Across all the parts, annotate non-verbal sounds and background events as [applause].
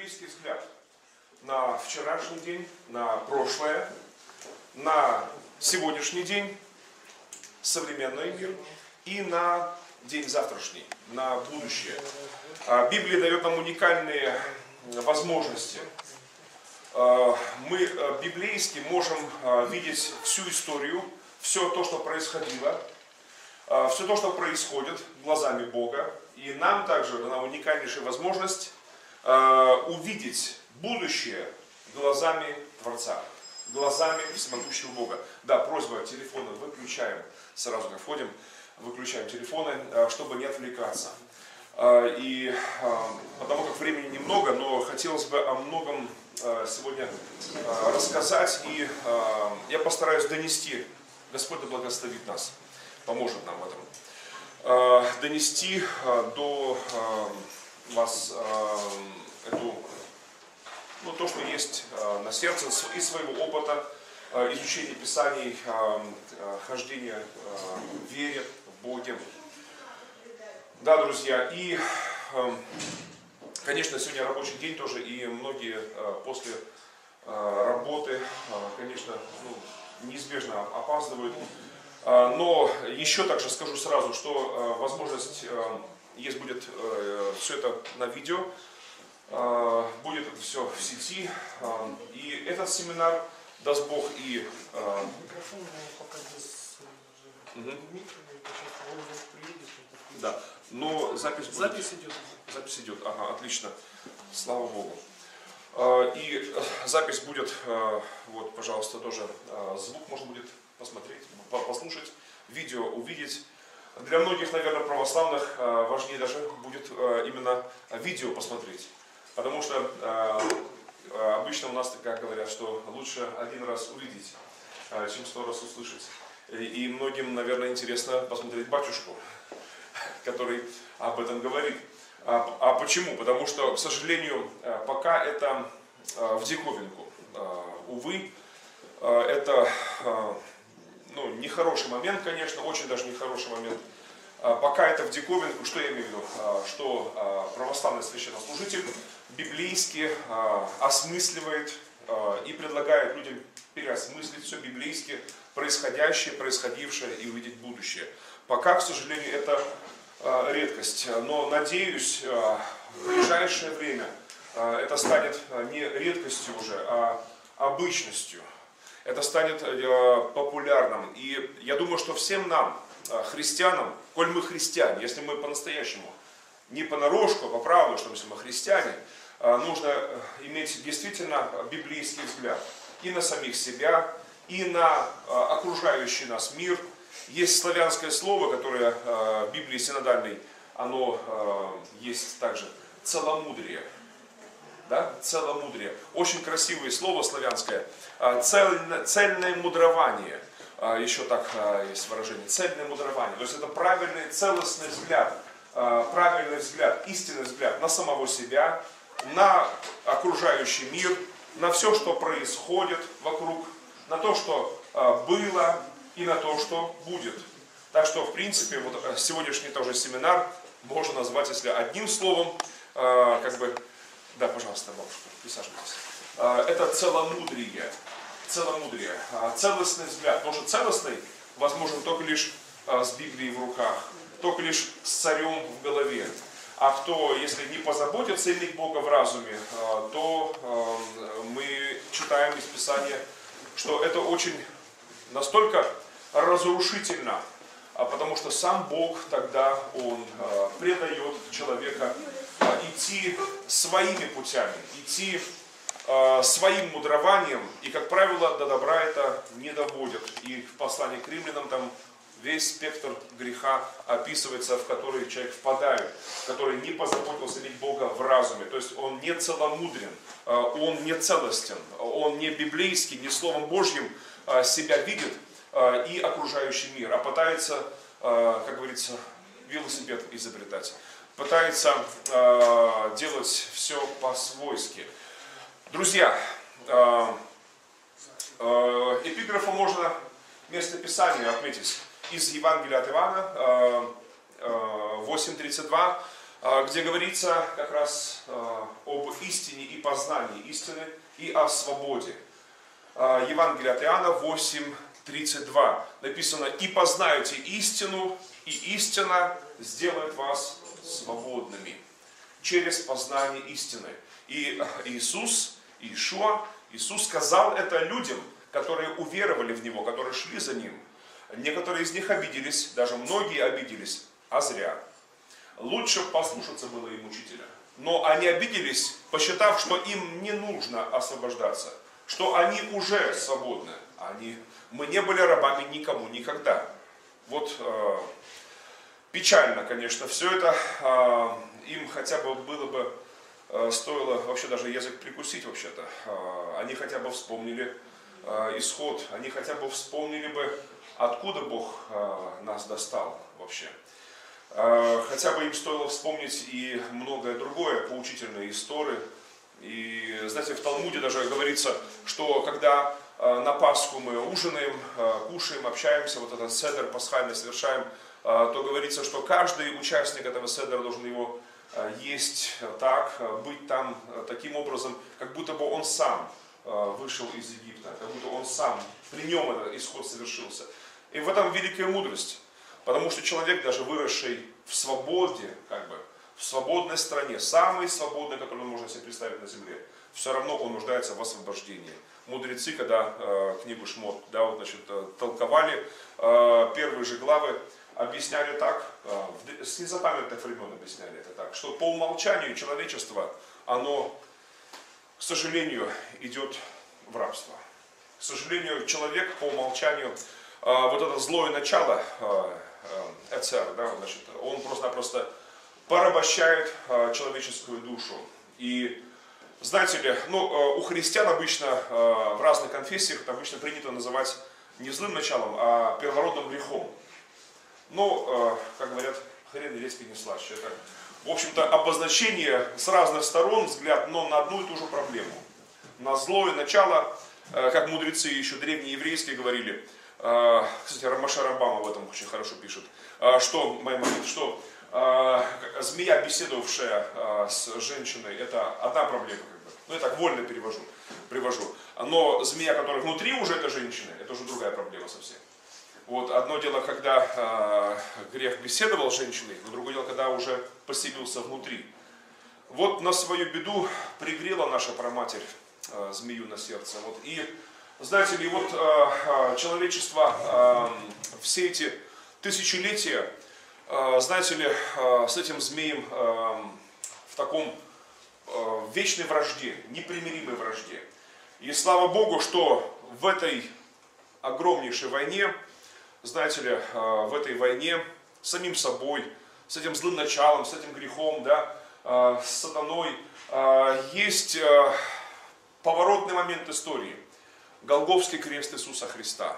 библейский взгляд на вчерашний день, на прошлое, на сегодняшний день, современный мир и на день завтрашний, на будущее. А Библия дает нам уникальные возможности. А, Мы а, библейски можем видеть всю историю, все то, что происходило, все то, что происходит глазами Бога. И нам также дана уникальнейшая возможность увидеть будущее глазами Творца, глазами всемогущего Бога. Да, просьба телефона выключаем, сразу как входим, выключаем телефоны, чтобы не отвлекаться. И потому как времени немного, но хотелось бы о многом сегодня рассказать, и я постараюсь донести Господь да благословит нас, поможет нам в этом. Донести до вас эту, ну, то, что есть на сердце, из своего опыта, изучения Писаний, хождения в вере, в Боге. Да, друзья, и, конечно, сегодня рабочий день тоже, и многие после работы, конечно, ну, неизбежно опаздывают. Но еще также скажу сразу, что возможность есть будет все это на видео, будет это все в сети. И этот семинар, даст Бог, и... Микрофон пока без угу. Да, но запись будет... Запись идет. Запись идет, ага, отлично. Слава Богу. А, и э, запись будет, э, вот, пожалуйста, тоже э, звук можно будет посмотреть, послушать, видео увидеть. Для многих, наверное, православных важнее даже будет именно видео посмотреть. Потому что обычно у нас, как говорят, что лучше один раз увидеть, чем сто раз услышать. И многим, наверное, интересно посмотреть батюшку, [laughs] который об этом говорит. А, а почему? Потому что, к сожалению, э, пока это э, в диковинку. Э, увы, это ну, нехороший момент, конечно, очень даже нехороший момент. Пока это в диковинку, что я имею в виду? Что православный священнослужитель библейски осмысливает и предлагает людям переосмыслить все библейски происходящее, происходившее и увидеть будущее. Пока, к сожалению, это редкость. Но надеюсь, в ближайшее время это станет не редкостью уже, а обычностью. Это станет популярным. И я думаю, что всем нам, христианам, коль мы христиане, если мы по-настоящему, не понарошку, а по правду, что если мы христиане, нужно иметь действительно библейский взгляд и на самих себя, и на окружающий нас мир – есть славянское слово, которое э, в Библии синодальной, оно э, есть также целомудрие. Да? Целомудрие. Очень красивое слово славянское. Э, цельное, цельное мудрование. Еще так есть выражение. Цельное мудрование. То есть это правильный, целостный взгляд. Правильный взгляд, истинный взгляд на самого себя, на окружающий мир, на все, что происходит вокруг, на то, что было, и на то, что будет. Так что, в принципе, вот э, сегодняшний тоже семинар можно назвать, если одним словом, как бы, да, пожалуйста, бабушка, присаживайтесь. Э, это целомудрие, целомудрие, э, целостный взгляд. Потому что целостный возможен только лишь э, с Библией в руках, только лишь с царем в голове. А кто, если не позаботится иметь Бога в разуме, то мы читаем из Писания, что это очень настолько разрушительно, а потому что сам Бог тогда, Он а, предает человека а, идти своими путями, идти а, своим мудрованием, и, как правило, до добра это не доводит. И в послании к римлянам там весь спектр греха описывается, в который человек впадает, который не позаботился иметь Бога в разуме. То есть он не целомудрен, он не целостен, он не библейский, не Словом Божьим себя видит, Э, и окружающий мир, а пытается, э, как говорится, велосипед изобретать. Пытается э, делать все по-свойски. Друзья, эпиграфа можно место Писания отметить из Евангелия от Ивана 8.32. а, где говорится как раз а, об истине и познании истины и о свободе. А, Евангелие от Иоанна 8, 32 написано, «И познаете истину, и истина сделает вас свободными через познание истины». И Иисус, Иешуа, Иисус сказал это людям, которые уверовали в Него, которые шли за Ним. Некоторые из них обиделись, даже многие обиделись, а зря. Лучше послушаться было им учителя. Но они обиделись, посчитав, что им не нужно освобождаться, что они уже свободны. Они, мы не были рабами никому никогда. Вот э, печально, конечно, все это. Э, им хотя бы было бы, э, стоило вообще даже язык прикусить вообще-то. Э, они хотя бы вспомнили э, исход, они хотя бы вспомнили бы, откуда Бог нас достал вообще. Хотя бы им стоило вспомнить и многое другое, поучительные истории. И, знаете, в Талмуде даже говорится, что когда на Пасху мы ужинаем, кушаем, общаемся, вот этот седер пасхальный совершаем, то говорится, что каждый участник этого седера должен его есть так, быть там таким образом, как будто бы он сам вышел из Египта, как будто он сам, при нем этот исход совершился. И в этом великая мудрость. Потому что человек, даже выросший в свободе, как бы, в свободной стране, самый свободный, который можно себе представить на земле, все равно он нуждается в освобождении. Мудрецы, когда э, книгу Шмот да, вот, значит, э, толковали, э, первые же главы объясняли так, э, с незапамятных времен объясняли это так, что по умолчанию человечество, оно, к сожалению, идет в рабство. К сожалению, человек по умолчанию, э, вот это злое начало, э, Э, Эцер, да, значит, он просто-напросто порабощает человеческую душу. И знаете ли, ну, у христиан обычно в разных конфессиях обычно принято называть не злым началом, а первородным грехом. Ну, как говорят, хрен редьки не слаще. Это, в общем-то, обозначение с разных сторон взгляд, но на одну и ту же проблему. На злое начало, как мудрецы еще древние еврейские говорили – а, кстати, Рамаша Рамбам об этом очень хорошо пишет. Что, что змея, беседовавшая с женщиной, это одна проблема. Как бы. Ну, я так вольно перевожу, привожу. Но змея, которая внутри уже этой женщины, это уже другая проблема совсем. Вот, одно дело, когда э, грех беседовал с женщиной, но другое дело, когда уже поселился внутри. Вот на свою беду пригрела наша проматерь э, змею на сердце. Вот, и знаете ли, вот э, человечество э, все эти тысячелетия, э, знаете ли, э, с этим змеем э, в таком э, вечной вражде, непримиримой вражде. И слава Богу, что в этой огромнейшей войне, знаете ли, э, в этой войне с самим собой, с этим злым началом, с этим грехом, да, э, с сатаной, э, есть поворотный момент истории – Голговский крест Иисуса Христа.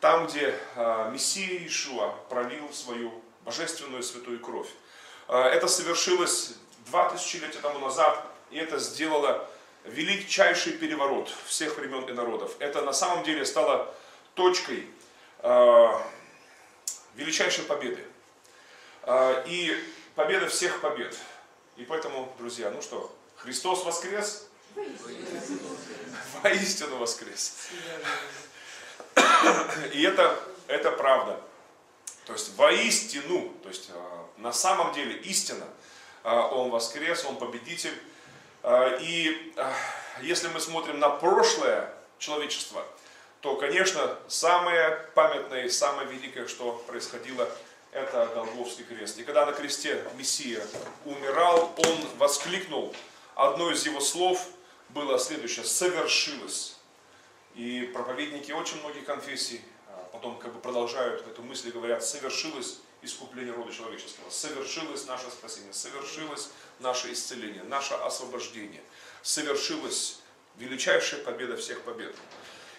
Там, где Мессия Иешуа пролил свою божественную святую кровь. Это совершилось два тысячелетия тому назад, и это сделало величайший переворот всех времен и народов. Это на самом деле стало точкой величайшей победы. И победы всех побед. И поэтому, друзья, ну что, Христос воскрес, Воистину воскрес. И это, это правда. То есть воистину, то есть а, на самом деле истина, а, Он воскрес, Он победитель. А, и если мы смотрим на прошлое человечества, то, конечно, самое памятное и самое великое, что происходило, это Голговский крест. И когда на кресте Мессия умирал, он воскликнул одно из его слов – было следующее, совершилось. И проповедники очень многих конфессий а, потом как бы продолжают эту мысль и говорят, совершилось искупление рода человеческого, совершилось наше спасение, совершилось наше исцеление, наше освобождение, совершилась величайшая победа всех побед.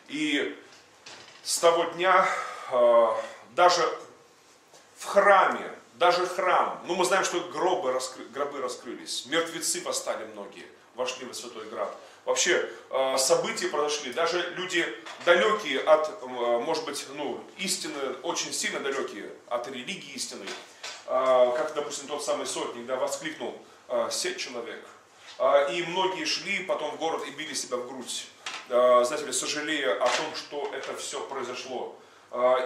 И с того дня а, даже в храме, даже храм, ну мы знаем, что гробы, раскры, гробы раскрылись, мертвецы восстали многие, вошли в Святой Град. Вообще э, события произошли, даже люди далекие от, э, может быть, ну, истины, очень сильно далекие от религии истины, а, как, допустим, тот самый сотник, да, воскликнул, а, семь человек. А, и многие шли потом в город и били себя в грудь, знаете ли, сожалея о том, что это все произошло.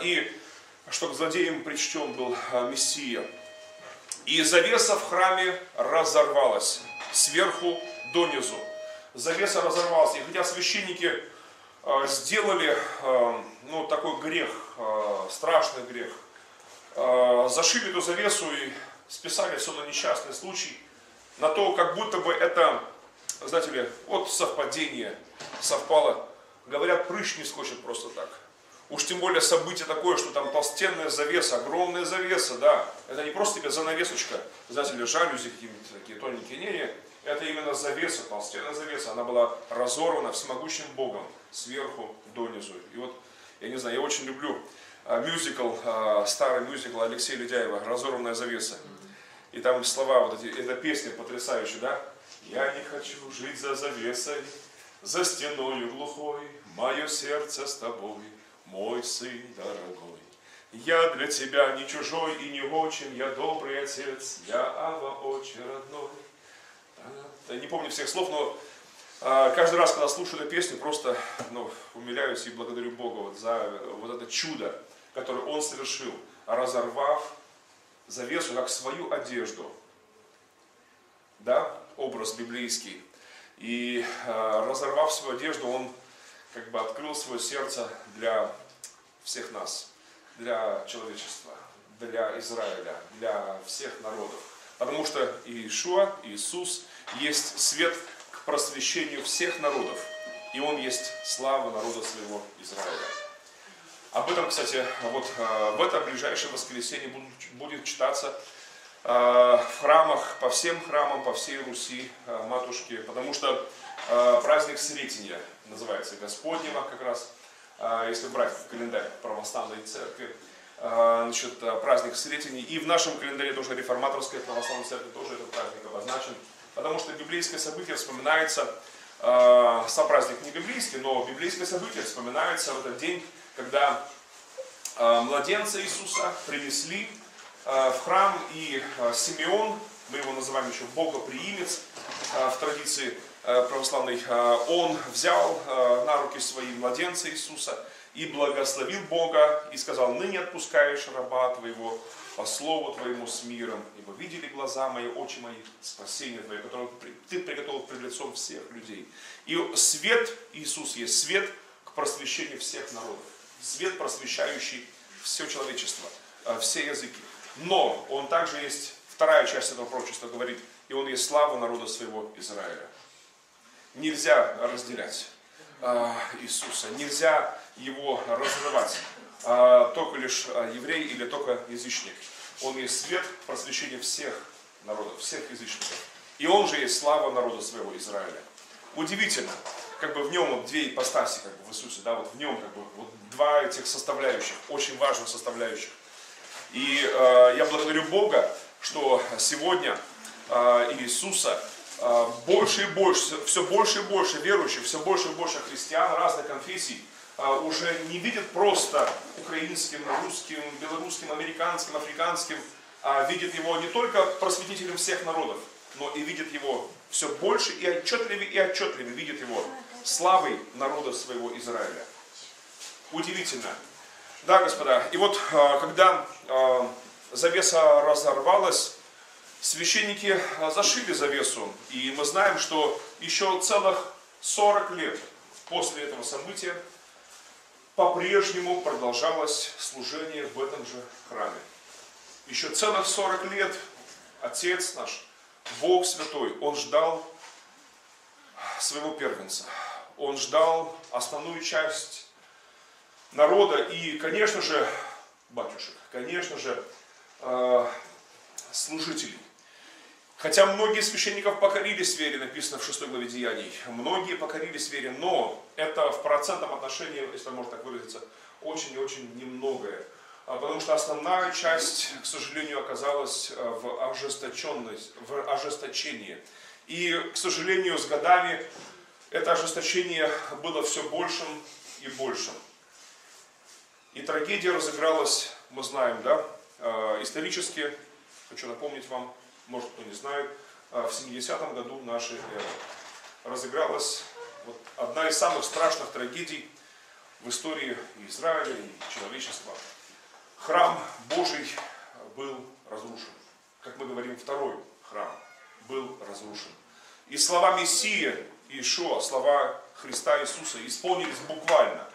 И что к злодеям причтен был Мессия. И завеса в храме разорвалась сверху донизу. Завеса разорвалась. И хотя священники сделали ну, такой грех, страшный грех, зашили эту завесу и списали все на несчастный случай, на то, как будто бы это, знаете ли, вот совпадение совпало. Говорят, прыщ не скочит просто так. Уж тем более событие такое, что там толстенная завеса, огромная завеса, да. Это не просто тебе занавесочка, знаете ли, жалюзи какие-то такие тоненькие. Не, не, это именно завеса, толстенная завеса. Она была разорвана всемогущим Богом сверху донизу. И вот, я не знаю, я очень люблю а, мюзикл, а, старый мюзикл Алексея Ледяева «Разорванная завеса». И там слова, вот эти, эта песня потрясающая, да? «Я не хочу жить за завесой, за стеною глухой, мое сердце с тобой, мой сын дорогой. Я для тебя не чужой и не очень, я добрый отец, я Ава очень родной». Я не помню всех слов, но а, каждый раз, когда слушаю эту песню, просто ну, умиляюсь и благодарю Бога вот за вот это чудо, которое Он совершил, разорвав завесу как свою одежду. Да, образ библейский. И э, разорвав свою одежду, Он как бы открыл свое сердце для всех нас, для человечества, для Израиля, для всех народов. Потому что Иешуа, Иисус, есть свет к просвещению всех народов. И Он есть слава народа своего Израиля. Об этом, кстати, вот э, в это ближайшее воскресенье будет читаться в храмах, по всем храмам, по всей Руси, э, матушки, потому что праздник Сретения называется Господнего как раз, если брать календарь православной церкви, значит, праздник Сретения. И в нашем календаре тоже реформаторская православная церковь тоже этот праздник обозначен, потому что библейское событие вспоминается, сам праздник не библейский, но библейское событие вспоминается в этот день когда э, младенца Иисуса принесли э, в храм, и э, Симеон, мы его называем еще богоприимец в традиции православной, он взял на руки свои младенца Иисуса и благословил Бога и сказал, ныне отпускаешь раба твоего по слову твоему с миром, ибо видели глаза мои, очи мои, спасение твое, которое ты приготовил пред лицом всех людей. И свет, Иисус есть свет к просвещению всех народов свет, просвещающий все человечество, э, все языки. Но он также есть, вторая часть этого пророчества говорит, и он есть слава народа своего Израиля. Нельзя разделять э, Иисуса, нельзя его разрывать, э, только лишь еврей или только язычник. Он есть свет просвещения всех народов, всех язычников. И он же есть слава народа своего Израиля. Удивительно, как бы в нем вот две ипостаси как бы в Иисусе, да, вот в нем как бы вот два этих составляющих, очень важных составляющих. И э, я благодарю Бога, что сегодня э, Иисуса э, больше и больше, все больше и больше верующих, все больше и больше христиан разных конфессий э, уже не видят просто украинским, русским, белорусским, американским, африканским, а видят его не только просветителем всех народов, но и видят его все больше и отчетливее и отчетливее видят его славой народа своего Израиля. Удивительно. Да, господа, и вот а, когда а, завеса разорвалась, священники а, зашили завесу, и мы знаем, что еще целых 40 лет после этого события по-прежнему продолжалось служение в этом же храме. Еще целых 40 лет Отец наш, Бог Святой, Он ждал своего первенца, он ждал основную часть народа и, конечно же, батюшек, конечно же, э, служителей. Хотя многие священников покорились вере, написано в 6 главе Деяний. Многие покорились вере, но это в процентном отношении, если можно так выразиться, очень и очень немногое. А, потому что основная часть, к сожалению, оказалась э, в ожесточенность, в ожесточении. И, к сожалению, с годами это ожесточение было все большим и большим. И трагедия разыгралась, мы знаем, да, э, исторически, хочу напомнить вам, может кто не знает, в 70-м году нашей эры разыгралась вот одна из самых страшных трагедий в истории Израиля и человечества. Храм Божий был разрушен. Как мы говорим, второй храм был разрушен. И слова Мессии Иешуа, слова Христа Иисуса исполнились буквально.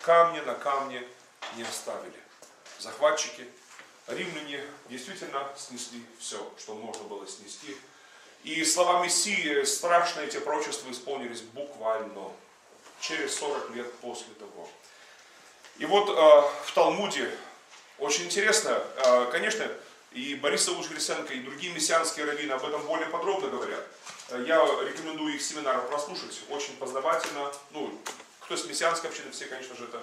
Камни на камне не оставили. Захватчики, римляне действительно снесли все, что можно было снести. И слова Мессии, страшные эти пророчества исполнились буквально через 40 лет после того. И вот э, в Талмуде очень интересно, э, конечно, и Борис Саулович Грисенко, и другие мессианские раввины об этом более подробно говорят. Э, я рекомендую их семинары прослушать, очень познавательно. Ну, кто из мессианской общины, все, конечно же, это,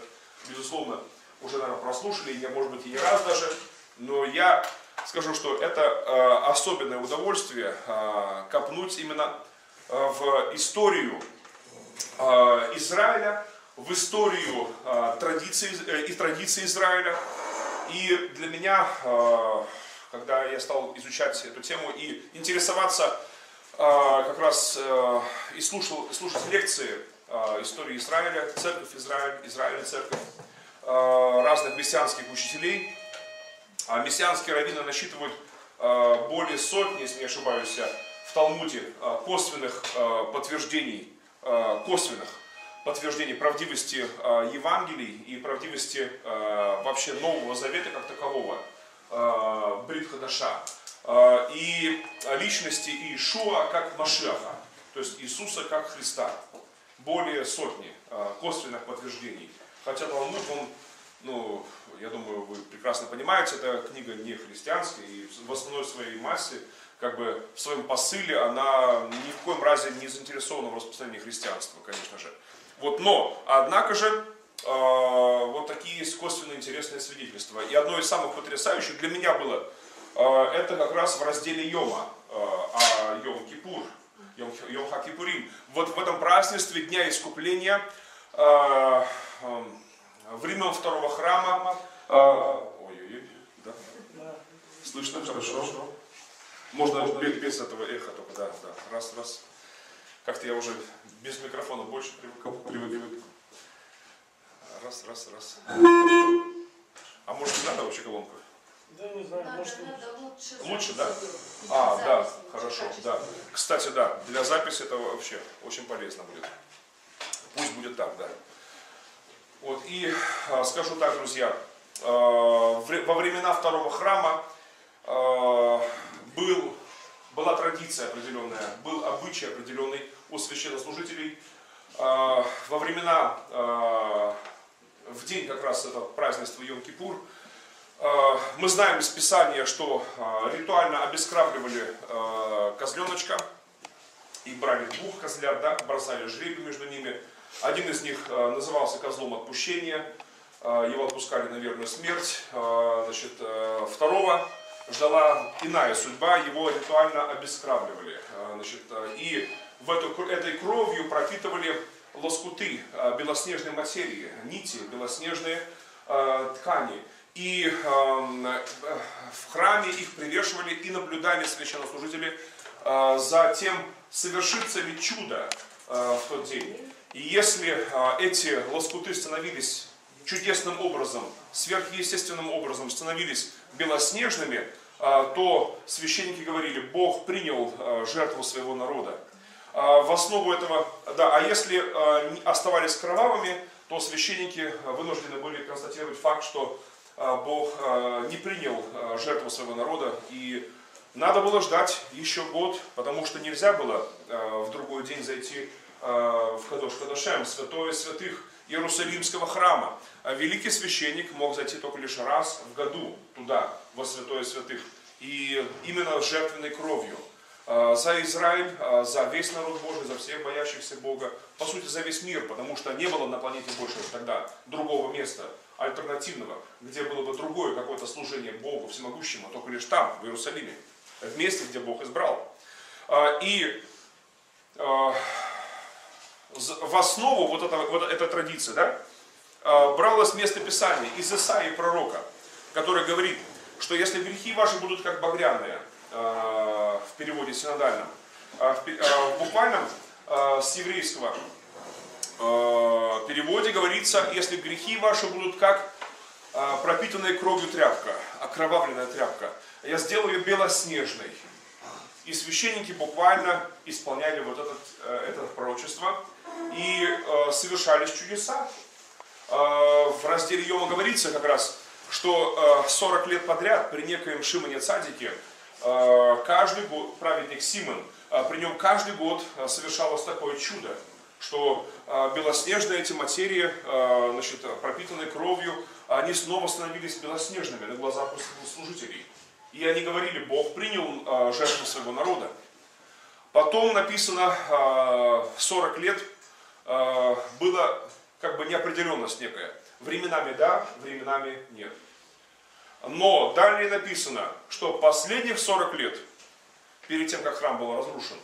безусловно, уже, наверное, прослушали, я, может быть, и не раз даже. Но я скажу, что это э, особенное удовольствие э, копнуть именно э, в историю э, Израиля, в историю э, традиции, э, и традиции Израиля. И для меня э, когда я стал изучать эту тему и интересоваться а, как раз э, и слушал, слушать лекции а, истории Израиля, церковь Израиль, Израиль церковь, разных мессианских учителей. А мессианские раввины насчитывают более сотни, если не ошибаюсь, в Талмуде косвенных подтверждений, косвенных подтверждений правдивости Евангелий и правдивости вообще Нового Завета как такового. Э, Брит Хадаша, э, и личности Иешуа как Машеха, то есть Иисуса как Христа. Более сотни э, косвенных подтверждений. Хотя Талмуд, он, ну, я думаю, вы прекрасно понимаете, эта книга не христианская, и в основной своей массе, как бы в своем посыле, она ни в коем разе не заинтересована в распространении христианства, конечно же. Вот, но, однако же, а, вот такие есть интересные свидетельства. И одно из самых потрясающих для меня было, а, это как раз в разделе Йома, а Йом Кипур, Йом, Йом Хакипурим. Вот в этом празднестве Дня Искупления, времен второго храма, ой-ой-ой, да? Слышно хорошо? Можно без, этого эха только, да, да. Раз, раз. Как-то я уже без микрофона больше привык. привык, привык. Раз, раз, раз. А может не надо вообще колонку? Да, не знаю, Надо, может надо лучше. Лучше, да? А, да, хорошо, да. Кстати, да, для записи это вообще очень полезно будет. Пусть будет так, да. Вот, и а, скажу так, друзья, а, во времена второго храма а, был, была традиция определенная, был обычай определенный у священнослужителей. Во времена, в день как раз этого празднества Йом-Кипур, мы знаем из Писания, что ритуально обескравливали козленочка и брали двух козлят, да, бросали жребий между ними. Один из них а, назывался козлом отпущения, а, его отпускали на верную смерть. А, Значит, второго ждала иная судьба, его ритуально обескравливали. Значит, и в эту, этой кровью пропитывали лоскуты белоснежной материи, нити белоснежные ткани. И эм, э, в храме их привешивали и наблюдали священнослужители э, за тем, совершится ли чудо э, в тот день. И если э, эти лоскуты становились чудесным образом, сверхъестественным образом становились белоснежными, э, то священники говорили, Бог принял э, жертву своего народа. А, В основу этого, да, а если оставались кровавыми, то священники вынуждены были констатировать факт, что Бог не принял жертву своего народа, и надо было ждать еще год, потому что нельзя было в другой день зайти в Кадош Кадошем, святое святых Иерусалимского храма. А великий священник мог зайти только лишь раз в году туда, во святое святых, и именно жертвенной кровью э, за Израиль, э, за весь народ Божий, за всех боящихся Бога, по сути за весь мир, потому что не было на планете больше тогда другого места альтернативного, где было бы другое какое-то служение Богу всемогущему, только лишь там, в Иерусалиме, в месте, где Бог избрал. А, И э, в основу вот, это, вот эта традиция, да, э, бралось место Писания из Исаии пророка, который говорит, что если грехи ваши будут как багряные, в переводе синодальном, в буквальном с еврейского переводе говорится, если грехи ваши будут как пропитанная кровью тряпка, окровавленная тряпка, я сделаю ее белоснежной. И священники буквально исполняли вот этот, э, это пророчество и э, совершались чудеса. Э, в разделе Йома говорится как раз, что 40 лет подряд при некоем Шимоне Цадике каждый год, праведник Симон, при нем каждый год совершалось такое чудо, что белоснежные эти материи, значит, пропитанные кровью, они снова становились белоснежными на глазах служителей. И они говорили, Бог принял э, жертву своего народа. Потом написано, э, 40 лет э, было как бы неопределенность некая. Временами да, временами нет. Но далее написано, что последних 40 лет, перед тем, как храм был разрушен,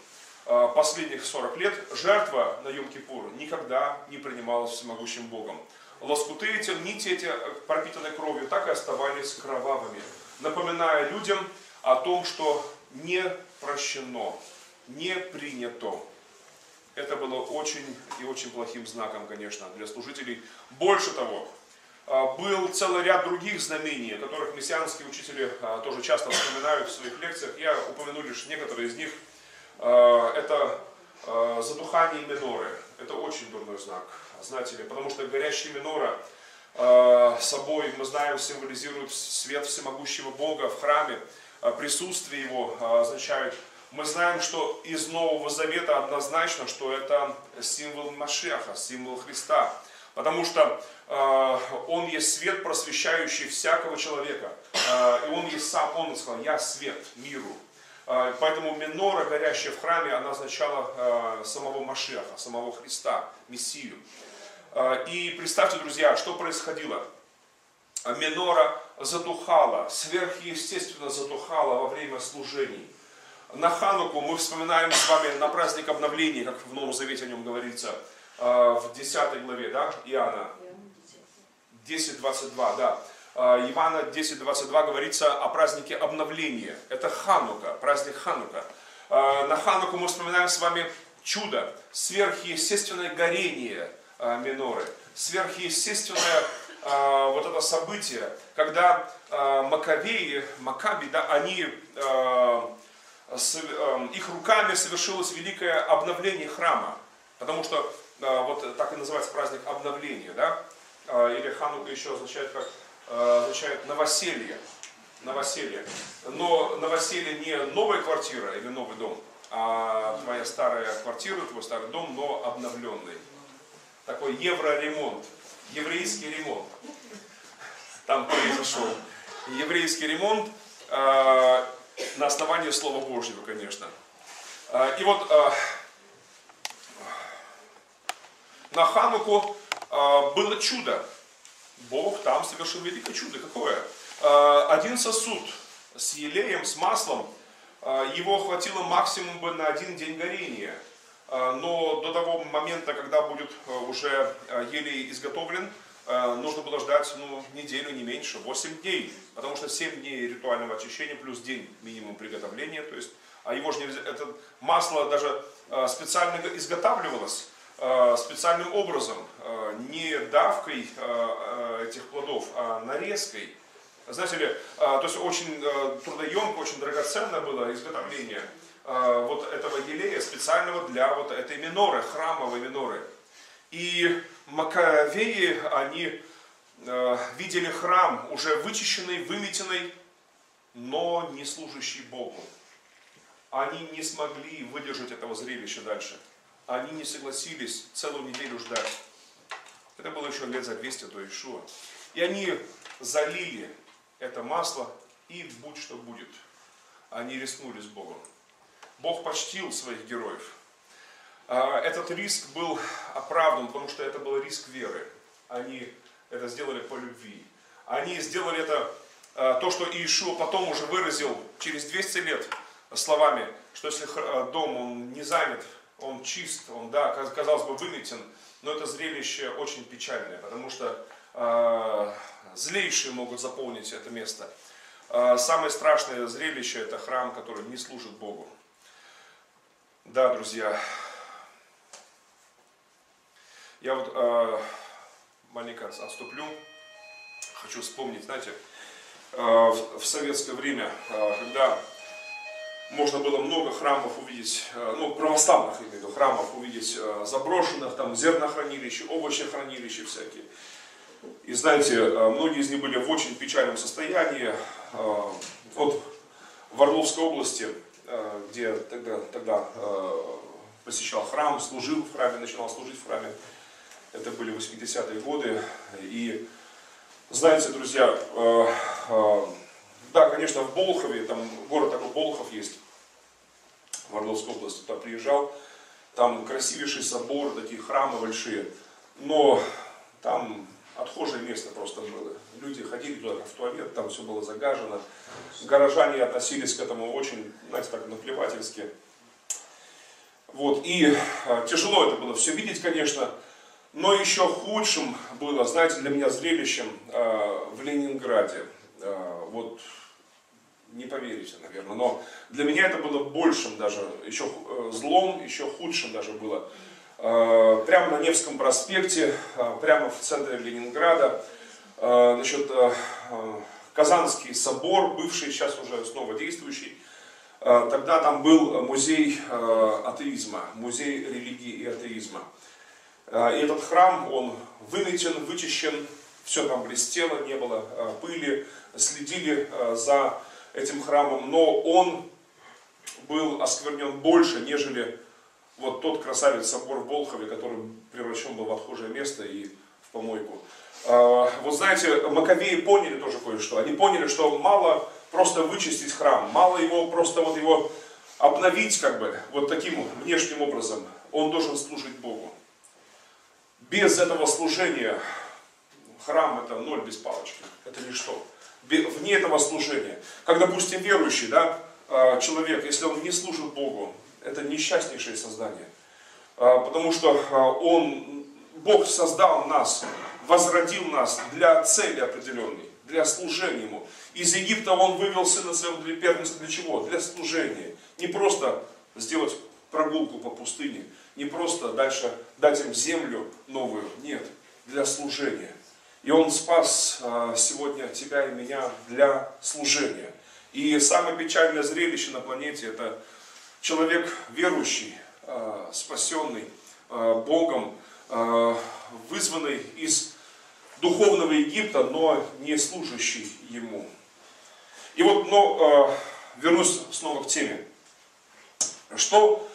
э, последних 40 лет жертва на Йом-Кипур никогда не принималась всемогущим Богом. Лоскуты эти, нити эти, пропитанные кровью, так и оставались кровавыми напоминая людям о том, что не прощено, не принято. Это было очень и очень плохим знаком, конечно, для служителей. Больше того, а, был целый ряд других знамений, о которых мессианские учители а, тоже часто вспоминают в своих лекциях. Я упомяну лишь некоторые из них. А, это задухание миноры. Это очень дурной знак, знаете ли, потому что горящая минора собой, мы знаем, символизирует свет всемогущего Бога в храме, присутствие Его означает, мы знаем, что из Нового Завета однозначно, что это символ Машеха, символ Христа, потому что Он есть свет, просвещающий всякого человека, и Он есть сам, Он сказал, я свет миру, Поэтому минора, горящая в храме, она означала самого Машеха, самого Христа, Мессию. А, и представьте, друзья, что происходило. Минора затухала, сверхъестественно затухала во время служений. На Хануку мы вспоминаем с вами на праздник обновления, как в Новом Завете о нем говорится, а, в 10 главе, да, Иоанна. 10.22, да. А, Ивана 10.22 говорится о празднике обновления. Это Ханука, праздник Ханука. На Хануку мы вспоминаем с вами чудо, сверхъестественное горение – Э, миноры. Сверхъестественное э, вот это событие, когда э, Маковеи, Макаби, да, они, их руками совершилось великое обновление храма. Потому что вот так и называется праздник обновления, да? Или Ханука еще означает как означает новоселье. Новоселье. Но новоселье не новая квартира или новый дом, а твоя старая квартира, твой старый дом, но обновленный такой евроремонт, еврейский ремонт. Там произошел еврейский ремонт э, на основании Слова Божьего, конечно. Э, и вот э, на Хануку э, было чудо. Бог там совершил великое чудо. Какое? Один сосуд с елеем, с маслом, его хватило максимум бы на один день горения – но до того момента, когда будет уже э, еле изготовлен, нужно было ждать ну, неделю, не меньше, 8 дней, потому что 7 дней ритуального очищения плюс день минимум приготовления, то есть, а его же нельзя, это масло даже специально изготавливалось специальным образом, не давкой этих плодов, а нарезкой. Знаете ли, то есть очень трудоемко, очень драгоценное было изготовление Э, вот этого елея специального для вот этой миноры, храмовой миноры. И Маковеи, они э, видели храм уже вычищенный, выметенный, но не служащий Богу. Они не смогли выдержать этого зрелища дальше. Они не согласились целую неделю ждать. Это было еще лет за 200 до Ишуа. И они залили это масло, и будь что будет. Они рискнули с Богом. Бог почтил своих героев. А, этот риск был оправдан, потому что это был риск веры. Они это сделали по любви. Они сделали это, а, то, что Иешуа потом уже выразил через 200 лет словами, что если а, дом он не занят, он чист, он, да, казалось бы, выметен, но это зрелище очень печальное, потому что э, злейшие могут заполнить это место. А, самое страшное зрелище это храм, который не служит Богу. Да, друзья, я вот э, маленько отступлю, хочу вспомнить, знаете, э, в, в советское время, э, когда можно было много храмов увидеть, э, ну, православных, виду, храмов увидеть э, заброшенных, там, зернохранилища, овощехранилища всякие. И знаете, э, многие из них были в очень печальном состоянии. Вот в Орловской области, где тогда, тогда посещал храм, служил в храме, начинал служить в храме, это были 80-е годы. И знаете, друзья, да, конечно, в Болхове, там город такой Болхов есть, в Орловской области, туда приезжал, там красивейший собор, такие храмы большие, но там отхожее место просто было. Люди ходили туда в туалет, там все было загажено. Горожане относились к этому очень, знаете, так наплевательски. Вот, и э, тяжело это было все видеть, конечно, но еще худшим было, знаете, для меня зрелищем э, в Ленинграде. Э, вот не поверите, наверное, но для меня это было большим даже, еще э, злом, еще худшим даже было. Э, прямо на Невском проспекте, э, прямо в центре Ленинграда, значит, Казанский собор, бывший, сейчас уже снова действующий, тогда там был музей атеизма, музей религии и атеизма. И этот храм, он выметен, вычищен, все там блестело, не было пыли, следили за этим храмом, но он был осквернен больше, нежели вот тот красавец собор в Болхове, который превращен был в отхожее место и в помойку. Вот знаете, Маковеи поняли тоже кое-что. Они поняли, что мало просто вычистить храм, мало его просто вот его обновить как бы вот таким внешним образом. Он должен служить Богу. Без этого служения храм это ноль без палочки. Это ничто вне этого служения. Как, допустим, верующий да, а, человек, если он не служит Богу, это несчастнейшее создание. А, потому что а, он, Бог создал нас, возродил нас для цели определенной, для служения Ему. Из Египта Он вывел Сына Своего для первенства для чего? Для служения. Не просто сделать прогулку по пустыне, не просто дальше дать им землю новую, нет, для служения. И Он спас а, сегодня тебя и меня для служения. И самое печальное зрелище на планете это человек верующий, а, спасенный а, Богом, вызванный из духовного Египта, но не служащий Ему. И вот, но вернусь снова к теме. Что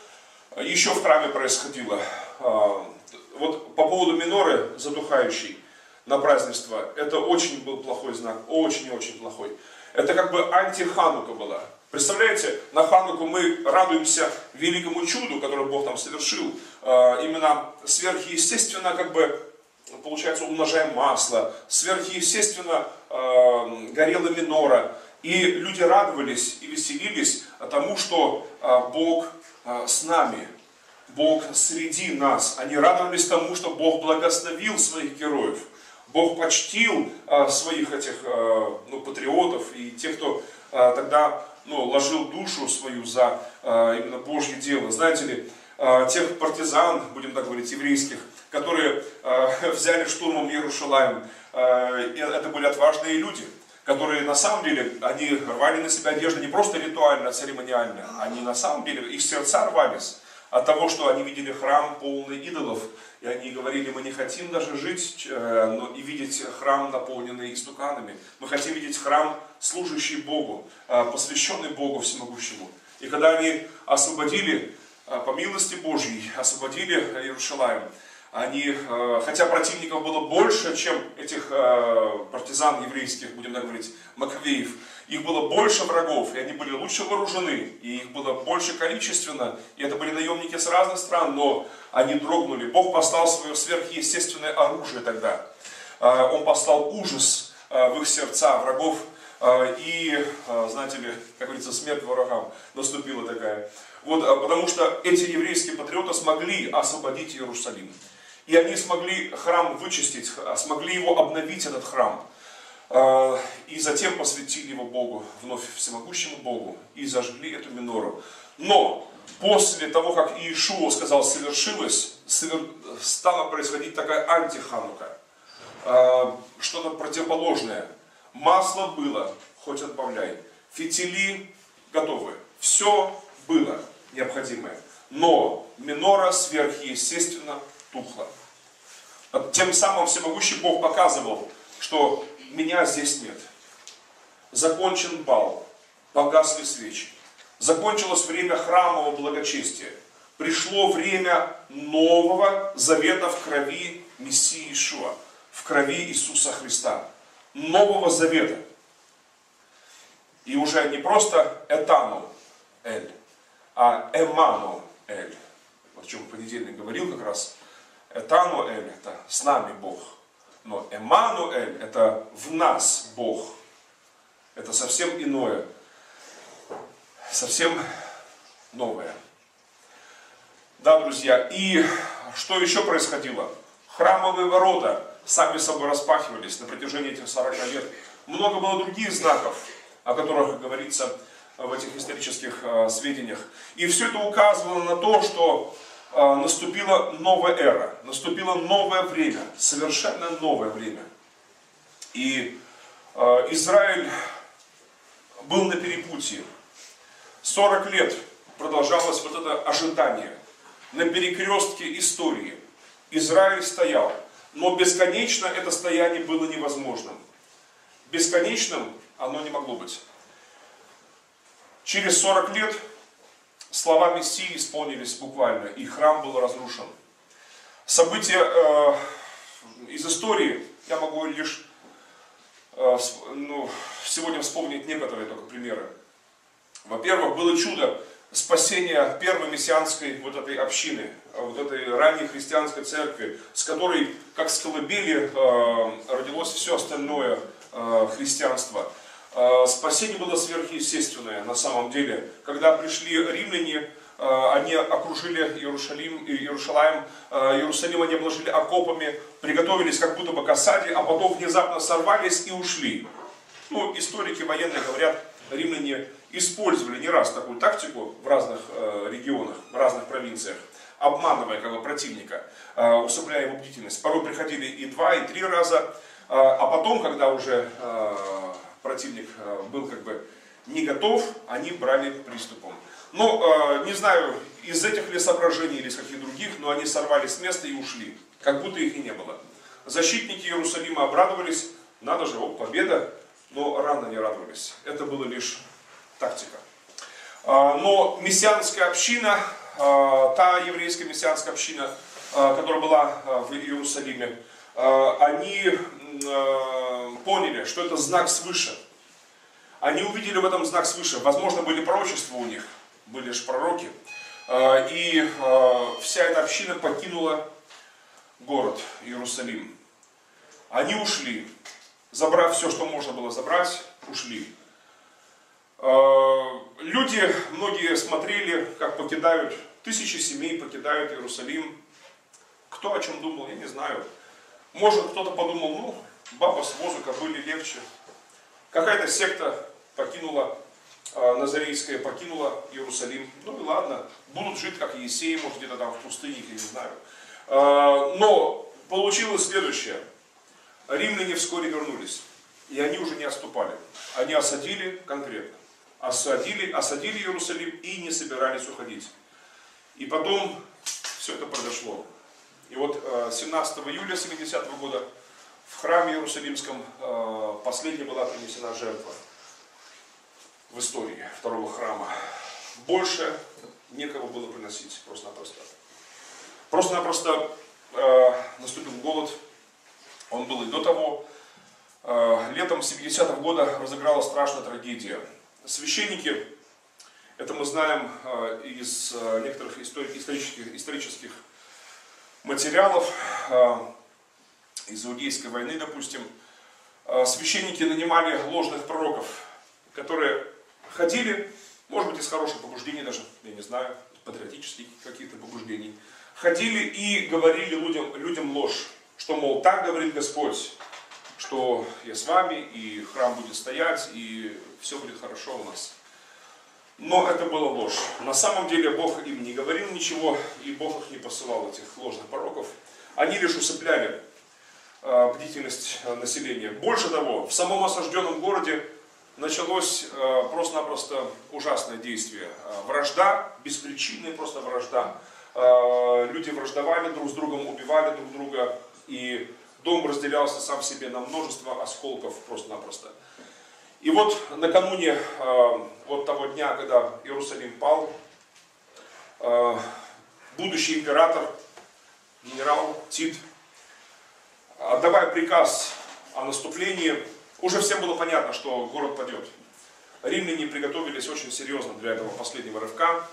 еще в храме происходило? Вот по поводу миноры задухающей на празднество, это очень был плохой знак, очень-очень плохой. Это как бы антиханука была. Представляете, на Хануку мы радуемся великому чуду, которое Бог там совершил. А, именно сверхъестественно, как бы, получается, умножаем масло, сверхъестественно а, горела минора. И люди радовались и веселились тому, что а, Бог с нами, Бог среди нас. Они радовались тому, что Бог благословил своих героев. Бог почтил а, своих этих а, ну, патриотов и тех, кто а, тогда ну, ложил душу свою за именно Божье дело. Знаете ли, тех партизан, будем так говорить, еврейских, которые [laughs] взяли штурмом Иерушалаем, это были отважные люди, которые на самом деле, они рвали на себя одежду не просто ритуально, церемониально, они на самом деле, их сердца рвались от того, что они видели храм полный идолов, и они говорили, мы не хотим даже жить э, но и видеть храм, наполненный истуканами. Мы хотим видеть храм, служащий Богу, э, посвященный Богу всемогущему. И когда они освободили, э, по милости Божьей, освободили Иерушалаем, они, хотя противников было больше, чем этих партизан еврейских, будем так говорить, Маковеев, их было больше врагов, и они были лучше вооружены, и их было больше количественно, и это были наемники с разных стран, но они дрогнули. Бог послал свое сверхъестественное оружие тогда. А, он послал ужас в их сердца врагов, и, знаете ли, как говорится, смерть врагам наступила такая. Вот, потому что эти еврейские патриоты смогли освободить Иерусалим. И они смогли храм вычистить, смогли его обновить, этот храм. А, и затем посвятили его Богу, вновь всемогущему Богу, и зажгли эту минору. Но после того, как Иешуа сказал «совершилось», стала происходить такая антиханука, а, что-то противоположное. Масло было, хоть отбавляй, фитили готовы, все было необходимое. Но минора сверхъестественно тухла. Тем самым всемогущий Бог показывал, что меня здесь нет. Закончен бал, погасли свечи. Закончилось время храмового благочестия. Пришло время нового завета в крови Мессии Ишуа, в крови Иисуса Христа. Нового завета. И уже не просто Этану Эль, а Эману Эль. о чем в понедельник говорил как раз. Этану Эль – это с нами Бог. Но Эмануэль – это в нас Бог. Это совсем иное, совсем новое. Да, друзья, и что еще происходило? Храмовые ворота сами собой распахивались на протяжении этих 40 лет. Много было других знаков, о которых говорится в этих исторических э, сведениях. И все это указывало на то, что наступила новая эра, наступило новое время, совершенно новое время. И а, Израиль был на перепутье. 40 лет продолжалось вот это ожидание. На перекрестке истории Израиль стоял, но бесконечно это стояние было невозможным. Бесконечным оно не могло быть. Через 40 лет слова Мессии исполнились буквально, и храм был разрушен. События э, из истории я могу лишь э, ну, сегодня вспомнить некоторые только примеры. Во-первых, было чудо спасения первой мессианской вот этой общины, вот этой ранней христианской церкви, с которой, как с колыбели, э, родилось все остальное э, христианство. А, спасение было сверхъестественное на самом деле. Когда пришли римляне, а, они окружили Иерусалим, Иерусалим, а, Иерусалим они обложили окопами, приготовились как будто бы к осаде, а потом внезапно сорвались и ушли. Ну, историки военные говорят, римляне использовали не раз такую тактику в разных регионах, в разных провинциях, обманывая как бы, противника, усыпляя его бдительность. Порой приходили и два, и три раза, а потом, когда уже противник э, был как бы не готов, они брали приступом. Ну, э, не знаю, из этих ли соображений или из каких других, но они сорвались с места и ушли, как будто их и не было. Защитники Иерусалима обрадовались, надо же, о, победа, но рано не радовались. Это было лишь тактика. А, но мессианская община, а, та еврейская мессианская община, а, которая была в Иерусалиме, они поняли, что это знак свыше. Они увидели в этом знак свыше. Возможно, были пророчества у них, были же пророки. А, и а, вся эта община покинула город Иерусалим. Они ушли, забрав все, что можно было забрать, ушли. Люди, многие смотрели, как покидают, тысячи семей покидают Иерусалим. Кто о чем думал, я не знаю. Может, кто-то подумал, ну, баба с возу были легче. Какая-то секта покинула, э, Назарейская покинула Иерусалим. Ну и ладно, будут жить как Есей, может где-то там в пустыне, я не знаю. Э, но получилось следующее. Римляне вскоре вернулись. И они уже не отступали. Они осадили конкретно. Осадили, осадили Иерусалим и не собирались уходить. И потом все это произошло. И вот 17 э, июля 70 -го года в храме Иерусалимском э, последняя была принесена жертва в истории второго храма. Больше некого было приносить, просто-напросто. Просто-напросто э, наступил голод, он был и до того. Э, летом 70-го года разыгралась страшная трагедия. Священники, это мы знаем э, из э, некоторых исторических, исторических материалов, э, из Иудейской войны, допустим, э, священники нанимали ложных пророков, которые ходили, может быть, из хороших побуждений даже, я не знаю, патриотических каких-то побуждений, ходили и говорили людям, людям ложь, что, мол, так говорит Господь, что я с вами, и храм будет стоять, и все будет хорошо у нас. Но это было ложь. На самом деле Бог им не говорил ничего, и Бог их не посылал, этих ложных пророков. Они лишь усыпляли бдительность э, населения. Больше того, в самом осажденном городе началось э, просто-напросто ужасное действие. Вражда, беспричинная просто вражда. Люди враждовали друг с другом, убивали друг друга, и дом разделялся сам себе на множество осколков просто-напросто. И вот накануне вот того дня, когда Иерусалим пал, будущий император генерал Тит, отдавая приказ о наступлении, уже всем было понятно, что город падет. Римляне приготовились очень серьезно для этого последнего рывка.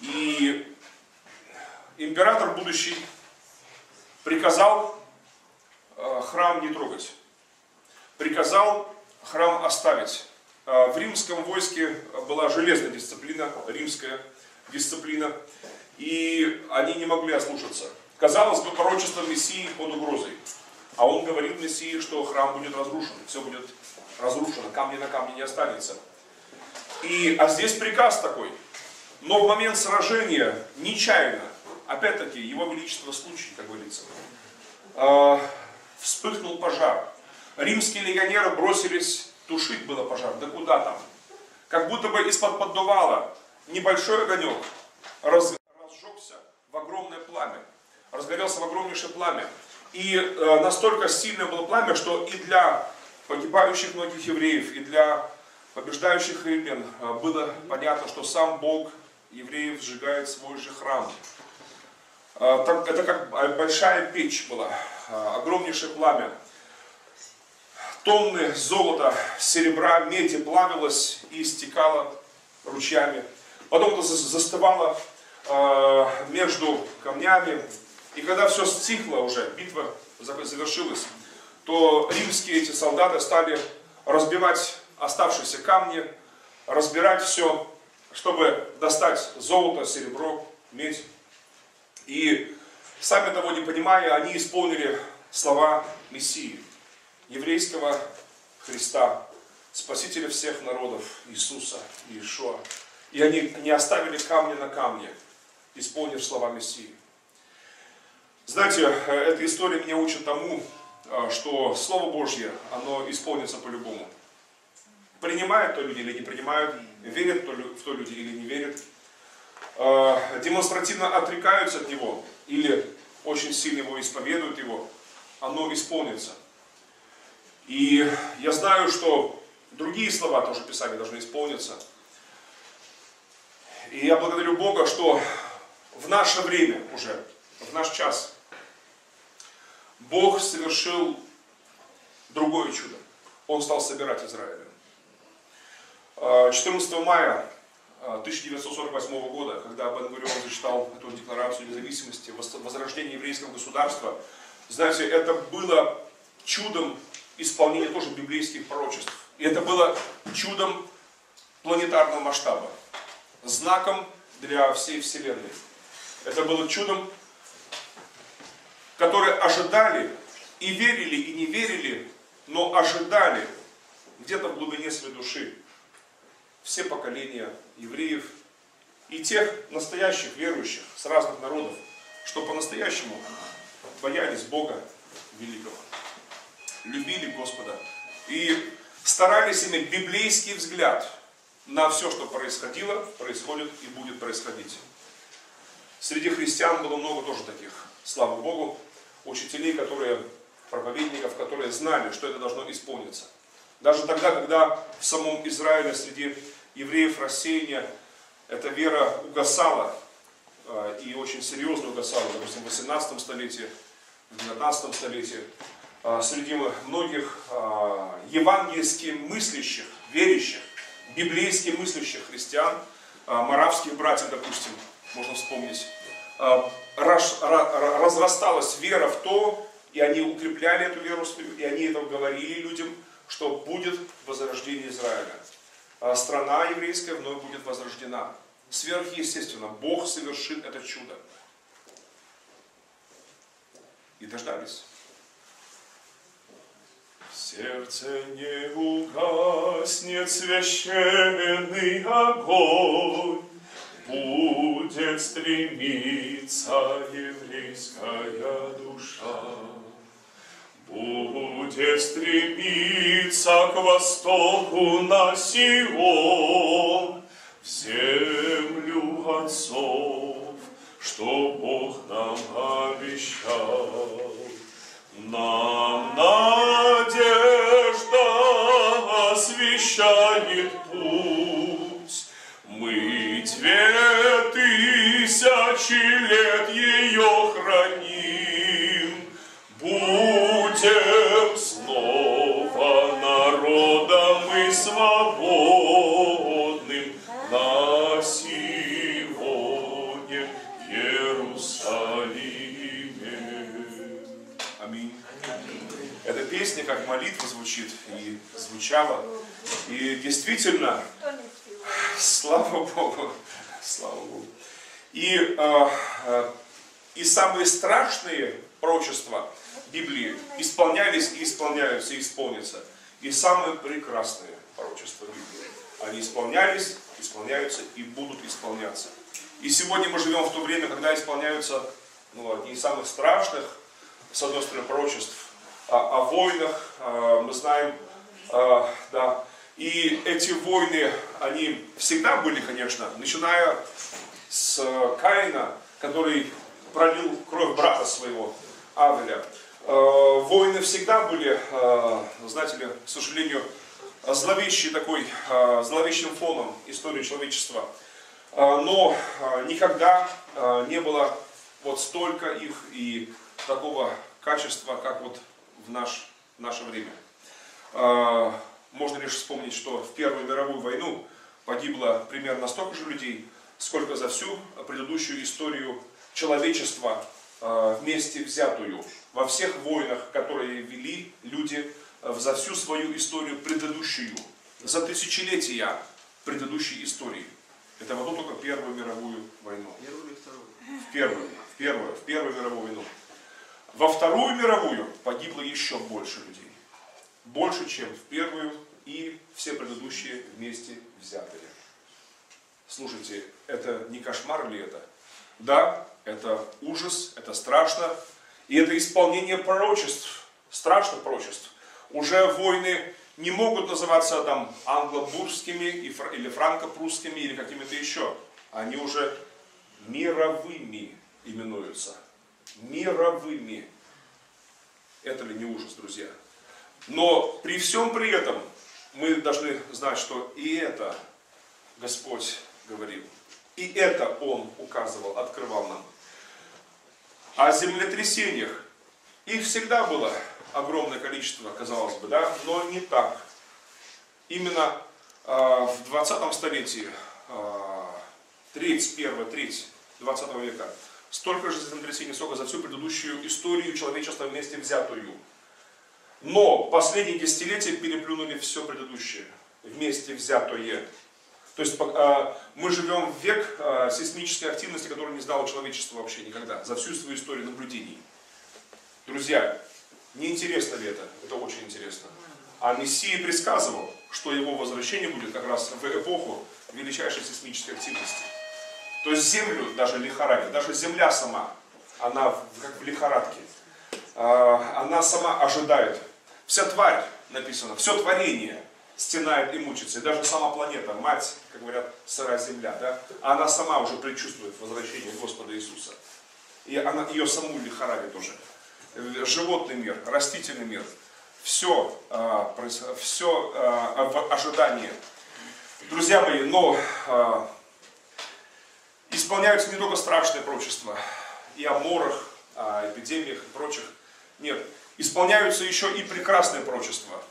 И император будущий приказал э, храм не трогать. Приказал храм оставить. Э, в римском войске была железная дисциплина, римская дисциплина, и они не могли ослушаться. Казалось бы, пророчество Мессии под угрозой. А он говорил Мессии, что храм будет разрушен, все будет разрушено, камни на камне не останется. И, а здесь приказ такой. Но в момент сражения, нечаянно, опять-таки, его величество случай, как говорится, э, вспыхнул пожар. Римские легионеры бросились тушить было пожар. Да куда там? Как будто бы из-под поддувала небольшой огонек раз, разжегся в огромное пламя разгорелся в огромнейшее пламя. И э, настолько сильное было пламя, что и для погибающих многих евреев, и для побеждающих римлян э, было понятно, что сам Бог евреев сжигает свой же храм. Э, так, это как большая печь была, э, огромнейшее пламя. Тонны золота, серебра, меди плавилось и стекало ручьями. Потом это застывало э, между камнями, и когда все стихло уже, битва завершилась, то римские эти солдаты стали разбивать оставшиеся камни, разбирать все, чтобы достать золото, серебро, медь. И сами того не понимая, они исполнили слова Мессии, еврейского Христа, Спасителя всех народов, Иисуса, Иешуа. И они не оставили камня на камне, исполнив слова Мессии. Знаете, э, эта история меня учит тому, э, что Слово Божье, оно исполнится по-любому. Принимают то люди или не принимают, верят в то люди или не верят, э, демонстративно отрекаются от него или очень сильно его исповедуют его, оно исполнится. И я знаю, что другие слова тоже Писания должны исполниться. И я благодарю Бога, что в наше время уже, в наш час, Бог совершил другое чудо. Он стал собирать Израиль. 14 мая 1948 года, когда Бен Гурион зачитал эту декларацию независимости, возрождения еврейского государства, знаете, это было чудом исполнения тоже библейских пророчеств. И это было чудом планетарного масштаба, знаком для всей Вселенной. Это было чудом которые ожидали и верили, и не верили, но ожидали где-то в глубине своей души все поколения евреев и тех настоящих верующих с разных народов, что по-настоящему боялись Бога великого, любили Господа и старались иметь библейский взгляд на все, что происходило, происходит и будет происходить. Среди христиан было много тоже таких, слава Богу, учителей, которые, проповедников, которые знали, что это должно исполниться. Даже тогда, когда в самом Израиле среди евреев рассеяния эта вера угасала, э, и очень серьезно угасала, допустим, в 18 столетии, в 19 столетии, э, среди многих э, евангельски мыслящих, верящих, библейски мыслящих христиан, маравских братьев, допустим, можно вспомнить, разрасталась вера в то, и они укрепляли эту веру и они это говорили людям, что будет возрождение Израиля. А страна еврейская вновь будет возрождена. Сверхъестественно, Бог совершит это чудо. И дождались. сердце не угаснет священный огонь, будет стремиться еврейская душа. Будет стремиться к востоку на Сион, в землю отцов, что Бог нам обещал. Нам надежда освещает путь, мы две тысячи лет ее храним, будем снова народом и свободным на сегодня Иерусалиме. Аминь. Эта песня как молитва звучит и звучала. И действительно, слава Богу, слава Богу. И, э, э, и самые страшные пророчества Библии исполнялись и исполняются, и исполнятся. И самые прекрасные пророчества Библии. Они исполнялись, исполняются и будут исполняться. И сегодня мы живем в то время, когда исполняются ну, одни из самых страшных, с одной стороны, пророчеств о, о войнах. А, мы знаем, а, да, и эти войны, они всегда были, конечно, начиная с Каина, который пролил кровь брата своего, Авеля. А, войны всегда были, знаете ли, к сожалению, зловещий такой, зловещим фоном истории человечества. Но никогда не было вот столько их и такого качества, как вот в наш, наше время. Можно лишь вспомнить, что в Первую мировую войну погибло примерно столько же людей, сколько за всю предыдущую историю человечества вместе взятую. Во всех войнах, которые вели люди за всю свою историю предыдущую, за тысячелетия предыдущей истории. Это вот только Первую мировую войну. Первую или вторую? В первую, в первую, в Первую мировую войну. Во Вторую мировую погибло еще больше людей. Больше, чем в Первую и все предыдущие вместе взятые. Слушайте, это не кошмар ли это? Да, это ужас, это страшно. И это исполнение пророчеств, страшных пророчеств. Уже войны не могут называться там англо-бурскими или франко-прусскими или какими-то еще. Они уже мировыми именуются. Мировыми. Это ли не ужас, друзья? Но при всем при этом мы должны знать, что и это Господь говорил. И это Он указывал, открывал нам. О землетрясениях. Их всегда было огромное количество, казалось бы, да, но не так. Именно э, в 20 столетии, э, треть, первая треть 20 века, столько же землетрясений, сколько за всю предыдущую историю человечества вместе взятую. Но последние десятилетия переплюнули все предыдущее, вместе взятое. То есть э, мы живем в век э, сейсмической активности, которую не знало человечество вообще никогда, за всю свою историю наблюдений. Друзья, не интересно ли это? Это очень интересно. А Мессия предсказывал, что его возвращение будет как раз в эпоху величайшей сейсмической активности. То есть землю даже лихорадит, даже земля сама, она как в лихорадке. А, она сама ожидает. Вся тварь, написано, все творение стенает и мучится. И даже сама планета, мать, как говорят, сырая земля, да, она сама уже предчувствует возвращение Господа Иисуса. И она, ее саму лихорадит уже. Животный мир, растительный мир, все, а, все а, в ожидании. Друзья мои, но исполняются не только страшные пророчества и о морах, о эпидемиях и прочих. Нет, исполняются еще и прекрасные пророчества.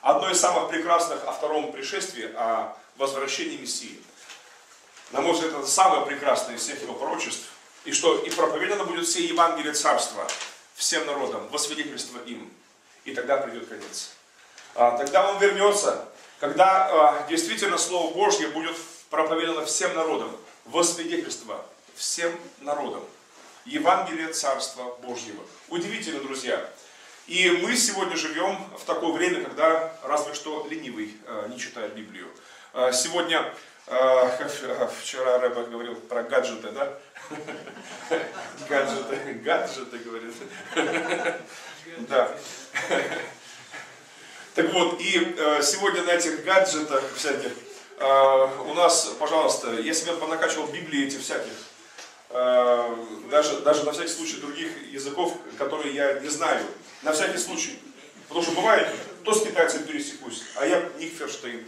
Одно из самых прекрасных о втором пришествии, о возвращении Мессии. На мой взгляд, это самое прекрасное из всех его пророчеств. И что и проповедано будет все Евангелие Царства всем народам, во свидетельство им. И тогда придет конец. А, тогда он вернется, когда а, действительно Слово Божье будет проповедано всем народам во свидетельство всем народам. Евангелие Царства Божьего. Удивительно, друзья. И мы сегодня живем в такое время, когда разве что ленивый не читает Библию. Сегодня, как [laughs] вчера Рэба говорил про гаджеты, да? [laughs] Гаджеты, гаджеты, говорит. [laughs] Да. Так вот, и сегодня на этих гаджетах всяких у нас, пожалуйста, я себе понакачивал Библии эти всяких, даже, даже на всякий случай других языков, которые я не знаю, на всякий случай. Потому что бывает, то с китайцем пересекусь, а я Никферштейн.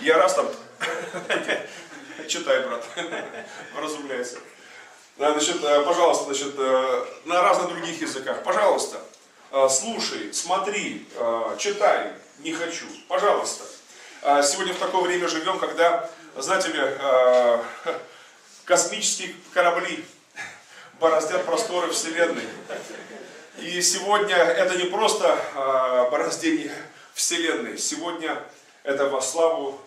Я раз там, [laughs] читай, брат, [laughs] разумляйся. Значит, пожалуйста, значит, на разных других языках, пожалуйста, слушай, смотри, читай, не хочу, пожалуйста. Сегодня в такое время живем, когда, знаете ли, [laughs] космические корабли бороздят просторы Вселенной. И сегодня это не просто бороздение Вселенной, сегодня это во славу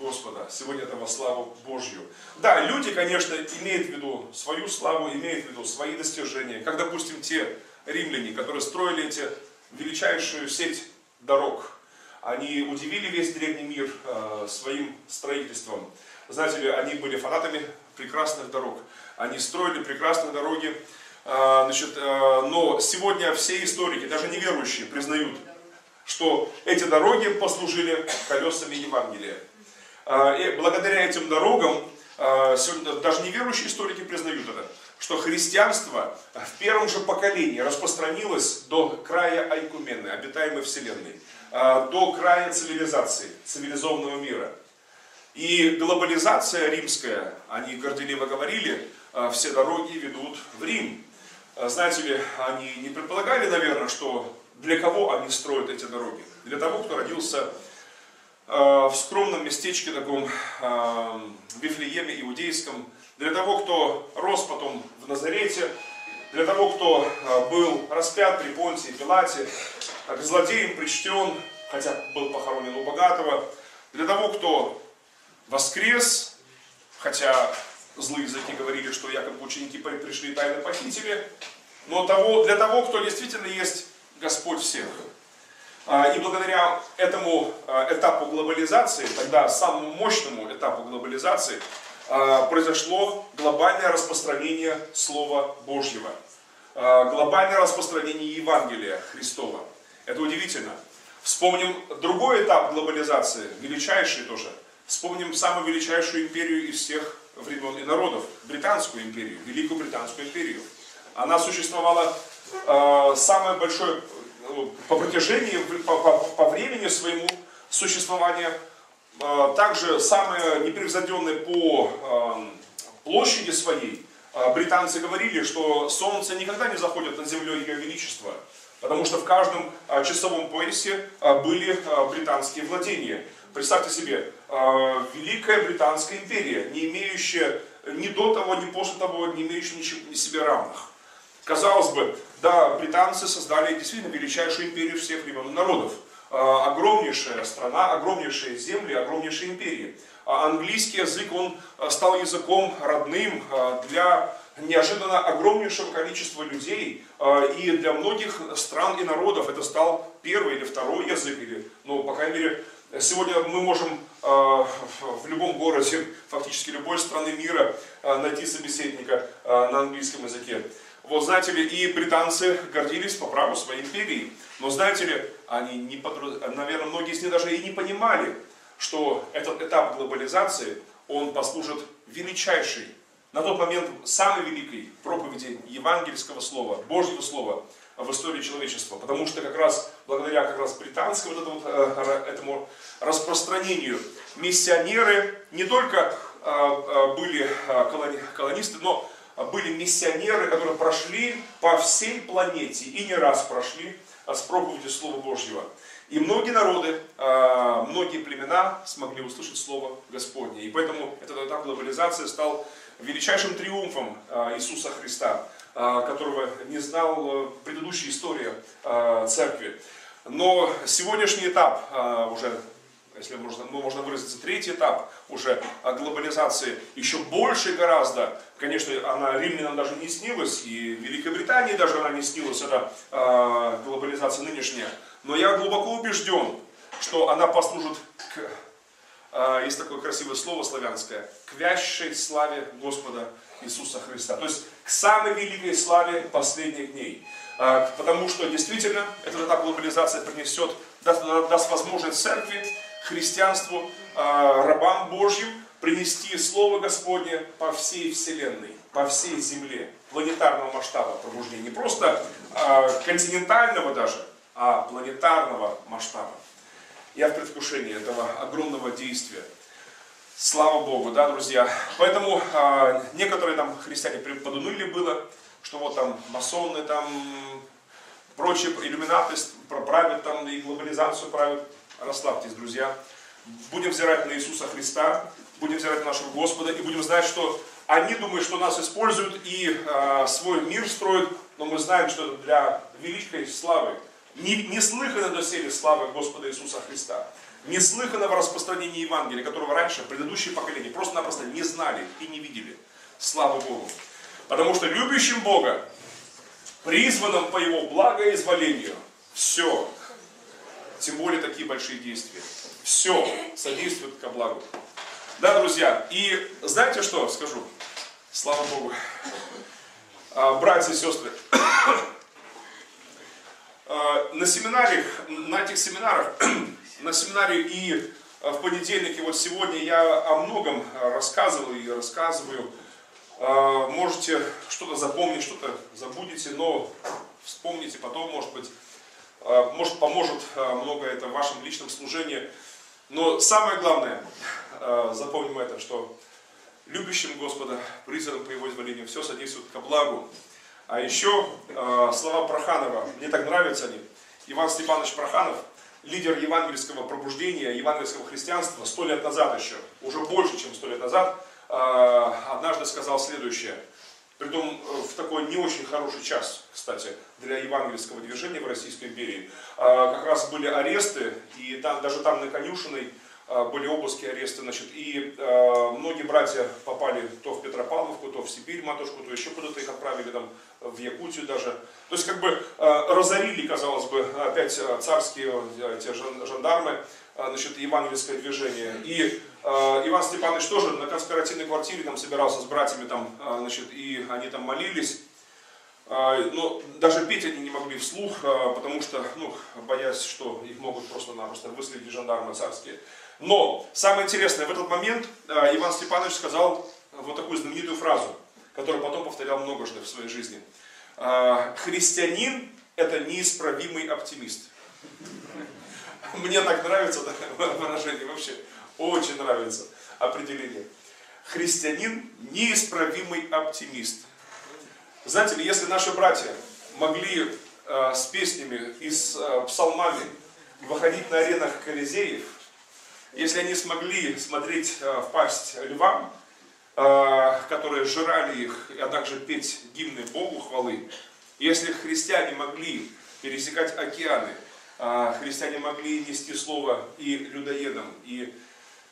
Господа, сегодня это во славу Божью. Да, люди, конечно, имеют в виду свою славу, имеют в виду свои достижения, как, допустим, те римляне, которые строили эти величайшую сеть дорог, они удивили весь древний мир э, своим строительством. Знаете ли, они были фанатами прекрасных дорог. Они строили прекрасные дороги. Э, значит, э, но сегодня все историки, даже неверующие, признают, что эти дороги послужили колесами Евангелия. И благодаря этим дорогам, сегодня даже неверующие историки признают это, что христианство в первом же поколении распространилось до края Айкумены, обитаемой вселенной. А, до края цивилизации, цивилизованного мира. И глобализация римская, они горделиво говорили, а, все дороги ведут в Рим. А, знаете ли, они не предполагали, наверное, что для кого они строят эти дороги. Для того, кто родился в скромном местечке таком, в Вифлееме иудейском, для того, кто рос потом в Назарете, для того, кто был распят при Понтии Пилате, к злодеям причтен, хотя был похоронен у богатого, для того, кто воскрес, хотя злые языки говорили, что якобы ученики пришли тайно похитили, но того, для того, кто действительно есть Господь всех. А, и благодаря этому а, этапу глобализации, тогда самому мощному этапу глобализации, а, произошло глобальное распространение Слова Божьего, глобальное распространение Евангелия Христова. Это удивительно. Вспомним другой этап глобализации, величайший тоже. Вспомним самую величайшую империю из всех времен и народов, Британскую империю, Великую Британскую империю. Она существовала э, самое большое э, по протяжении, по, по, по времени своему существования, э, также самое непревзойденное по э, площади своей. Э, британцы говорили, что солнце никогда не заходит над землей ее величества. Потому что в каждом а, часовом поясе а, были а, британские владения. Представьте себе, Великая Британская империя, не имеющая ни до того, ни после того, не имеющая ничего, ни себе равных. Казалось бы, да, британцы создали действительно величайшую империю всех времен и народов. Огромнейшая страна, огромнейшие земли, огромнейшие империи. Английский язык, он стал языком родным для неожиданно огромнейшего количества людей, а, и для многих стран и народов это стал первый или второй язык, или, ну, по крайней мере, сегодня мы можем а, в любом городе, фактически любой страны мира, а, найти собеседника на английском языке. Вот знаете ли, и британцы гордились по праву своей империи. Но знаете ли, они, не подруз... наверное, многие из них даже и не понимали, что этот этап глобализации, он послужит величайшей на тот момент самой великой проповеди евангельского слова, Божьего слова в истории человечества. Потому что как раз благодаря как раз британскому вот этому, э, этому распространению миссионеры не только э, э, были колонисты, но были миссионеры, которые прошли по всей планете и не раз прошли с проповедью Слова Божьего. И многие народы, многие племена смогли услышать Слово Господне. И поэтому этот этап глобализации стал величайшим триумфом Иисуса Христа, которого не знал э, предыдущая история а, церкви. Но сегодняшний этап уже если можно, ну, можно выразиться, третий этап уже глобализации, еще больше гораздо, конечно, она римлянам даже не снилась, и Великобритании даже она не снилась, это э, глобализация нынешняя, но я глубоко убежден, что она послужит к, э, есть такое красивое слово славянское, к вящей славе Господа Иисуса Христа. То есть к самой великой славе последних дней. Э, потому что действительно этот этап глобализации принесет, даст, даст возможность церкви, христианству, э, рабам Божьим принести Слово Господне по всей вселенной, по всей земле, планетарного масштаба пробуждения. Не просто э, континентального даже, а планетарного масштаба. Я в предвкушении этого огромного действия. Слава Богу, да, друзья. Поэтому э, некоторые там христиане подуныли было, что вот там масоны, там прочие иллюминаты правят там и глобализацию правят. Расслабьтесь, друзья. Будем взирать на Иисуса Христа, будем взирать на нашего Господа и будем знать, что они думают, что нас используют и э, свой мир строят, но мы знаем, что это для великой славы. Не, не слыхано доселе славы Господа Иисуса Христа. Не слыхано в распространении Евангелия, которого раньше предыдущие поколения просто-напросто не знали и не видели. Слава Богу. Потому что любящим Бога, призванным по Его благоизволению, все, тем более такие большие действия, все содействует ко благу. Да, друзья, и знаете что скажу? Слава Богу. А, братья и сестры, [coughs] а, на семинариях, на этих семинарах, на семинаре и а, в понедельник, и вот сегодня я о многом рассказывал и рассказываю. Можете что-то запомнить, что-то забудете, но вспомните потом, может быть, может поможет много это в вашем личном служении. Но самое главное, запомним это, что любящим Господа, призванным по Его изволению, все содействует ко благу. А еще э, слова Проханова, мне так нравятся они. Иван Степанович Проханов, лидер евангельского пробуждения, евангельского христианства, сто лет назад еще, уже больше, чем сто лет назад, э, однажды сказал следующее. Притом э, в такой не очень хороший час, кстати, для евангельского движения в Российской империи. Э, как раз были аресты, и там, даже там на конюшиной были обыски, аресты, значит, и э, многие братья попали то в Петропавловку, то в Сибирь матушку, то еще куда-то их отправили там в Якутию даже. То есть как бы э, разорили, казалось бы, опять царские эти жандармы, значит, евангельское движение. И э, Иван Степанович тоже на конспиративной квартире там собирался с братьями там, значит, и они там молились. Но даже петь они не могли вслух, потому что, ну, боясь, что их могут просто-напросто выследить жандармы царские. Но самое интересное, в этот момент э, Иван Степанович сказал вот такую знаменитую фразу, которую потом повторял многожды в своей жизни. «Э, Христианин – это неисправимый оптимист. [laughs] Мне так нравится это выражение вообще. Очень нравится определение. Христианин – неисправимый оптимист. Знаете ли, если наши братья могли э, с песнями и с э, псалмами выходить на аренах Колизеев – если они смогли смотреть э, в пасть львам, э, которые жрали их, а также петь гимны Богу хвалы, если христиане могли пересекать океаны, э, христиане могли нести слово и людоедам, и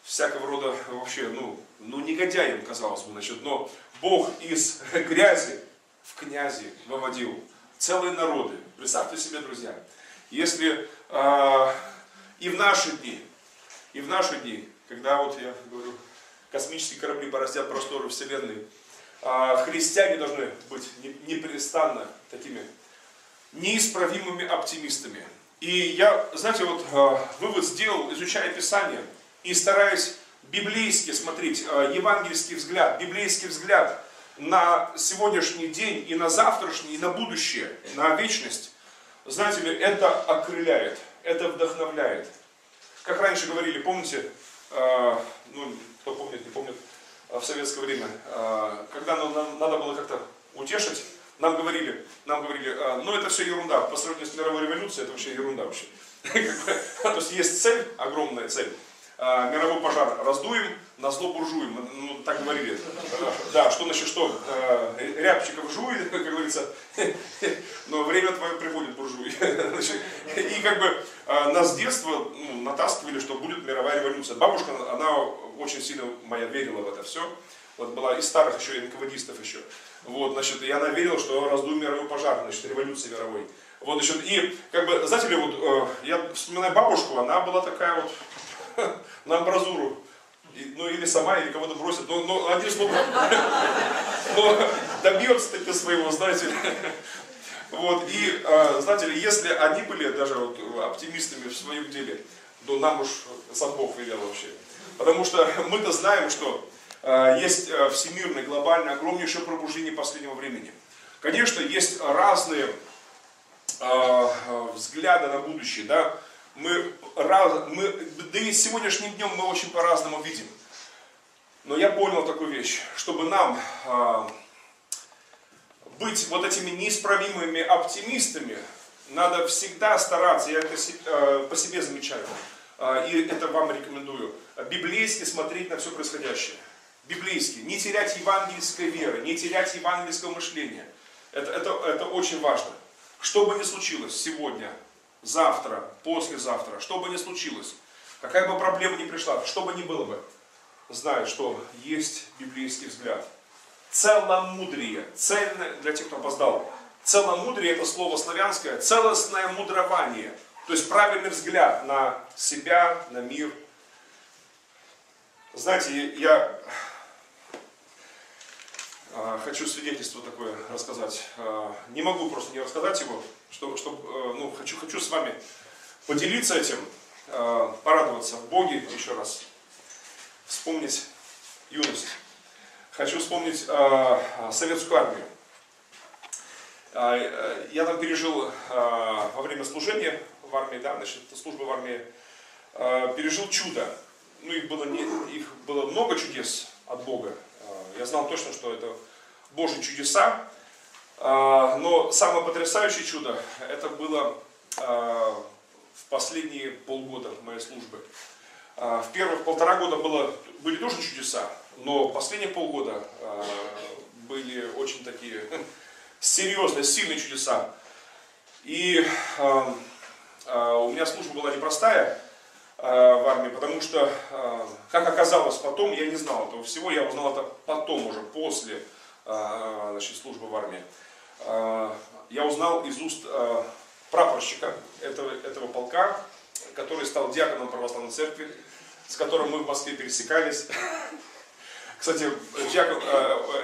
всякого рода вообще, ну, ну негодяям, казалось бы, значит, но Бог из грязи в князи выводил целые народы. Представьте себе, друзья, если э, и в наши дни и в наши дни, когда вот я говорю, космические корабли бороздят просторы Вселенной, а, христиане должны быть непрестанно такими неисправимыми оптимистами. И я, знаете, вот а, вывод сделал, изучая Писание, и стараясь библейски смотреть, а, евангельский взгляд, библейский взгляд на сегодняшний день и на завтрашний, и на будущее, на вечность, знаете ли, это окрыляет, это вдохновляет. Как раньше говорили, помните, э, ну, кто помнит, не помнит, э, в советское время, э, когда нам, нам надо было как-то утешить, нам говорили, нам говорили, ну это все ерунда, по сравнению с мировой революцией, это вообще ерунда вообще. [laughs] То есть есть цель, огромная цель, э, мировой пожар раздуем, на зло буржуем, ну, так говорили. Да, что значит что, э, рябчиков жуй, [laughs] как говорится, но время твое приходит буржуй. [laughs] И как бы э, нас с детства ну, натаскивали, что будет мировая революция. Бабушка, она очень сильно моя верила в это все. Вот была из старых еще НКВДистов еще. Вот, значит, и она верила, что раздуем мировой пожар, значит, революция мировой. Вот, значит, и, как бы, знаете ли, вот, э, я вспоминаю бабушку, она была такая вот, на амбразуру, и, ну, или сама, или кого-то бросит, но, но один словом, но добьется таки своего, знаете. Вот, и, э, знаете ли, если они были даже вот оптимистами в своем деле, то нам уж сам Бог велел вообще. Потому что мы-то знаем, что э, есть э, всемирное, глобальное, огромнейшее пробуждение последнего времени. Конечно, есть разные взгляды на будущее, да, мы, раз, мы, да и сегодняшним днем мы очень по-разному видим. Но я понял такую вещь, чтобы нам э, быть вот этими неисправимыми оптимистами, надо всегда стараться, я это э, по себе замечаю, э, и это вам рекомендую, библейски смотреть на все происходящее. Библейски. Не терять евангельской веры, не терять евангельского мышления. Это, это, это очень важно. Что бы ни случилось сегодня, завтра, послезавтра, что бы ни случилось, какая бы проблема ни пришла, что бы ни было бы, знай, что есть библейский взгляд. Целомудрие, цельное, для тех, кто опоздал, целомудрие это слово славянское, целостное мудрование, то есть правильный взгляд на себя, на мир. Знаете, я а, хочу свидетельство такое рассказать. А, не могу просто не рассказать его, чтобы, чтобы э, ну, хочу, хочу с вами поделиться этим, а, порадоваться в Боге еще раз, вспомнить юность. Хочу вспомнить советскую армию. Я там пережил во время служения в армии, да, значит, службы в армии, пережил чудо. Ну, их было, не, их было много чудес от Бога. Я знал точно, что это Божьи чудеса. А, но самое потрясающее чудо, это было а, в последние полгода моей службы. А, в первых полтора года было, были тоже чудеса, но последние полгода были очень такие серьезные, сильные чудеса. И у меня служба была непростая в армии, потому что, как оказалось потом, я не знал этого всего, я узнал это потом уже, после значит, службы в армии, я узнал из уст а, прапорщика этого, этого полка, который стал диаконом православной церкви, с которым мы в Москве пересекались. Кстати, диакон,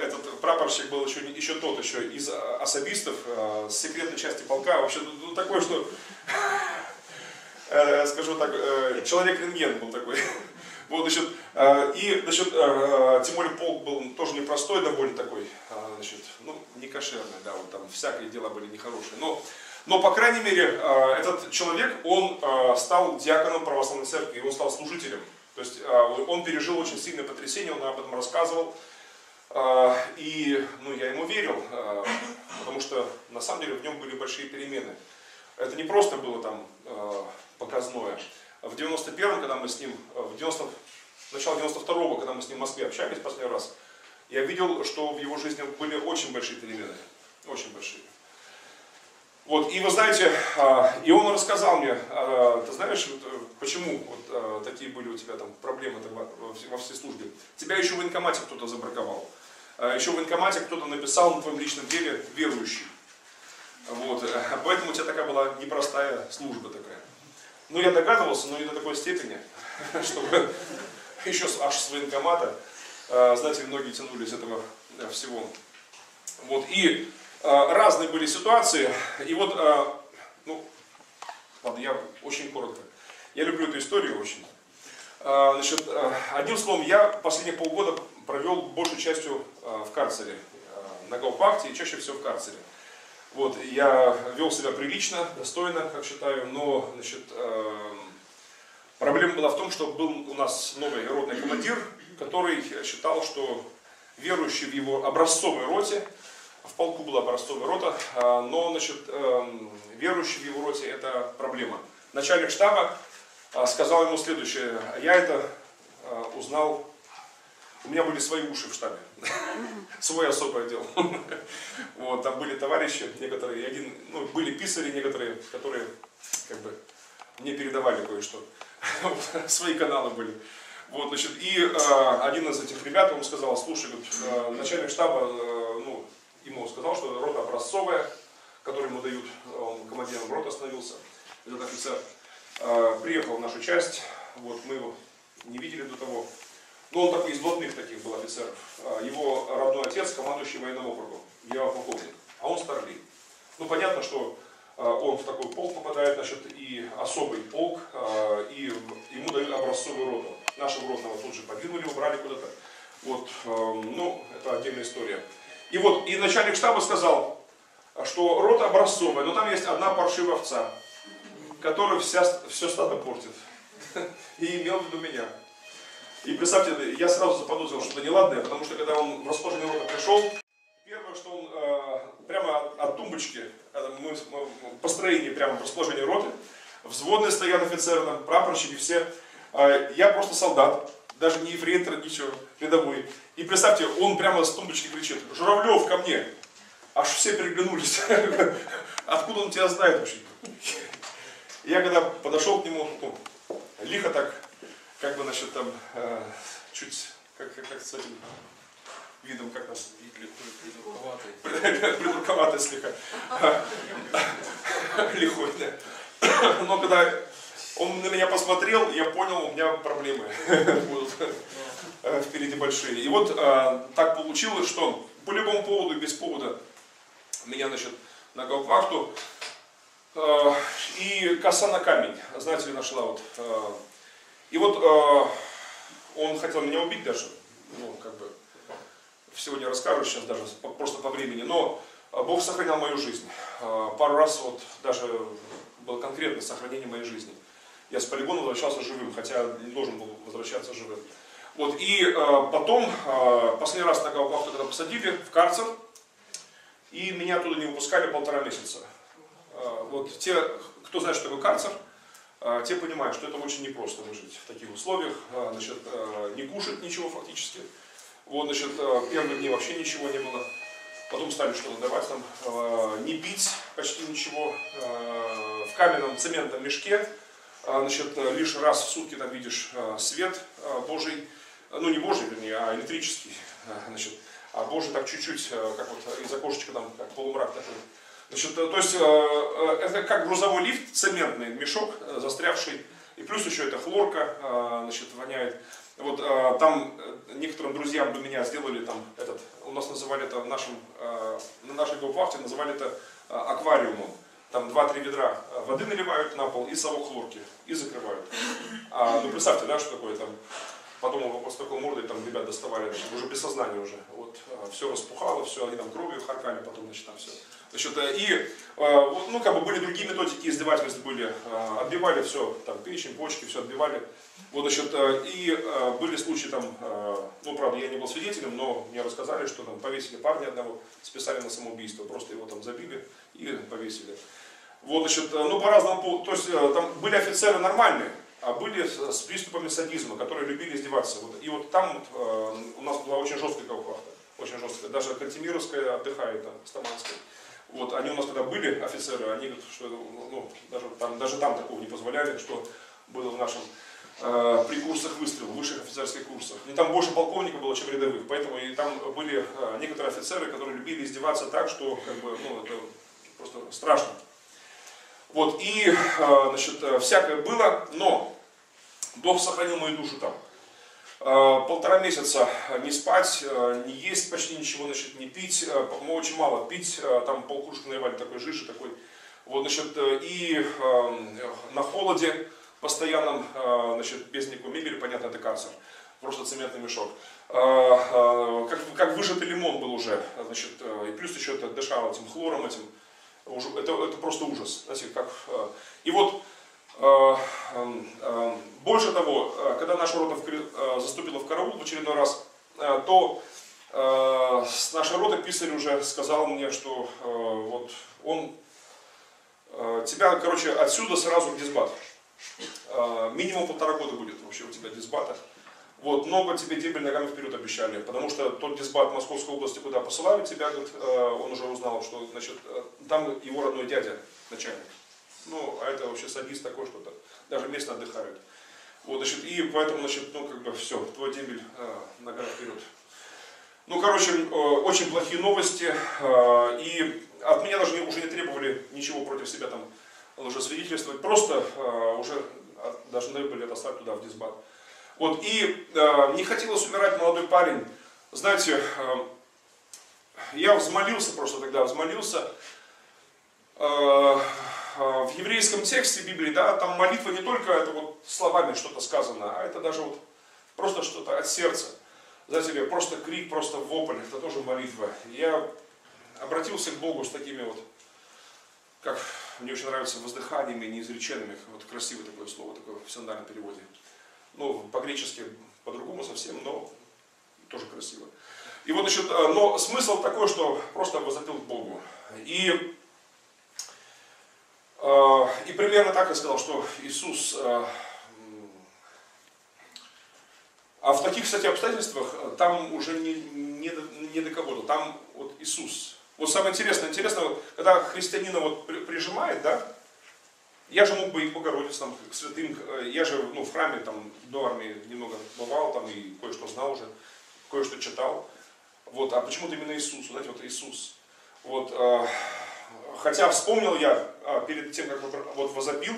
этот прапорщик был еще, еще тот, еще из особистов, с секретной части полка, вообще ну, такой, что, [laughs] э, скажу так, э, человек-рентген был такой. Вот, значит, э, и, значит, э, тем более полк был тоже непростой, довольно такой, э, значит, ну, не кошерный, да, вот там всякие дела были нехорошие. Но, но по крайней мере, этот человек, он стал диаконом православной церкви, он стал служителем. То есть он пережил очень сильное потрясение, он об этом рассказывал. И ну, я ему верил, потому что на самом деле в нем были большие перемены. Это не просто было там показное в 91-м, когда мы с ним, э, в 90 начало 92-го, когда мы с ним в Москве общались последний раз, я видел, что в его жизни были очень большие перемены. Очень большие. Вот, и вы знаете, а, и он рассказал мне, а, ты знаешь, э, почему вот э, такие были у тебя там проблемы во всей службе. Тебя еще в военкомате кто-то забраковал. А, еще в военкомате кто-то написал на твоем личном деле верующий. Вот, поэтому у тебя такая была непростая служба такая. Ну, я догадывался, но не до такой степени, [laughs] чтобы еще аж с военкомата, а, знаете, многие тянули из этого э, всего. Вот, и а, разные были ситуации, и вот, а, ну, ладно, я очень коротко. Я люблю эту историю очень. Значит, одним словом, я последние полгода провел большей частью в карцере, на Гаупакте и чаще всего в карцере. Вот, я вел себя прилично, достойно, как считаю, но значит, проблема была в том, что был у нас новый ротный командир, который считал, что верующий в его образцовой роте, в полку была образцовая рота, э, но значит, э, верующий в его роте это проблема. Начальник штаба сказал ему следующее. Я это узнал, у меня были свои уши в штабе, [laughs] свой особый отдел. [laughs] Вот, там были товарищи, некоторые, один, ну, были писари некоторые, которые как бы мне передавали кое-что. [laughs] Свои каналы были. Вот, значит, и э, один из этих ребят, он сказал, слушай, э, начальник штаба, э, ну, ему сказал, что рота образцовая, которую ему дают, он командиром роты становился, этот офицер, э, приехал в нашу часть, вот, мы его не видели до того, но он такой из блатных таких был офицеров. Э, его родной отец, командующий военным округом, я полковник, а он старлей. Ну, понятно, что он в такой полк попадает, значит, и особый полк, э, и ему дают образцовую роту нашего родного тут же подвинули, убрали куда-то. Вот, эм, ну, это отдельная история. И вот, и начальник штаба сказал, что рота образцовая, но там есть одна паршивая овца, которая вся, все стадо портит. [laughs] И имел в виду меня. И представьте, я сразу заподозрил что-то неладное, потому что когда он в расположение рота пришел, первое, что он э, прямо от тумбочки, мы, построение прямо в расположении роты, взводные стоят офицеры, там, прапорщики, все а, я просто солдат, даже не ефрейтор, ничего, рядовой. И представьте, он прямо с тумбочки кричит, Журавлев, ко мне. Аж все переглянулись. [laughs] Откуда он тебя знает вообще? Я когда подошел к нему, ну, лихо так, как бы, значит, там, э, чуть, как, как, как с этим видом, как нас, придурковатый. Придурковатый [laughs] слегка. [laughs] Лихой, да. Но когда он на меня посмотрел, я понял, у меня проблемы [laughs] будут впереди большие. И вот э, так получилось, что по любому поводу, без повода, меня, значит, на гауптвахту, э, и коса на камень, знаете ли, нашла вот. Э, и вот он хотел меня убить даже, ну, как бы, всего не расскажу сейчас даже, просто по времени, но Бог сохранял мою жизнь. Э, пару раз вот даже было конкретное сохранение моей жизни я с полигона возвращался живым, хотя не должен был возвращаться живым. Вот, и э, потом, последний раз на Гаупахту, когда посадили в карцер, и меня оттуда не выпускали полтора месяца. Вот те, кто знает, что такое карцер, те понимают, что это очень непросто выжить в таких условиях, э, значит, не кушать ничего фактически. Вот, значит, э, первые дни вообще ничего не было. Потом стали что-то давать нам, э, не пить почти ничего, э, в каменном цементном мешке, а, значит, лишь раз в сутки там видишь свет Божий, ну не Божий, вернее, а электрический, значит, а Божий так чуть-чуть, как вот из окошечка там, как полумрак такой. Значит, то есть это как грузовой лифт, цементный мешок, застрявший, и плюс еще это хлорка, значит, воняет. Вот там некоторым друзьям бы меня сделали там этот, у нас называли это в нашем, на нашей гауптвахте называли это аквариумом там 2-3 ведра воды наливают на пол и совок хлорки, и закрывают. А, ну представьте, да, что такое там, потом вот с такой мордой там ребят доставали, значит, уже без сознания уже, вот, а, все распухало, все, они там кровью харкали, потом, значит, там все. Значит, э, и, а, ну, как бы были другие методики издевательств были, а, отбивали все, там, печень, почки, все отбивали. Вот, значит, э, и были случаи там, ну, правда, я не был свидетелем, но мне рассказали, что там повесили парня одного, списали на самоубийство, просто его там забили и повесили. Вот, значит, э, ну, по-разному, то есть э, там были офицеры нормальные, а были с приступами садизма, которые любили издеваться. Вот, и вот там вот, э, у нас была очень жесткая гауптвахта, очень жесткая. Даже Кантемировская отдыхает, там, Стаманская. Вот, они у нас когда были офицеры, они что ну, даже, там, даже там такого не позволяли, что было в нашем э, при курсах выстрела, высших офицерских курсах. И там больше полковников было, чем рядовых. Поэтому и там были э, некоторые офицеры, которые любили издеваться так, что как бы, ну, это просто страшно. Вот, и, э, значит, э, всякое было, но Бог сохранил мою душу там. Э, полтора месяца не спать, не есть почти ничего, значит, не пить, мы очень мало пить, там полкружки наливали такой жиши такой. Вот, значит, и на холоде постоянном, значит, без никакой мебели, понятно, это карцер, просто цементный мешок. Как, как выжатый лимон был уже, значит, и плюс еще это дышал этим хлором этим, это, это просто ужас. Знаете, как, э, и вот э, э, больше того, когда наша рота заступила в караул в очередной раз, то с нашей роты писарь уже сказал мне, что вот он тебя, короче, отсюда сразу в дисбат. Э, минимум полтора года будет вообще у тебя дисбата. Вот, много тебе дебель ногами вперед обещали, потому что тот дисбат Московской области, куда посылают тебя, говорит, э, он уже узнал, что значит, э, там его родной дядя начальник. Ну, а это вообще садист такой, что -то, даже местно отдыхают. Вот, значит, и поэтому, значит, ну, как бы все, твой дембель э, нога вперед. Ну, короче, э, очень плохие новости, и от меня даже уже не требовали ничего против себя там лжесвидетельствовать, просто э, уже должны были отослать туда, в дисбат. Вот, и э, не хотелось умирать молодой парень. Знаете, э, я взмолился просто тогда, взмолился. Э, э, в еврейском тексте Библии, да, там молитва не только это вот словами что-то сказано, а это даже вот просто что-то от сердца. Знаете, просто крик, просто вопль, это тоже молитва. Я обратился к Богу с такими вот, как мне очень нравится, воздыханиями неизреченными, вот красивое такое слово, такое в синодальном переводе ну, по-гречески по-другому совсем, но тоже красиво. И вот, значит, э, но смысл такой, что просто возопил к Богу. И, э, и примерно так я сказал, что Иисус, э, а в таких, кстати, обстоятельствах там уже не, не, не до кого-то, там вот Иисус. Вот самое интересное, интересно, когда христианина вот прижимает, да, я же мог бы и к Богородице, там, к святым, э, я же ну, в храме там, до армии немного бывал там, и кое-что знал уже, кое-что читал. Вот, а почему-то именно Иисус, знаете, вот Иисус. Вот, э, хотя вспомнил я э, перед тем, как вот возопил,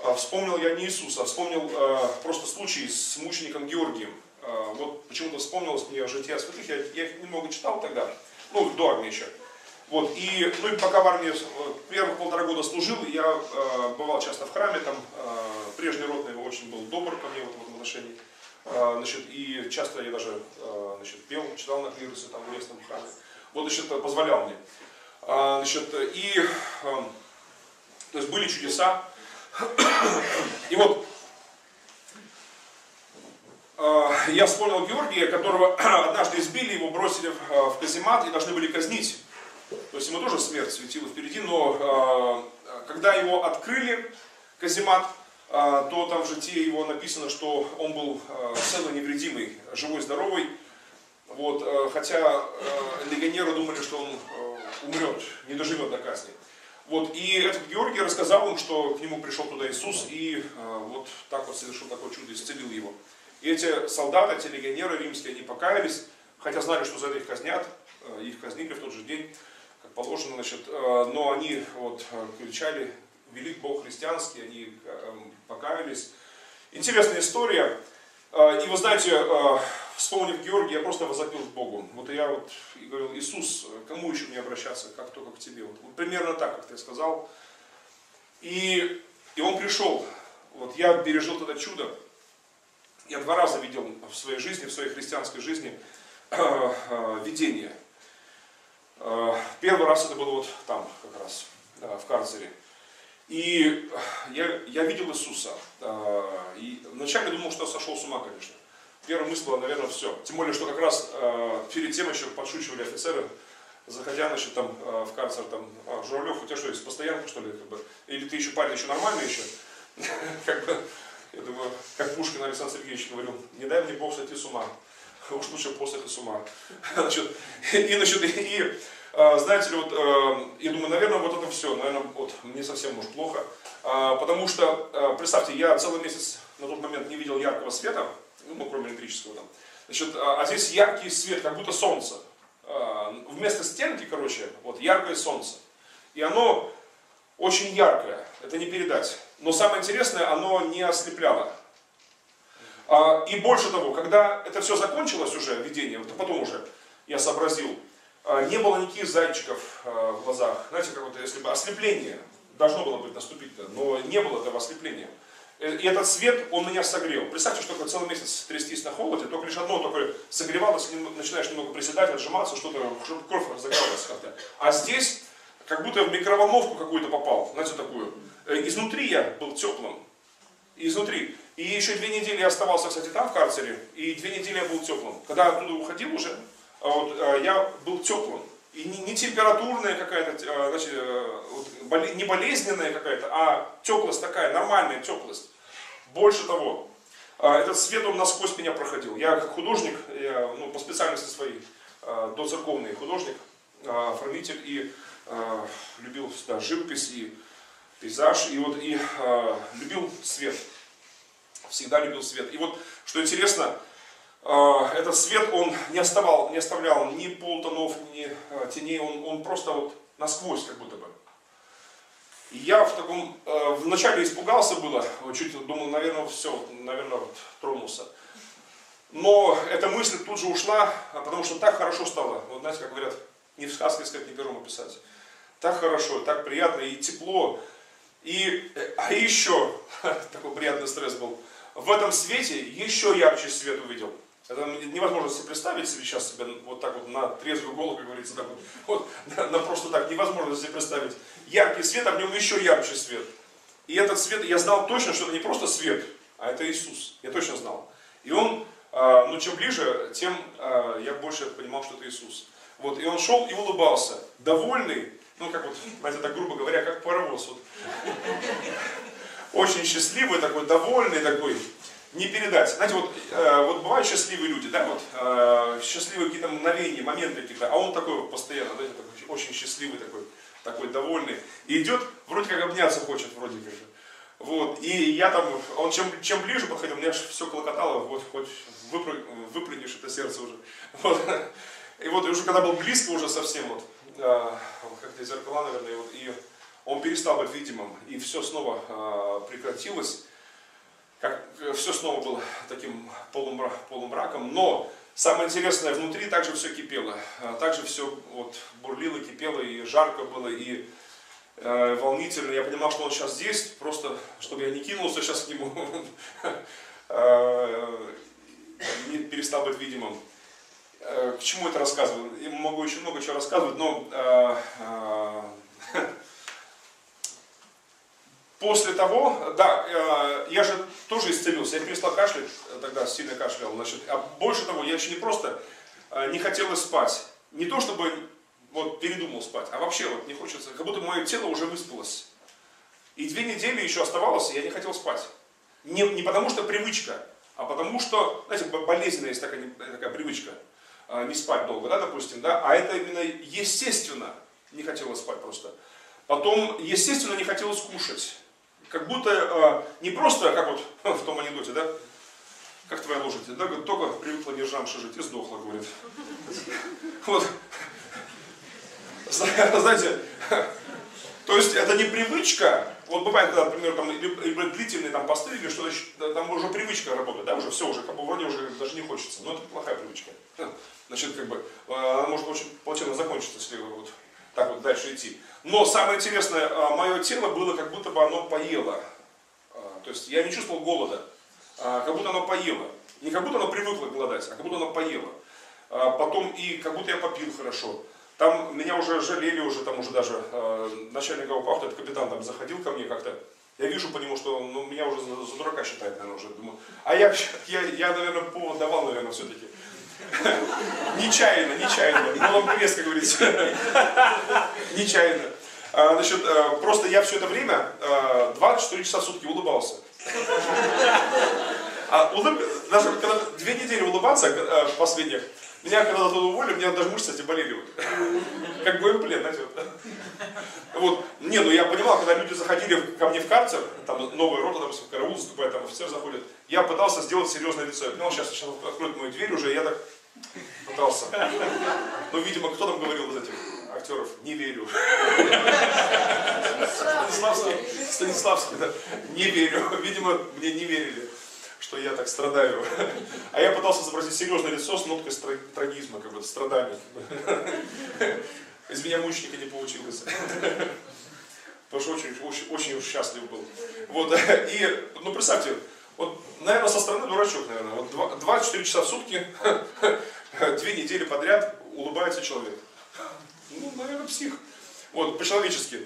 э, вспомнил я не Иисуса, а вспомнил э, просто случай с мучеником Георгием. Э, вот почему-то вспомнилось мне жития святых, я, я их немного читал тогда, ну, до армии еще. Вот, и, ну и пока в армии э, первых полтора года служил, я э, бывал часто в храме, там э, прежний ротный очень был добр ко мне вот, в этом отношении. Э, значит, и часто я даже э, значит, пел, читал на клирусе там в местном храме. Вот, значит, позволял мне. Значит, и, то есть были чудеса. [coughs] И вот, я вспомнил Георгия, которого [clears throat] однажды избили, его бросили в, э, в каземат и должны были казнить. То есть ему тоже смерть светила впереди, но э, когда его открыли, каземат, то там в житии его написано, что он был целый невредимый, живой, здоровый. Вот, хотя легионеры думали, что он умрет, не доживет до казни. Вот, и этот Георгий рассказал им, что к нему пришел туда Иисус и вот так вот совершил такое чудо, исцелил его. И эти солдаты, эти легионеры римские, они покаялись, хотя знали, что за это их казнят, э, их казнили в тот же день положено, значит, э, но они вот э, кричали, велик Бог христианский, они эм, покаялись. Интересная история. И вы знаете, вспомнив Георгия, я просто возопил к Богу. Вот я вот говорил, Иисус, кому еще мне обращаться, как только к тебе? Вот, вот примерно так, как ты сказал. И, и он пришел. Вот я пережил это чудо. Я два раза видел в своей жизни, в своей христианской жизни видение – Э, первый раз это было вот там, как раз, в карцере. И я, я видел Иисуса. Э, и вначале думал, что сошел с ума, конечно. Первая мысль была, наверное, все. Тем более, что как раз э, перед тем еще подшучивали офицеры, заходя, значит, там в карцер, там, а, Журавлев, у тебя что, есть постоянка, что ли, как бы? Или ты еще парень еще нормальный еще? [laughs] Как бы, я думаю, как Пушкин Александр Сергеевич говорил, не дай мне Бог сойти с ума. [laughs] Уж лучше после с ума. [laughs] Значит, и, значит, и, а, знаете ли, вот, э, я думаю, наверное, вот это все, наверное, вот мне совсем уж плохо, а, потому что, э, представьте, я целый месяц на тот момент не видел яркого света, ну, кроме электрического там, значит, а, а здесь яркий свет, как будто солнце, вместо стенки, короче, вот яркое солнце, и оно очень яркое, это не передать, но самое интересное, оно не ослепляло, и больше того, когда это все закончилось уже, видение, вот потом уже я сообразил, а, не было никаких зайчиков а, в глазах. Знаете, как вот если бы ослепление должно было быть наступить, но не было этого ослепления. Э, и этот свет, он меня согрел. Представьте, что такое целый месяц трястись на холоде, только лишь одно только согревалось, начинаешь немного приседать, отжиматься, что-то, чтобы кровь разогрелась как-то. А здесь, как будто в микроволновку какую-то попал, знаете, такую. Э, изнутри я был теплым. Изнутри. И еще две недели я оставался, кстати, там, в карцере, и две недели я был теплым. Когда оттуда уходил уже, а вот, а, я был теплым. И не, не температурная какая-то, э, значит, э, вот, не болезненная какая-то, а теплость такая, нормальная теплость. Больше того, этот свет, он насквозь меня проходил. Я как художник, я, ну, по специальности своей, э, доцерковный художник, оформитель, и любил да, живопись и пейзаж, и вот и любил свет. Всегда любил свет. И вот, что интересно, а, этот свет, он не, оставал, не оставлял ни полутонов, ни а, теней, он, он просто вот насквозь как будто бы. И я в таком, а, вначале испугался было, чуть думал, наверное, все, наверное, вот, тронулся. Но эта мысль тут же ушла, потому что так хорошо стало. Вот знаете, как говорят, не в сказке сказать, не пером описать. Так хорошо, так приятно и тепло. И, а еще, [laughs] такой приятный стресс был, в этом свете еще ярче свет увидел. Это невозможно себе представить себе сейчас себя вот так вот на трезвую голову, как говорится, так вот, вот на, на просто так, невозможно себе представить. Яркий свет, а в нем еще ярче свет. И этот свет, я знал точно, что это не просто свет, а это Иисус. Я точно знал. И он, э, ну чем ближе, тем э, я больше понимал, что это Иисус. Вот, и он шел и улыбался, довольный, ну как вот, знаете, так грубо говоря, как паровоз. Вот. Очень счастливый такой, довольный такой не передать. Знаете, вот, э, вот бывают счастливые люди, да, вот, э, счастливые какие-то мгновения, моменты какие-то, а он такой постоянно, знаете, такой, очень счастливый такой, такой довольный. И идет, вроде как обняться хочет, вроде как. Вот, и я там, он чем, чем ближе подходил, у меня все колокотало, вот, хоть выпрыг, выпрыгнешь это сердце уже. Вот. И вот, и уже когда был близко уже совсем, вот, э, как-то зеркала, наверное, и, вот, и он перестал быть видимым, и все снова э, прекратилось как э, все снова было таким полумрак, полумраком, но самое интересное, внутри также все кипело, а также все вот бурлило, кипело, и жарко было, и э, волнительно. Я понимал, что он сейчас здесь, просто чтобы я не кинулся сейчас к нему, [laughs] э, перестал быть видимым. Э, к чему это рассказываю? Я могу еще много чего рассказывать, но [laughs] После того, да, э, я же тоже исцелился, я перестал кашлять, э, тогда сильно кашлял, значит, а больше того, я еще не просто э, не хотел спать, не то чтобы вот передумал спать, а вообще вот не хочется, как будто мое тело уже выспалось. И две недели еще оставалось, и я не хотел спать. Не, не потому что привычка, а потому что, знаете, болезненная есть такая, такая привычка, не спать долго, да, допустим, да, а это именно естественно не хотелось спать просто. Потом, естественно, не хотелось кушать. Как будто э, не просто, как вот [laughs] в том анекдоте, да? Как твоя лошадь? Да, только привыкла нержамше жить и сдохла, говорит. [laughs] Вот. [laughs] Знаете, то есть это не привычка, вот бывает, когда, например, там, либо длительные там, посты или что-то, там уже привычка работает, да, уже все, уже как бы вроде уже даже не хочется, но это плохая привычка. Значит, как бы, э, она может очень плачевно закончиться, если вот так вот дальше идти. Но самое интересное, а, мое тело было как будто бы оно поело. А, то есть я не чувствовал голода, а, как будто оно поело. Не как будто оно привыкло голодать, а как будто оно поело. Потом и как будто я попил хорошо. Там меня уже жалели, уже там уже даже начальник гауптвахты, этот капитан там заходил ко мне как-то. Я вижу по нему, что он ну, меня уже за, за дурака считает, наверное, уже. Думаю, а я, я, я, наверное, повод давал, наверное, все-таки. [laughs] Нечаянно, нечаянно. Малом привет, как говорится. [laughs] Нечаянно. А, значит, а, просто я все это время 24 а, часа в сутки улыбался. А улыбка, даже когда две недели улыбаться а, последних, меня когда туда уволили, меня даже мышцы эти болели. Вот. Как гоемплен, знаете. Вот. вот. Не, ну я понимал, когда люди заходили ко мне в карцер, там новая рота, допустим, караул заступает, там офицер заходит, я пытался сделать серьезное лицо. Я понял, сейчас, сейчас откроет мою дверь уже, я так пытался. Ну, видимо, кто там говорил из этих актеров? Не верю. Станиславский, Станиславский, да. Не верю. Видимо, мне не верили, что я так страдаю. А я пытался изобразить серьезное лицо с ноткой трагизма, как бы страдания. Из меня мученика не получилось. Потому что очень, очень, очень счастлив был. Вот. И, ну, представьте, вот, наверное, со стороны дурачок, наверное. Вот 24 часа в сутки, две недели подряд улыбается человек. Ну, наверное, псих. Вот, по-человечески.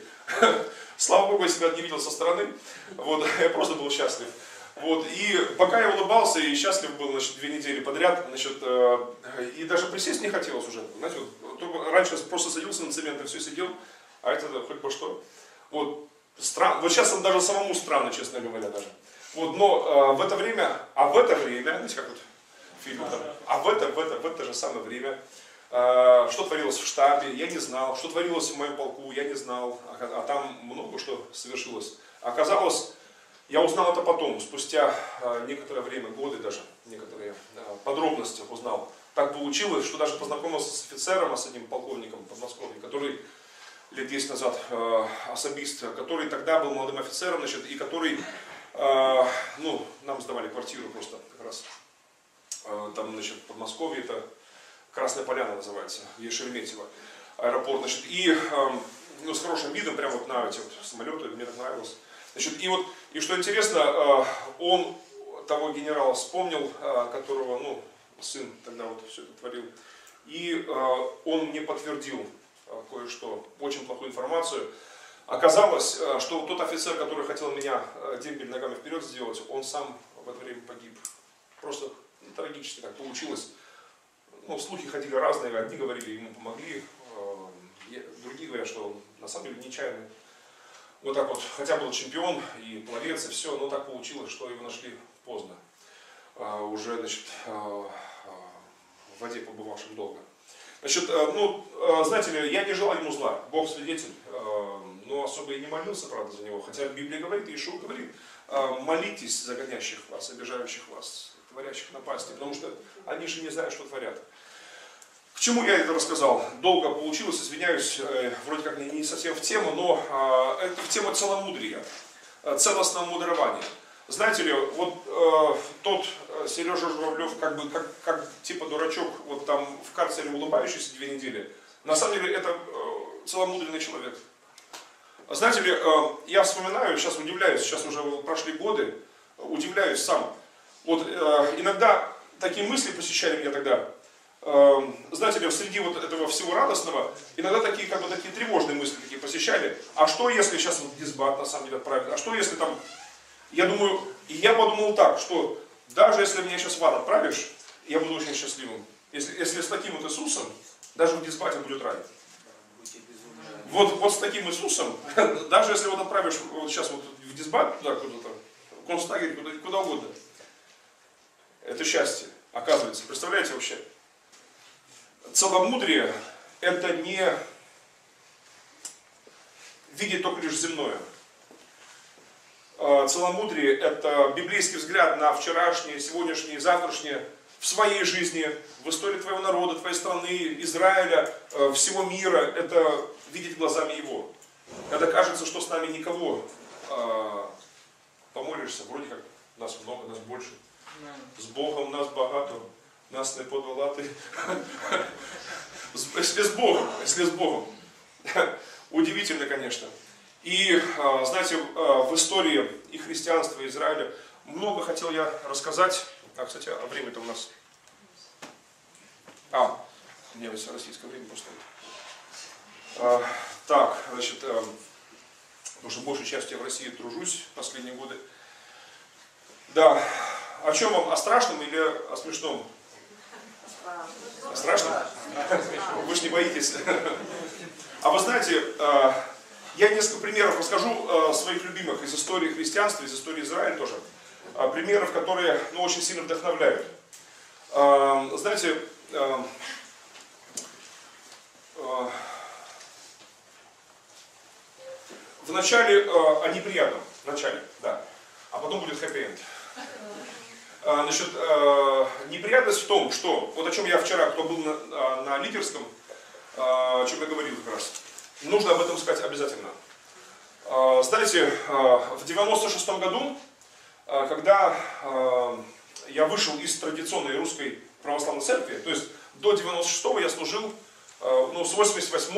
Слава Богу, я себя не видел со стороны. Вот, я просто был счастлив. Вот, и пока я улыбался и счастлив был, значит, две недели подряд, значит, э, и даже присесть не хотелось уже, знаете, вот, раньше просто садился на цемент и все сидел, а это хоть бы что. Вот, стран, вот сейчас даже самому странно, честно говоря, даже. Вот, но э, в это время, а в это время, знаете, как вот фильм там, а в это, в это, в это же самое время, э, что творилось в штабе, я не знал, что творилось в моем полку, я не знал, а, а там много что совершилось. Оказалось, я узнал это потом, спустя э, некоторое время, годы даже, некоторые э, подробности узнал. Так получилось, что даже познакомился с офицером, с одним полковником Подмосковья, который лет 10 назад э, особист, который тогда был молодым офицером, значит, и который, э, ну, нам сдавали квартиру просто как раз, там, значит, Подмосковье, это Красная Поляна называется, где аэропорт, значит, и, ну, с хорошим видом, прямо вот на эти вот самолеты, мне так нравилось. Значит, и вот, и что интересно, э, он того генерала вспомнил, э, которого, ну, сын тогда вот все это творил, и э, он мне подтвердил кое-что, очень плохую информацию. Оказалось, что тот офицер, который хотел меня дембель ногами вперед сделать, он сам в это время погиб. Просто ну, трагически так получилось. Ну, слухи ходили разные, одни говорили, ему помогли, другие говорят, что он на самом деле нечаянный вот так вот, хотя был чемпион и пловец, и все, но так получилось, что его нашли поздно, а, уже, значит, а, а, в воде побывавшим долго. Значит, ну, знаете ли, я не желал ему зла, Бог свидетель, но особо и не молился, правда, за него. Хотя Библия говорит, и Ишуа говорит, молитесь за гонящих вас, обижающих вас, творящих напасти, потому что они же не знают, что творят. К чему я это рассказал? Долго получилось, извиняюсь, э, вроде как не совсем в тему, но а, это в тему целомудрия, э, целостного мудрования. Знаете ли, вот э, тот э, Сережа Журавлев, как бы, как, как типа дурачок, вот там в карцере улыбающийся две недели, на самом деле это э, целомудренный человек. Знаете ли, э, я вспоминаю, сейчас удивляюсь, сейчас уже прошли годы, удивляюсь сам. Вот э, иногда такие мысли посещали меня тогда, знаете ли, среди вот этого всего радостного, иногда такие, как бы, такие тревожные мысли такие посещали. А что, если сейчас вот дисбат на самом деле отправят? А что, если там... Я думаю, я подумал так, что даже если меня сейчас в ад отправишь, я буду очень счастливым. Если, если с таким вот Иисусом, даже в дисбате будет рай. Вот, вот с таким Иисусом, [laughs] даже если вот отправишь вот сейчас вот в дисбат, туда куда-то, в концлагерь, куда, куда угодно, это счастье, оказывается. Представляете вообще? Целомудрие – это не видеть только лишь земное. А, целомудрие – это библейский взгляд на вчерашнее, сегодняшнее, завтрашнее в своей жизни, в истории твоего народа, твоей страны, Израиля, э, всего мира. Это видеть глазами Его. Когда кажется, что с нами никого, а, помолишься, вроде как нас много, нас больше. С Богом нас богато, нас не подолати. Если с Богом, если с Богом. Удивительно, конечно. И, а, знаете, а, в истории и христианства, Израиля много хотел я рассказать. А, кстати, а время-то у нас... А, не, российское время просто. А, так, значит, а, потому что большей частью я в России тружусь последние годы. Да, о чем вам? О страшном или о смешном? Страшно? Вы же не боитесь. [laughs] А вы знаете, э, я несколько примеров расскажу э, своих любимых из истории христианства, из истории Израиля тоже. Э, примеров, которые ну, очень сильно вдохновляют. Знаете, в начале они приятны, в начале, да, а потом будет хэппи-энд. А, значит, а, неприятность в том, что, вот о чем я вчера, кто был на, а, на лидерском, о чем я говорил как раз, нужно об этом сказать обязательно. Знаете, в 96 году, когда я вышел из традиционной русской православной церкви, то есть до 96 я служил, ну, с 88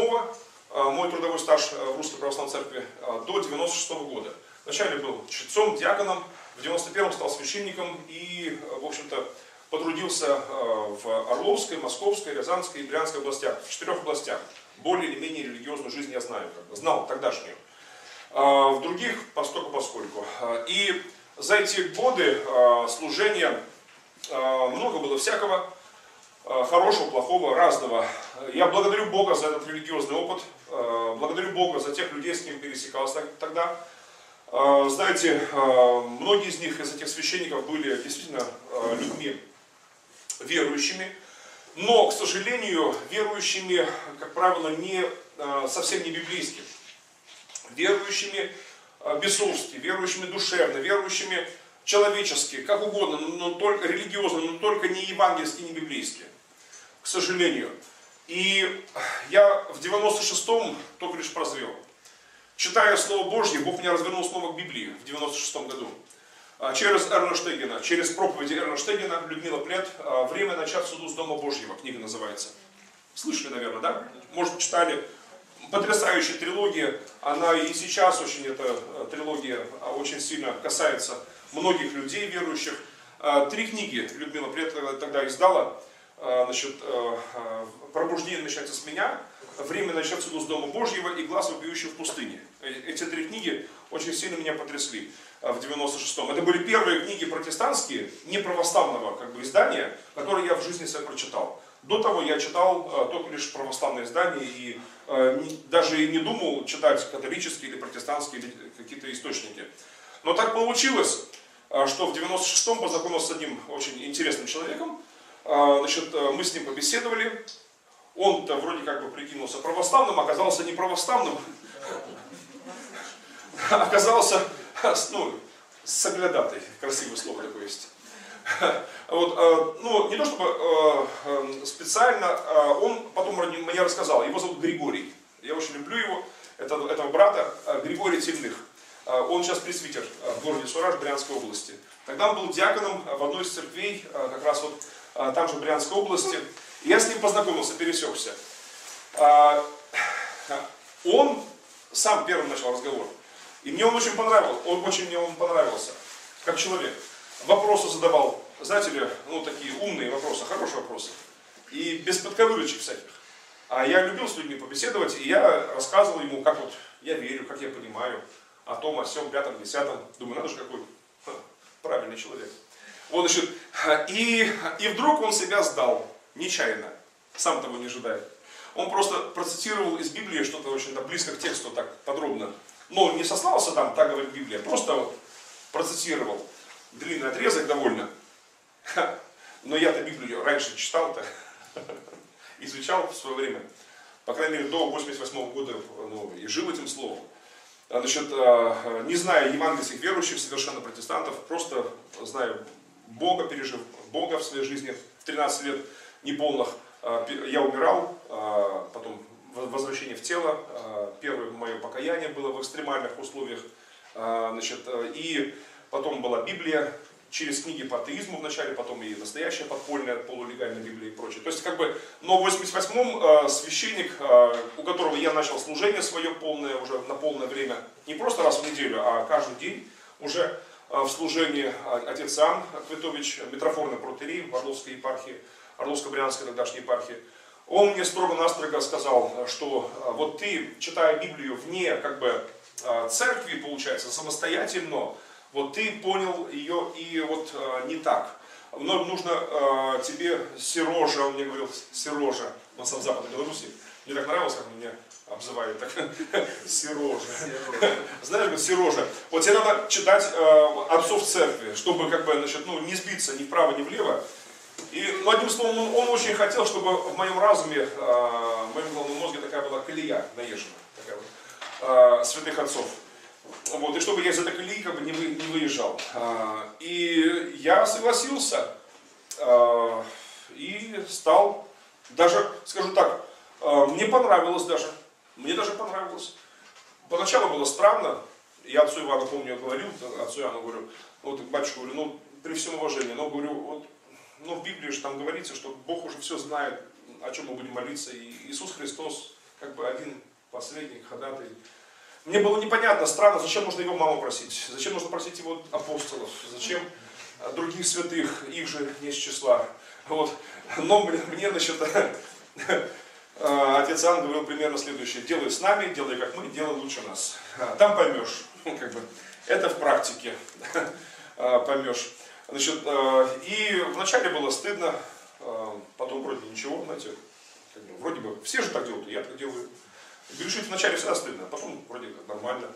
мой трудовой стаж в русской православной церкви до 96 года. Вначале был чтецом, диаконом, в 91-м стал священником и, в общем-то, потрудился э, в Орловской, Московской, Рязанской и Брянской областях, в четырех областях. Более или менее религиозную жизнь я знаю, знал тогдашнюю. А в других постольку поскольку. И за эти годы служения много было всякого, хорошего, плохого, разного. Я благодарю Бога за этот религиозный опыт, благодарю Бога за тех людей, с кем пересекался тогда. Знаете, многие из них, из этих священников, были действительно людьми верующими, но, к сожалению, верующими, как правило, не, а, совсем не библейскими. Верующими а, бесовски, верующими душевно, верующими человечески, как угодно, но только религиозно, но только не евангельски, не библейски. К сожалению. И я в 96-м только лишь прозрел. Читая Слово Божье, Бог меня развернул снова к Библии в 96-м году. А, через Эрна Штегина, через проповеди Эрна Штегина, Людмила Плет, а, «Время начать суду с Дома Божьего», книга называется. Слышали, наверное, да? Может, читали. Потрясающая трилогия, она и сейчас очень, эта э, трилогия а, очень сильно касается многих людей верующих. Три книги Людмила Плет тогда издала. Значит, э, э, «Пробуждение начинается с меня», «Время начать суду Дома Божьего» и «Глаз вопиющий в пустыне». Эти три книги очень сильно меня потрясли. Э, в 96-м. Это были первые книги протестантские, не православного как бы, издания, которые я в жизни себе прочитал. До того я читал э, только лишь православные издания и э, даже и не думал читать католические или протестантские какие-то источники. Но так получилось, э, что в 96-м познакомился с одним очень интересным человеком. Э, значит, э, мы с ним побеседовали. Он-то вроде как бы прикинулся православным, оказался не православным. Оказался ну, соглядатой, красивое слово такое есть. Вот, э, ну, не то чтобы э, э, специально, он потом мне рассказал, его зовут Григорий. Я очень люблю его, этого, этого брата, Григорий Тельных. Он сейчас пресвитер в городе Сураж Брянской области. Тогда он был диаконом в одной из церквей, как раз вот там же Брянской области. Я с ним познакомился, пересекся. [sighs] Он сам первым начал разговор. И мне он очень понравился, он очень мне он понравился, как человек. Вопросы задавал, знаете ли, ну такие умные вопросы, хорошие вопросы. И без подковырочек всяких. А я любил с людьми побеседовать, и я рассказывал ему, как вот я верю, как я понимаю, о том, о всем, пятом, десятом. Думаю, надо же какой правильный человек. Вот, значит, и, и вдруг он себя сдал, нечаянно, сам того не ожидает. Он просто процитировал из Библии что-то очень -то близко к тексту, так подробно. Но не сослался там, так говорит Библия, просто вот процитировал длинный отрезок довольно. Но я-то Библию раньше читал-то, [laughs] изучал в свое время, по крайней мере до 88 года ну, и жил этим словом. А, значит, а, не зная евангельских верующих, совершенно протестантов, просто знаю Бога, пережив Бога в своей жизни в 13 лет неполных, а, я умирал, потом возвращение в тело. А, первое мое покаяние было в экстремальных условиях. Значит, э, и потом была Библия, через книги по атеизму вначале, потом и настоящая подпольная, полулегальная Библия и прочее. То есть, как бы, но в 88-м э, священник, э, у которого я начал служение свое полное, уже на полное время, не просто раз в неделю, а каждый день, уже в служении отец Иоанн Квитович, митрофорный протерей в Орловской епархии, Орловско-Брянской тогдашней епархии, он мне строго-настрого сказал, что а, вот ты, читая Библию вне как бы а, церкви, получается, самостоятельно, вот ты понял ее и вот а, не так. Но нужно тебе Сирожа, он мне говорил, Сирожа, он сам Западной Беларуси, мне так нравилось, как меня обзывает так, [laughs] Сирожа. Знаешь, говорит, Сирожа. Вот тебе надо читать отцов церкви, чтобы как бы, значит, ну, не сбиться ни вправо, ни влево, и, одним словом, он, он очень хотел, чтобы в моем разуме, э, в моем головном мозге такая была колея наезжена, такая вот, э, святых отцов. Вот, и чтобы я из этой колеи как бы не, вы, не выезжал. Э, и я согласился э, и стал, даже, скажу так, э, мне понравилось даже, мне даже понравилось. Поначалу было странно, я отцу Ивану, помню, говорил, отцу Ивану говорю, вот батюшка, говорю, ну, при всем уважении, но говорю, вот но в Библии же там говорится, что Бог уже все знает, о чем мы будем молиться. И Иисус Христос как бы один последний ходатай. Мне было непонятно, странно, зачем нужно его маму просить, зачем нужно просить его апостолов, зачем других святых, их же не из числа. Вот. Но мне, мне значит, [laughs] отец Иоанн говорил примерно следующее. Делай с нами, делай как мы, делай лучше нас. Там поймешь. [laughs] Как бы, это в практике. [laughs] поймешь. Значит, и вначале было стыдно, потом вроде ничего, знаете, вроде бы все же так делают, я так делаю. Грешить вначале всегда стыдно, а потом вроде как нормально.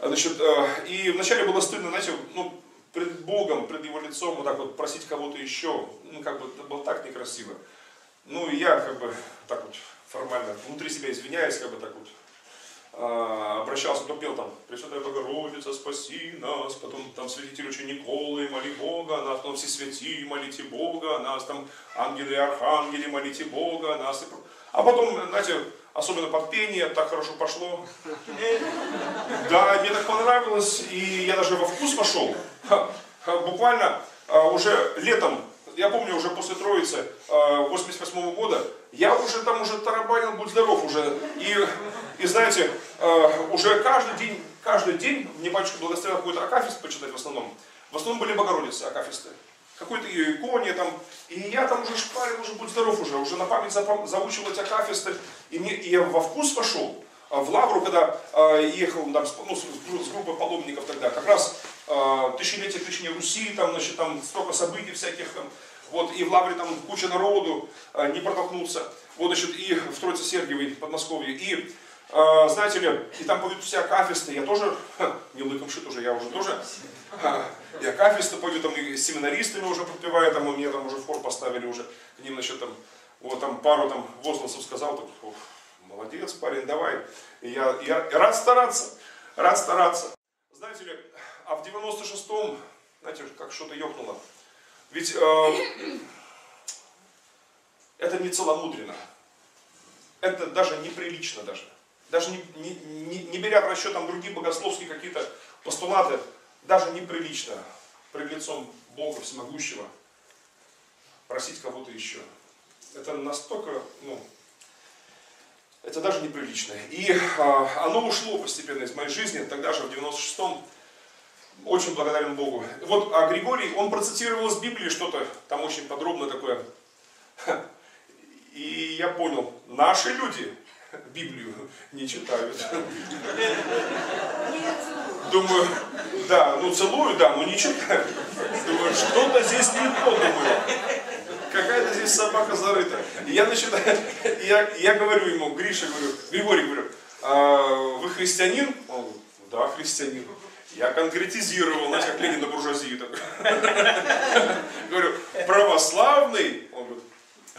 Значит, и вначале было стыдно, знаете, ну, пред Богом, пред Его лицом, вот так вот просить кого-то еще, ну, как бы, это было так некрасиво. Ну, и я, как бы, так вот, формально, внутри себя извиняюсь, как бы, так вот, а, обращался, кто пел там, Пресвятая Богородица, спаси нас, потом там святитель Николы, моли Бога, нас, потом все святии, молите Бога, нас там ангелы и архангели, молите Бога, нас. А потом, знаете, особенно под пение, так хорошо пошло. Да, мне так понравилось, и я даже во вкус пошел. Буквально а, уже летом, я помню, уже после Троицы 88 а, года, я уже там уже тарабанил, будь здоров уже. И, и знаете, а, уже каждый день, каждый день мне батюшка благословил какой-то акафист почитать в основном. В основном были Богородицы, акафисты. Какой-то иконе там. И я там уже шпарил, уже будь здоров уже. Уже на память заучил эти акафисты. И, мне, и я во вкус пошел. В Лавру, когда ехал там, ну, с, с группой паломников тогда, как раз э, тысячелетие крещения Руси, там, значит, там столько событий всяких, там, вот, и в Лавре там куча народу, э, не протолкнулся, вот, значит, и в Троице Сергиевой, Подмосковье, и, э, знаете ли, и там поют все акафисты, я тоже, [laughs] ха, не лыком шит уже, я уже тоже, ха, и акафисты пою, там, и с семинаристами уже подпеваю, там, и мне там уже фор поставили уже, к ним, значит, там, вот, там, пару, там, возгласов сказал, так, молодец, парень, давай, и я, я рад стараться, рад стараться. Знаете ли, а в 96-м, знаете, как что-то ёкнуло. Ведь э, это не целомудренно. Это даже неприлично даже. Даже не, не, не, не беря в расчет там другие богословские какие-то постулаты, даже неприлично пред лицом Бога Всемогущего просить кого-то еще. Это настолько, ну, это даже неприлично. И а, оно ушло постепенно из моей жизни. Тогда же в 96-м очень благодарен Богу. Вот а Григорий, он процитировал из Библии что-то, там очень подробно такое. [laughs] И я понял, наши люди Библию [laughs] не читают. [laughs] Думаю, да, ну целую, да, но не читаю. Думаю, что-то здесь не то, думаю. Какая-то здесь собака зарыта. И я начинаю, я, я говорю ему, Гриша, говорю, Григорий, говорю, а, вы христианин? Он говорит, да, христианин. Я конкретизировал, знаете, как Ленин на буржуазии такой. [laughs] Говорю, православный? Он говорит,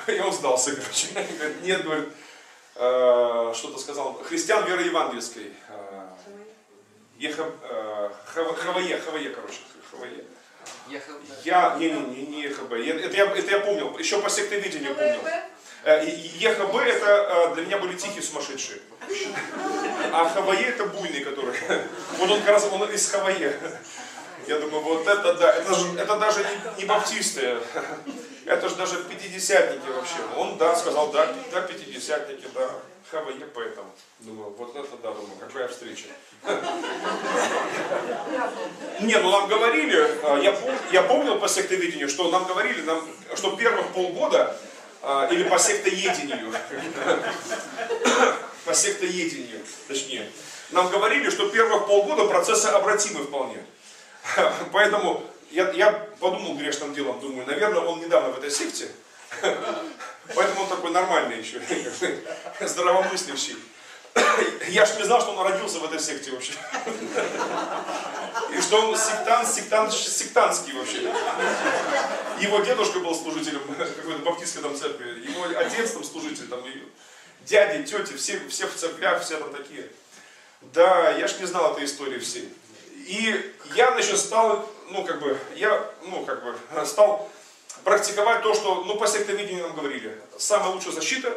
и он сдался, короче. [laughs] Говорит, нет, говорит, «Э, что-то сказал, христиан веры евангельской. Э, э, Хавае, Хавае, короче, Хавае. Я, не, не, не, не ЕХБ, это я, это я помнил, еще по сектовидению помнил. ЕХБ это для меня были тихие сумасшедшие. А Хавае это буйный, который. [laughs] Вот он как раз он из Хавае. Я думаю, вот это да, это, же, это даже не, не баптисты, это же даже пятидесятники вообще. Он да, сказал, да, да, пятидесятники, да, Хавае поэтому. Думаю, вот это да, думаю, какая встреча. Не, ну нам говорили, а, я, пом, я помнил по сектовидению, что нам говорили, нам, что первых полгода или по сектоедению, по сектоедению, точнее, нам говорили, что первых полгода процессы обратимы вполне. Поэтому я, я подумал грешным делом, думаю, наверное, он недавно в этой секте, поэтому он такой нормальный еще, [laughs] здравомыслящий. Я ж не знал, что он родился в этой секте вообще. И что он сектант, сектант, сектантский вообще. Его дедушка был служителем какой-то баптистской там церкви, его отец там служитель, там, и дяди, тети, все, все в церквях, все там такие. Да, я ж не знал этой истории всей. И я, значит, стал, ну, как бы, я, ну, как бы, стал практиковать то, что, ну, по сектовидению нам говорили. Самая лучшая защита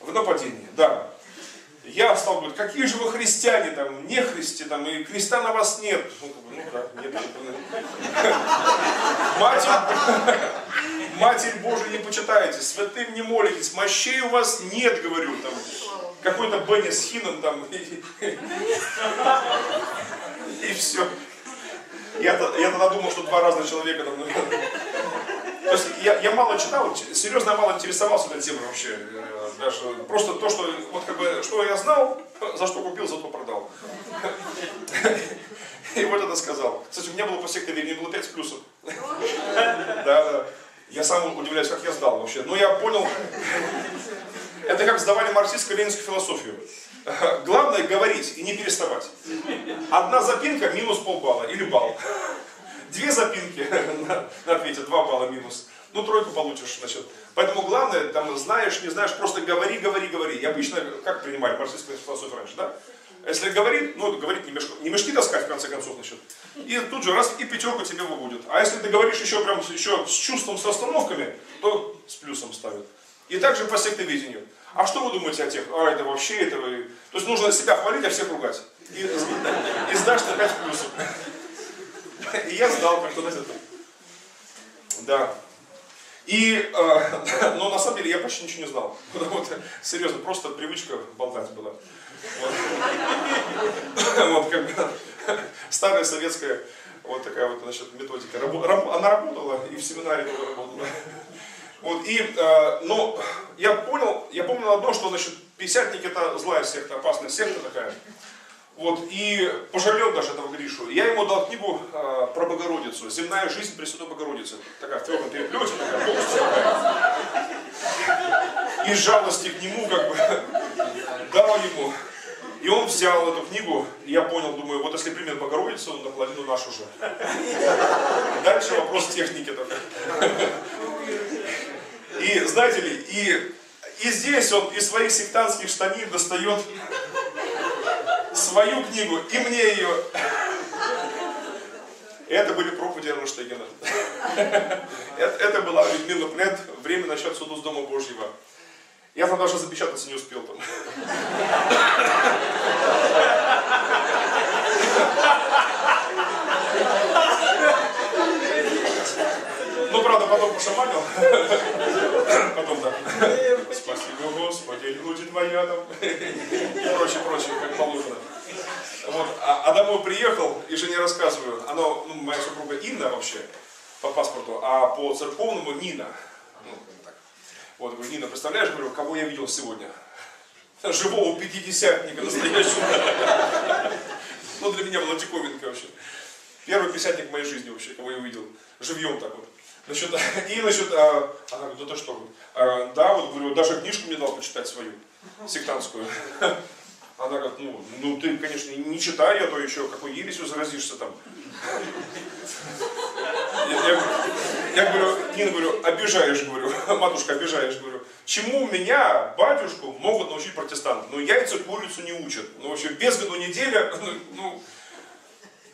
в нападении, да. Я стал говорить, какие же вы христиане, там, не христи, там, и креста на вас нет. Ну, ну да, нет. Матерь, Матерь Божию не почитаете, святым не молитесь, мощей у вас нет, говорю, там, какой-то Бенни с Хином там, и, все. Я, я тогда думал, что два разных человека там, ну, то есть я, я мало читал, серьезно мало интересовался этой темой вообще. Э, даже просто то, что вот как бы, что я знал, за что купил, за то продал. [laughs] И вот это сказал. Кстати, у меня было по секторе было 5 с плюсом. [laughs] Да, да. Я сам удивляюсь, как я сдал вообще. Но я понял, [laughs] это как сдавали марксистско-ленинскую философию. Главное говорить и не переставать. Одна запинка минус полбалла или балл. Две запинки [laughs] на, ответе, два балла минус. Ну, тройку получишь, значит. Поэтому главное, там, знаешь, не знаешь, просто говори, говори, говори. И обычно, как принимали марксистскую философию раньше, да? Если говорит, ну, говорит не мешки, не мешки таскать, в конце концов, значит. И тут же раз, и пятерку тебе выводит. А если ты говоришь еще прям еще с чувством, с остановками, то с плюсом ставят. И также по сектоведению. А что вы думаете о тех? А, это вообще, это. То есть нужно себя хвалить, а всех ругать. И, и сдашь 5 плюсов. [laughs] И я сдал как-то, знаете, да. И, э, [laughs] но на самом деле я почти ничего не знал. Вот, серьезно, просто привычка болтать была. Вот, [laughs] вот как бы старая советская вот такая вот значит, методика. Она работала и в семинаре тоже работала. Вот, и, э, но я понял, я помнил одно, что, значит, пятидесятник это злая секта, опасная секта такая. Вот, и пожалел даже этого Гришу. Я ему дал книгу э, про Богородицу, «Земная жизнь Пресвятой Богородицы». Такая в твердом переплете, такая такая. Из жалости к нему, как бы, дал ему. И он взял эту книгу, и я понял, думаю, вот если примет Богородицу, он наполовину наш уже. Дальше вопрос техники только. И знаете ли, и, и здесь он из своих сектантских штанин достает свою книгу, и мне ее. Это были проповеди Эрнштейгена. Это, была Людмила Плет, время начать суду с Дома Божьего. Я там даже запечататься не успел там. Ну, правда, потом пошаманил. [laughs] Потом да. Спасибо, Господи, люди твоя там. И прочее, прочее, как положено. Вот. А, а домой приехал и жене рассказываю. Она, ну, моя супруга Инна вообще, по паспорту, а по церковному Нина. Ну, так. Вот, говорю, Нина, представляешь, говорю, кого я видел сегодня? Живого пятидесятника настоящего. Ну, для меня была диковинка вообще. Первый пятидесятник в моей жизни вообще, кого я увидел. Живьем так вот. Значит, [laughs] и, значит, а, она говорит, да что? А, да, вот, говорю, даже книжку мне дал почитать свою, сектантскую. [laughs] Она говорит, ну, ну ты, конечно, не читай, а то еще какой ересью заразишься там. Я, я, я говорю, Нина, говорю, обижаешь, говорю, [laughs] матушка, обижаешь, говорю. Чему меня, батюшку, могут научить протестанты? Ну, яйца курицу не учат. Ну, вообще, без году неделя, ну, ну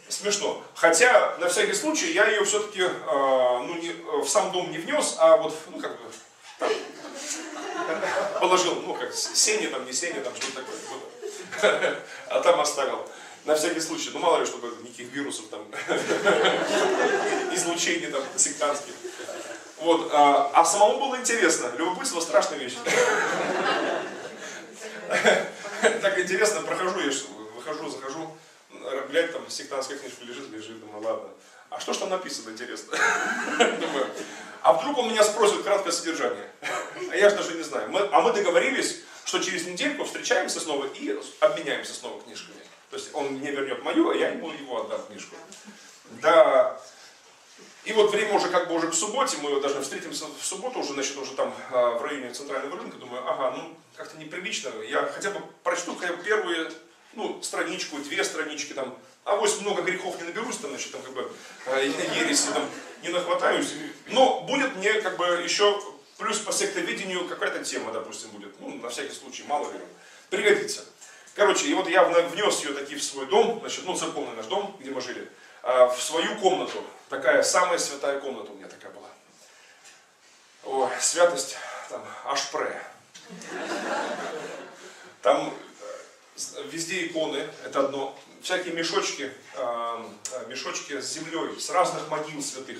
смешно. Хотя, на всякий случай, я ее все-таки э, ну, не, в сам дом не внес, а вот, ну, как бы, там, положил, ну, как, сене там, не сене там, что-то такое. Вот. [laughs] А там оставил. На всякий случай, ну, мало ли, чтобы никаких вирусов там, [laughs] излучений там, сектантских. Вот, а, а самому было интересно. Любопытство страшная вещь. [laughs] Так интересно, прохожу, я выхожу, захожу, глядь, там сектантская книжка лежит, лежит, думаю, ладно. А что ж там написано, интересно? [laughs] Думаю, а вдруг он меня спросит краткое содержание? А я же даже не знаю. Мы, а мы договорились, что через недельку встречаемся снова и обменяемся снова книжками. То есть он мне вернет мою, а я ему его отдам книжку. Да. И вот время уже как бы уже к субботе, мы должны встретимся в субботу, уже, значит, уже там а, в районе центрального рынка, думаю, ага, ну как-то неприлично, я хотя бы прочту хотя бы первые ну, страничку, две странички, там, а вот много грехов не наберусь, там, значит, там, как бы, э, ереси, там, не нахватаюсь. Но будет мне, как бы, еще плюс по сектоведению какая-то тема, допустим, будет, ну, на всякий случай, мало ли, пригодится. Короче, и вот я внес ее таки в свой дом, значит, ну, церковный наш дом, где мы жили, а, в свою комнату. Такая самая святая комната у меня такая была. О, святость, там, ашпре. Там везде иконы, это одно. Всякие мешочки, э, мешочки с землей, с разных могил святых.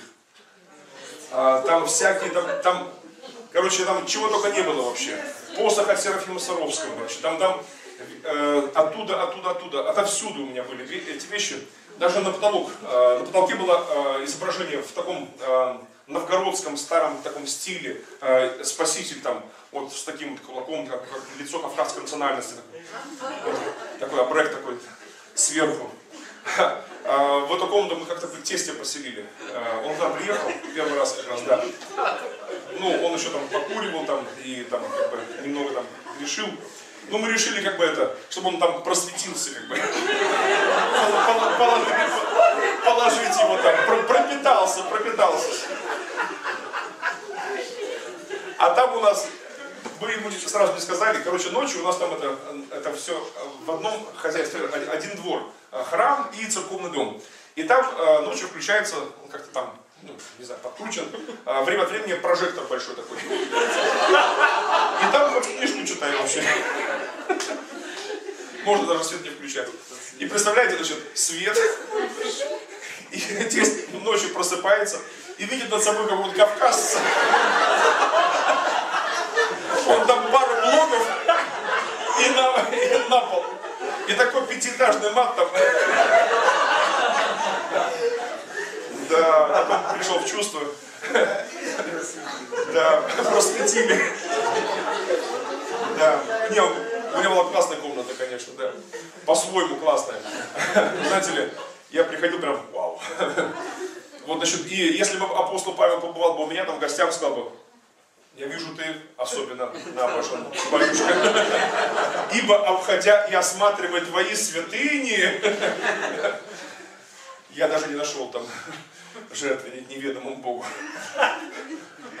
Э, там всякие, там, там, короче, там чего только не было вообще. Посох от Серафима Саровского, короче, там, там, э, оттуда, оттуда, оттуда, отовсюду у меня были эти вещи. Даже на потолок, э, на потолке было э, изображение в таком новгородском старом таком стиле, спаситель там, вот с таким вот кулаком, как, как лицо кавказской национальности. Такой обрек такой сверху. А, в эту комнату мы как-то тесте поселили. А, он туда приехал первый раз как раз, да. Ну, он еще там покуривал там и там как бы немного там решил. Ну, мы решили как бы это, чтобы он там просветился как бы. Положить его там, пропитался, пропитался. А там у нас мы ему сразу не сказали, короче, ночью у нас там это, это все в одном хозяйстве, один двор, храм и церковный дом. И там э, ночью включается, он как-то там, ну, не знаю, подкручен, э, время от времени прожектор большой такой. И там вообще книжку читаю вообще. Можно даже свет не включать. И представляете, значит, свет, и тесть ночью просыпается и видит над собой какого-то кавказца. Он там пару блоков и на, и на пол. И такой пятиэтажный мат там. Да, потом пришел в чувство. Да, просветили. Да. Не, у меня была классная комната, конечно, да. По-своему классная. Знаете ли, я приходил прям, вау. Вот, значит, и если бы апостол Павел побывал бы у меня там в гостях, сказал бы, я вижу, ты особенно на вашем батюшка. Ибо, обходя и осматривая твои святыни, я даже не нашел там жертвы неведомому Богу.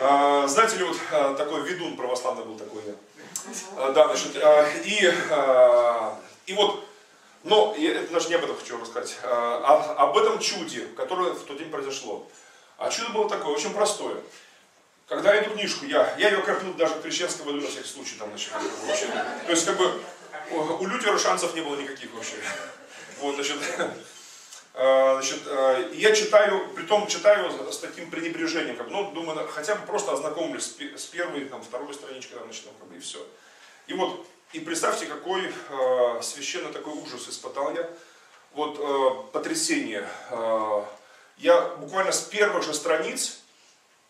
А, знаете ли, вот а, такой ведун православный был такой я. А, да, значит, и, и вот, но я даже не об этом хочу рассказать, а, об этом чуде, которое в тот день произошло. А чудо было такое, очень простое. Когда эту книжку, я, я ее копил даже в крещенском году на всякий случай, там, значит, вообще. То есть, как бы, у Лютера шансов не было никаких вообще. Вот, значит, значит, я читаю, при том читаю с таким пренебрежением, как, ну, думаю, хотя бы просто ознакомлюсь с первой, там, второй страничкой, там, значит, как бы, и все. И вот, и представьте, какой э, священно такой ужас испытал я. Вот э, потрясение. Э, я буквально с первых же страниц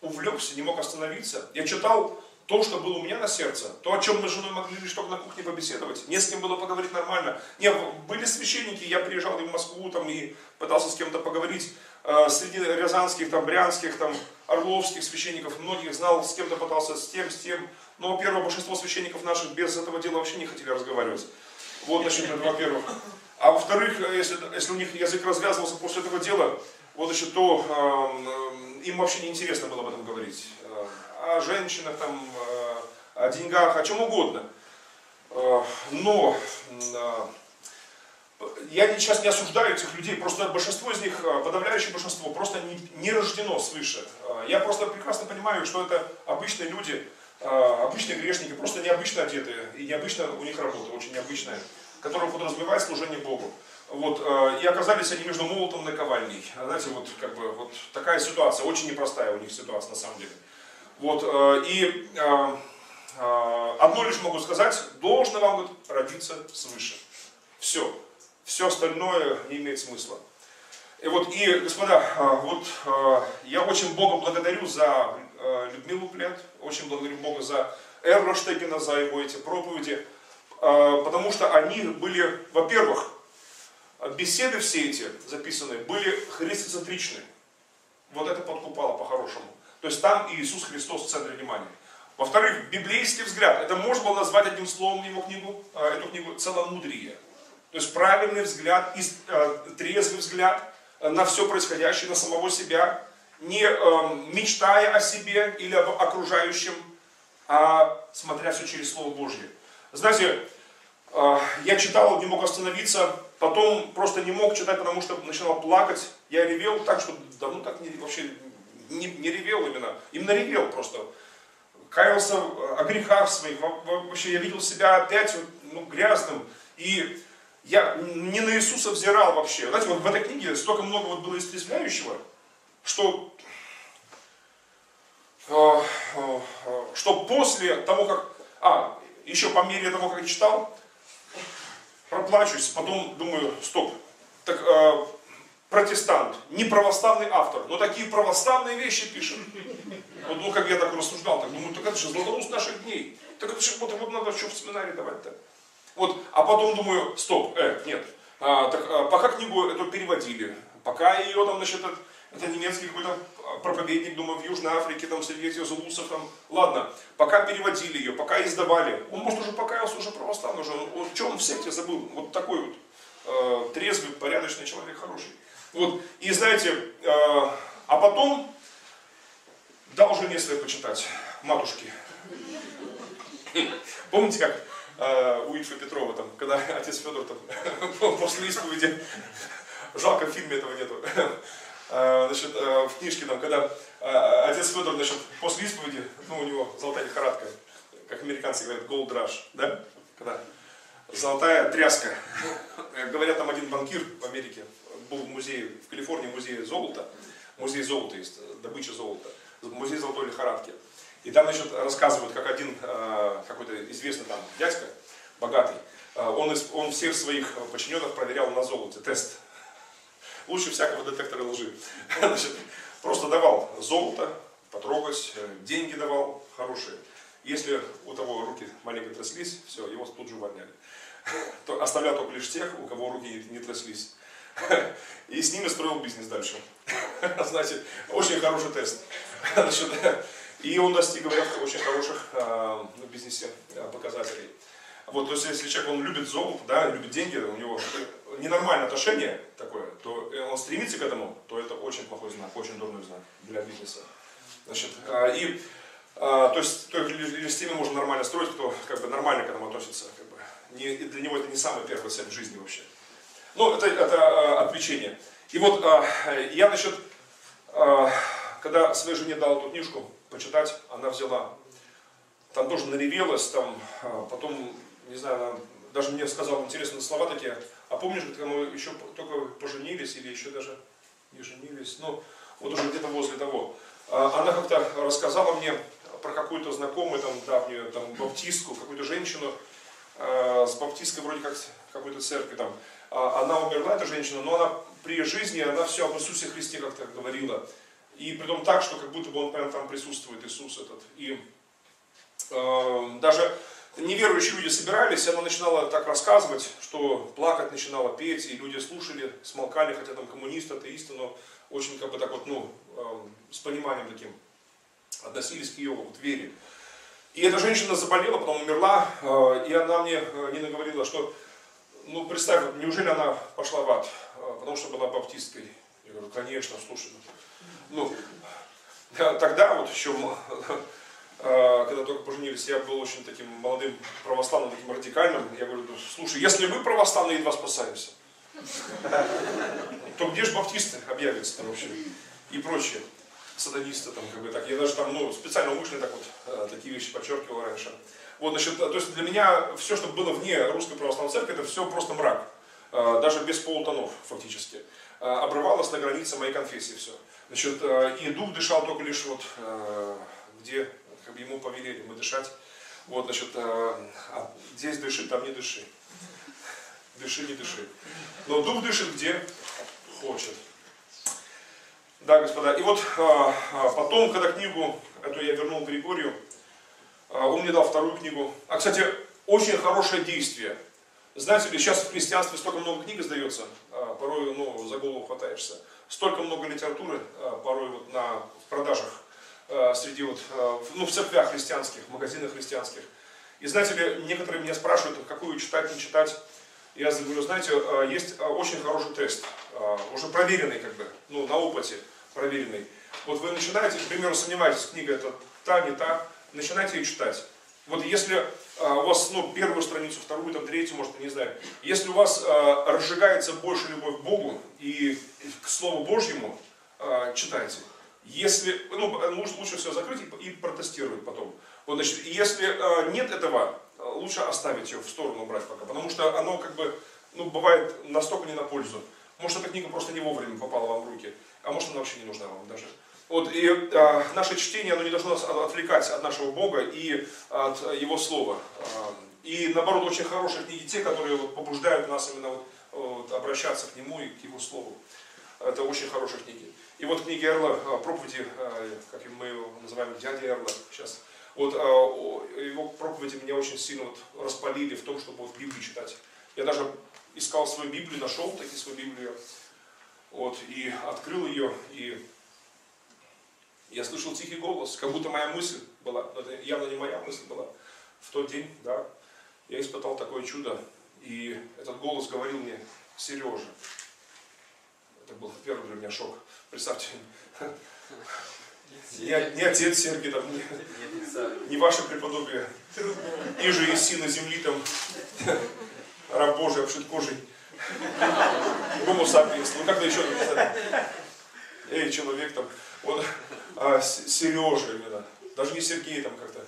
увлекся, не мог остановиться. Я читал то, что было у меня на сердце, то, о чем мы с женой могли лишь только на кухне побеседовать. Не с кем было поговорить нормально. Не, были священники, я приезжал и в Москву там, и пытался с кем-то поговорить. Э, среди рязанских, там, брянских, там, орловских священников, многих знал, с кем-то пытался, с тем, с тем. Но, во-первых, большинство священников наших без этого дела вообще не хотели разговаривать. Вот, значит, это во-первых. А во-вторых, э, если, если у них язык развязывался после этого дела, вот, значит, то э, им вообще не интересно было об этом говорить. Э, о женщинах, там, э, о деньгах, о чем угодно. Э, но я сейчас не осуждаю этих людей, просто большинство из них, подавляющее большинство, просто не, рождено свыше. Я просто прекрасно понимаю, что это обычные люди, обычные грешники, просто необычно одетые, и необычно у них работа, очень необычная, которая подразумевает служение Богу. Вот, и оказались они между молотом и наковальней. Знаете, вот, как бы, вот такая ситуация, очень непростая у них ситуация на самом деле. Вот, и одно лишь могу сказать, должно вам родиться свыше. Все все остальное не имеет смысла. И вот, и, господа, а, вот а, я очень Бога благодарю за а, Людмилу Плет, очень благодарю Бога за Эрла Штегина, за его эти проповеди, потому что они были, во-первых, беседы все эти записанные были христоцентричны. Вот это подкупало по-хорошему. То есть там Иисус Христос в центре внимания. Во-вторых, библейский взгляд. Это можно было назвать одним словом его книгу, эту книгу целомудрие. То есть правильный взгляд, э, трезвый взгляд э, на все происходящее, на самого себя, не мечтая о себе или об окружающем, а смотря все через Слово Божье. Знаете, э, я читал, не мог остановиться, потом просто не мог читать, потому что начинал плакать. Я ревел так, что давно так не, вообще не, не ревел именно. Именно ревел просто. Каялся о грехах своих. Вообще я видел себя опять ну, грязным. И я не на Иисуса взирал вообще. Знаете, вот в этой книге столько много вот было исцеляющего, что, э, э, что после того, как... А, еще по мере того, как я читал, проплачусь, потом думаю, стоп, так э, протестант, не православный автор, но такие православные вещи пишет. Вот, ну, как я так рассуждал, так думаю, так это же Златоуст наших дней. Так это же вот, вот надо что в семинаре давать-то. Вот, а потом думаю, стоп, э, нет. А, так, а, пока книгу эту переводили, Пока ее там, значит, это, немецкий какой-то проповедник, думаю, в Южной Африке, там, среди этих зулусов, там, ладно, пока переводили ее, пока издавали, он, может, уже покаялся, уже православный, уже, он, в чем в секте забыл, вот такой вот э, трезвый, порядочный человек, хороший. Вот, и знаете, э, а потом дал жене своей почитать, матушке. [laughs] Помните, как э, у Ильфа Петрова, там, когда отец Федор там, [laughs] после исповеди, жалко в фильме этого нету, значит, э, в книжке, там, когда э, отец Федор значит, после исповеди, ну, у него золотая лихорадка, как американцы говорят, gold rush, да, когда золотая тряска. Говорят, там один банкир в Америке был в музее, в Калифорнии музей золота, музей золота есть, добыча золота, музей золотой лихорадки. И там, значит, рассказывают, как один э, какой-то известный там дядька, богатый, э, он, он всех своих подчиненных проверял на золоте, тест. Лучше всякого детектора лжи. [laughs] Значит, просто давал золото, потрогать, э, деньги давал хорошие. Если у того руки маленько тряслись, все, его тут же увольняли. [laughs] То оставлял только лишь тех, у кого руки не тряслись. [laughs] И с ними строил бизнес дальше. Значит, очень хороший тест. Значит, и он достиг, говорят, очень хороших э, в бизнесе э, показателей. Вот, то есть, если человек, он любит золото, да, любит деньги, у него ненормальное отношение такое, то он стремится к этому, то это очень плохой знак, очень дурной знак для бизнеса. Значит, э, и, то есть, только с теми можно нормально строить, кто как бы нормально к этому относится. Как бы. Не, для него это не самая первая цель в жизни вообще. Ну, это, это отвлечение. И вот я, значит, когда своей жене дал эту книжку, почитать, она взяла. Там тоже наревелась, там, а, потом, не знаю, она даже мне сказала интересные слова такие, а помнишь, когда мы еще только поженились или еще даже не женились, ну, вот уже где-то возле того. А, она как-то рассказала мне про какую-то знакомую, там, давнюю, там, баптистку, какую-то женщину, э, с баптисткой вроде как какой-то церкви там. Она умерла, эта женщина, но она при жизни, она все об Иисусе Христе как-то говорила. И при том так, что как будто бы он прямо там присутствует, Иисус этот. И э, даже неверующие люди собирались, она начинала так рассказывать, что плакать начинала, петь, и люди слушали, смолкали, хотя там коммунисты, атеисты, но очень как бы так вот, ну, э, с пониманием таким относились к ее вот вере. И эта женщина заболела, потом умерла, э, и она мне, э, Нина говорила, что, ну, представь, неужели она пошла в ад, э, потому что была баптисткой. Я говорю, конечно, слушай, ну, [laughs] тогда вот еще, э, [laughs] когда только поженились, я был очень таким молодым православным, таким радикальным. Я говорю, слушай, если вы православные едва спасаемся, то где же баптисты объявятся там вообще и прочие сатанисты там как бы так. Я даже там ну, специально умышленно так вот э, такие вещи подчеркивал раньше. Вот, значит, то есть для меня все, что было вне русской православной церкви, это все просто мрак. Э, даже без полутонов фактически. Обрывалось на границе моей конфессии все. Значит, и дух дышал только лишь вот, где как бы ему повелели мы дышать. Вот, значит, э, а здесь дыши, там не дыши. Дыши, не дыши. Но дух дышит где хочет. Да, господа. И вот потом, когда книгу эту я вернул Григорию, он мне дал вторую книгу. А, кстати, очень хорошее действие. Знаете ли, сейчас в христианстве столько много книг издается, порой ну, за голову хватаешься столько много литературы э, порой вот на продажах э, среди вот, э, ну, в церквях христианских, магазинах христианских. И знаете ли, некоторые меня спрашивают, какую читать, не читать. Я говорю, знаете, есть очень хороший тест, уже проверенный как бы, ну, на опыте проверенный. Вот вы начинаете, к примеру, сомневаетесь, книга это та, не та, начинайте ее читать. Вот если у вас ну, первую страницу, вторую, там, третью, может, не знаю, если у вас э, разжигается больше любовь к Богу и к Слову Божьему, э, читайте. Если, ну, может лучше все закрыть и, протестировать потом. Вот, значит, если э, нет этого, лучше оставить ее в сторону брать пока, потому что оно как бы, ну, бывает настолько не на пользу. Может, эта книга просто не вовремя попала вам в руки, а может, она вообще не нужна вам даже. Вот, и э, наше чтение, оно не должно нас отвлекать от нашего Бога и от Его Слова. И наоборот, очень хорошие книги те, которые вот, побуждают нас именно вот, вот, обращаться к Нему и к Его Слову. Это очень хорошие книги. И вот книги Эрла, проповеди, как мы его называем, дядя Эрла сейчас, вот его проповеди меня очень сильно вот распалили в том, чтобы вот Библию читать. Я даже искал свою Библию, нашел таки свою Библию. Вот, и открыл ее, и я слышал тихий голос, как будто моя мысль была, но это явно не моя мысль была, в тот день, да, я испытал такое чудо, и этот голос говорил мне, Сережа, это был первый для меня шок, представьте, не, не отец Сергий, там, не, не ваше преподобие, и же есть сила земли, там, раб Божий, обшит кожей, Homo sapiens, ну как-то еще написать. Эй, человек там, вот, а, Сережа именно, даже не Сергей там как-то,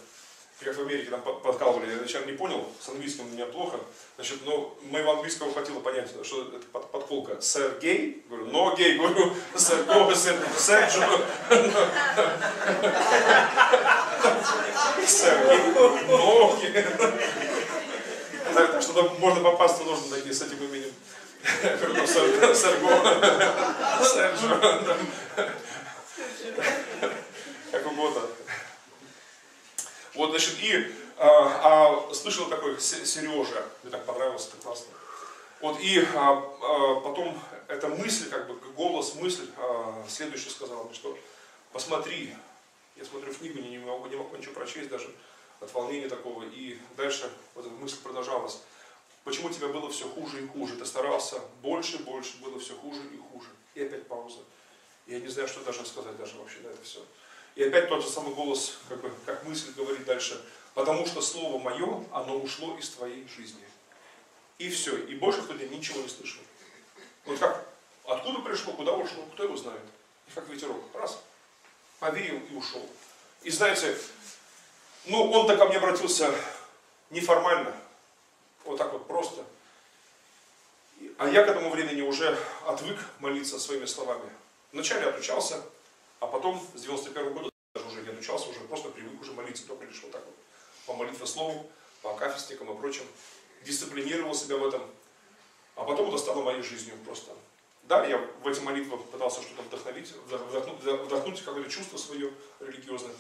как в Америке там подкалывали, я вначале не понял, с английским у меня плохо, значит, ну, моего английского хватило понять, что это под, подколка. Сергей, говорю, но гей, говорю, Серго, Серджо, [laughs] Сергей, но гей. Так что можно попасться нужно такие с этим именем. [laughs] Серго, [laughs] Серджо, как угодно. Вот, значит, и а, а, слышал такой Сережа, мне так понравилось, это классно. Вот, и а, а, потом эта мысль, как бы голос, мысль а, следующий сказал мне, что посмотри, я смотрю в книгу, не, не, могу, не могу ничего прочесть даже от волнения такого, и дальше вот эта мысль продолжалась. Почему тебе было все хуже и хуже? Ты старался больше и больше, было все хуже и хуже. И опять пауза. Я не знаю, что даже сказать даже вообще на это все. И опять тот же самый голос, как, как мысль говорит дальше, потому что слово мое, оно ушло из твоей жизни. И все, и больше кто ничего не слышал. Вот как, откуда пришло, куда ушло, кто его знает. И как ветерок, раз, повеял и ушел. И знаете, ну он-то ко мне обратился неформально, вот так вот просто. А я к этому времени уже отвык молиться своими словами. Вначале отучался, а потом с 91 года даже уже не отучался, уже просто привык уже молиться, только лишь вот так вот. По молитве слову, по акафистикам и прочим. Дисциплинировал себя в этом. А потом это стало моей жизнью просто. Да, я в эти молитвы пытался что-то вдохновить, вдохнуть, вдохнуть какое-то чувство свое религиозное.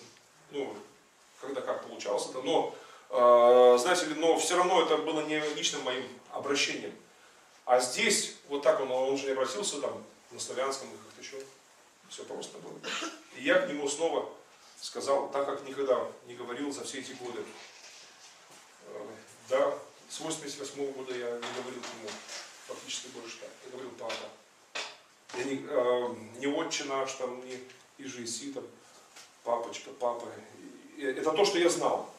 Ну, когда как получалось это. Но, э, знаете ли, но все равно это было не личным моим обращением. А здесь, вот так он, он же не обратился там на славянском как-то еще. Все просто было. И я к нему снова сказал, так как никогда не говорил за все эти годы. Э, да, с 88 года я не говорил к нему фактически больше так. Я говорил папа. Я не, э, не отче наш, там, не Ижиси, там, папочка, папа. Это то, что я знал.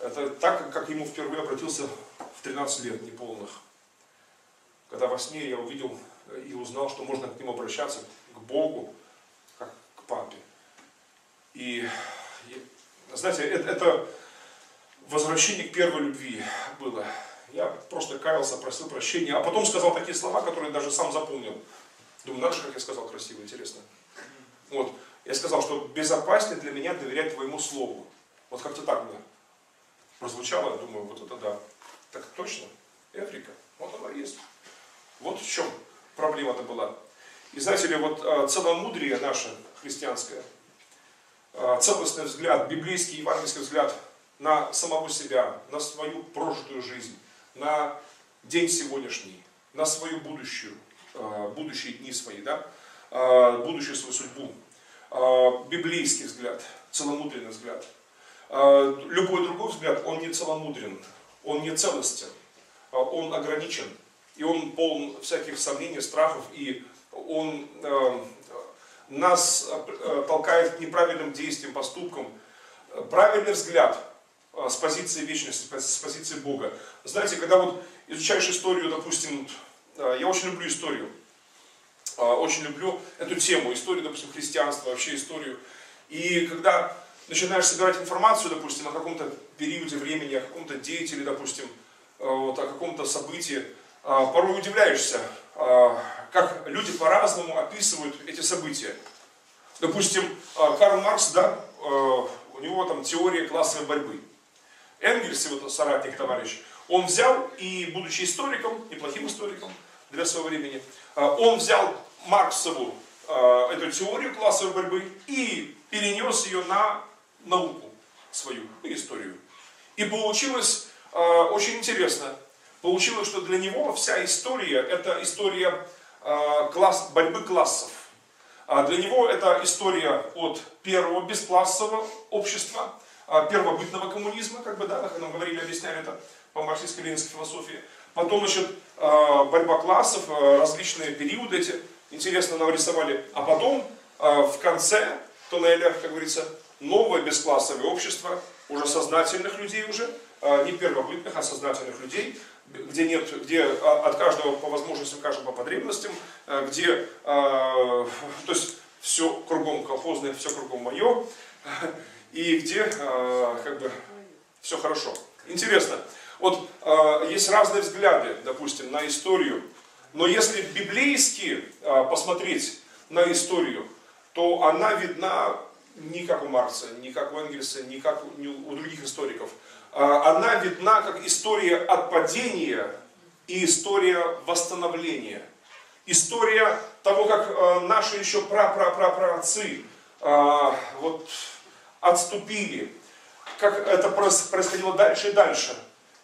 Это так, как ему впервые обратился в 13 лет неполных. Когда во сне я увидел и узнал, что можно к нему обращаться к Богу, как к папе. И, знаете, это, это возвращение к первой любви было. Я просто каялся, просил прощения, а потом сказал такие слова, которые даже сам запомнил. Думаю, надо же, как я сказал красиво, интересно. Вот. Я сказал, что безопаснее для меня доверять твоему слову. Вот как-то так мне прозвучало, я думаю, вот это да. Так точно, Эврика, вот она есть. Вот в чем проблема-то была. И знаете ли, вот а, целомудрие наше христианское, а, целостный взгляд, библейский, евангельский взгляд на самого себя, на свою прожитую жизнь, на день сегодняшний, на свою будущую, а, будущие дни свои, да, будущую свою судьбу, библейский взгляд, целомудренный взгляд. Любой другой взгляд, он не целомудрен, он не целостен, он ограничен, и он полон всяких сомнений, страхов и он э, нас э, толкает к неправильным действиям, поступкам. Правильный взгляд э, с позиции вечности, с позиции Бога. Знаете, когда вот изучаешь историю, допустим, я очень люблю историю, очень люблю эту тему, историю, допустим, христианства, вообще историю. И когда начинаешь собирать информацию, допустим, о каком-то периоде времени, о каком-то деятеле, допустим, вот, о каком-то событии, порой удивляешься, как люди по-разному описывают эти события. Допустим, а, Карл Маркс, да, а, у него там теория классовой борьбы. Энгельс, его соратник, товарищ, он взял и, будучи историком, неплохим историком для своего времени, а, он взял Марксову эту теорию классовой борьбы и перенес ее на науку свою, историю. И получилось очень интересно. Получилось, что для него вся история, это история класс, борьбы классов. Для него это история от первого бесклассового общества, первобытного коммунизма, как бы, да, как нам говорили, объясняли это по марксистско-ленинской философии. Потом, значит, борьба классов, различные периоды эти, интересно нам рисовали. А потом, в конце туннеля, как говорится, новое бесклассовое общество, уже сознательных людей уже, не первобытных, а сознательных людей, где нет, где от каждого по возможностям, каждого по потребностям, где, [laughs] то есть все кругом колхозное, все кругом мое, [laughs] и где как бы все хорошо. Интересно. Вот есть разные взгляды, допустим, на историю, но если библейски посмотреть на историю, то она видна не как у Маркса, не как у Энгельса, не как у других историков. А, она видна как история отпадения и история восстановления. История того, как а, наши еще пра-пра-пра-праотцы а, вот, отступили, как это происходило дальше и дальше,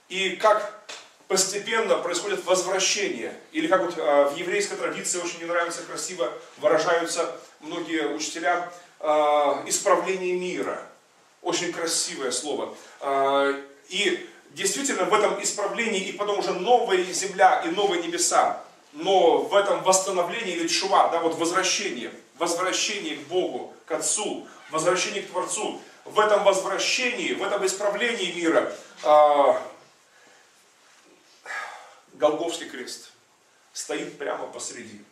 и как постепенно происходит возвращение. Или как вот в еврейской традиции очень мне нравится, красиво выражаются многие учителя, исправление мира – очень красивое слово. А, и действительно в этом исправлении и потом уже новая земля и новые небеса, но в этом восстановлении или чува, да, вот возвращение, возвращение к Богу, к Отцу, возвращение к Творцу, в этом возвращении, в этом исправлении мира а, Голговский крест стоит прямо посреди.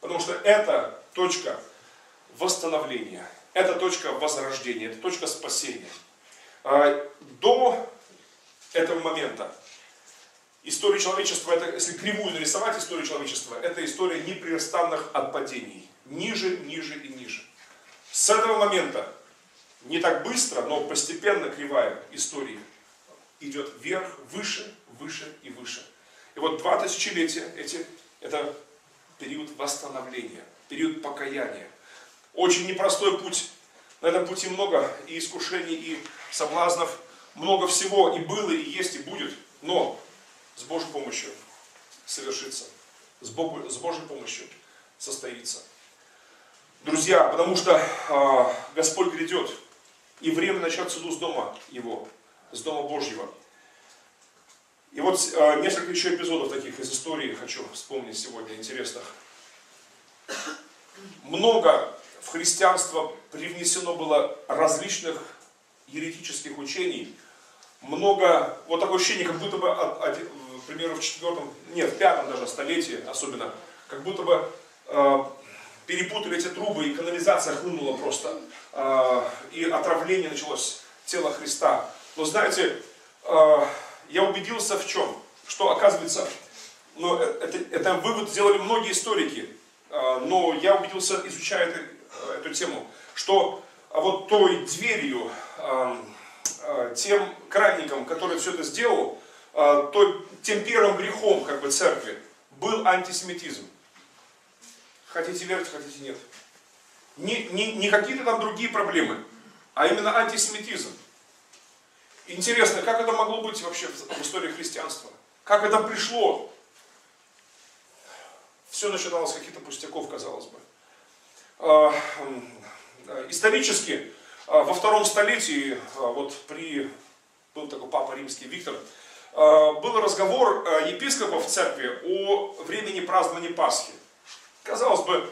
Потому что это точка восстановления, это точка возрождения, это точка спасения. А, до этого момента история человечества, это, если кривую нарисовать историю человечества, это история непрестанных отпадений. Ниже, ниже и ниже. С этого момента, не так быстро, но постепенно кривая истории идет вверх, выше, выше и выше. И вот два тысячелетия эти, это период восстановления, период покаяния. Очень непростой путь. На этом пути много и искушений, и соблазнов, много всего и было, и есть, и будет. Но с Божьей помощью совершится. С, Богу, с Божьей помощью состоится. Друзья, потому что э, Господь грядет, и время начать суду с дома Его, с дома Божьего. И вот э, несколько еще эпизодов таких из истории хочу вспомнить сегодня, интересных. Много христианство привнесено было различных еретических учений. Много, вот такое ощущение, как будто бы, к примеру, в четвертом, нет, в пятом даже столетии особенно, как будто бы э, перепутали эти трубы, и канализация хлынула просто, э, и отравление началось тела Христа. Но знаете, э, я убедился в чем? Что оказывается, ну, э, это, это вывод сделали многие историки, э, но я убедился, изучая это Э, эту тему, что а вот той дверью, тем крайником, который все это сделал, а, той, тем первым грехом как бы церкви был антисемитизм. Хотите верить, хотите нет. Не, не, не какие-то там другие проблемы, а именно антисемитизм. Интересно, как это могло быть вообще в истории христианства? Как это пришло? Все начиналось с каких-то пустяков, казалось бы. А, исторически а, во втором столетии, а, вот при, был такой папа римский Виктор, был разговор епископов в церкви о времени празднования Пасхи. Казалось бы,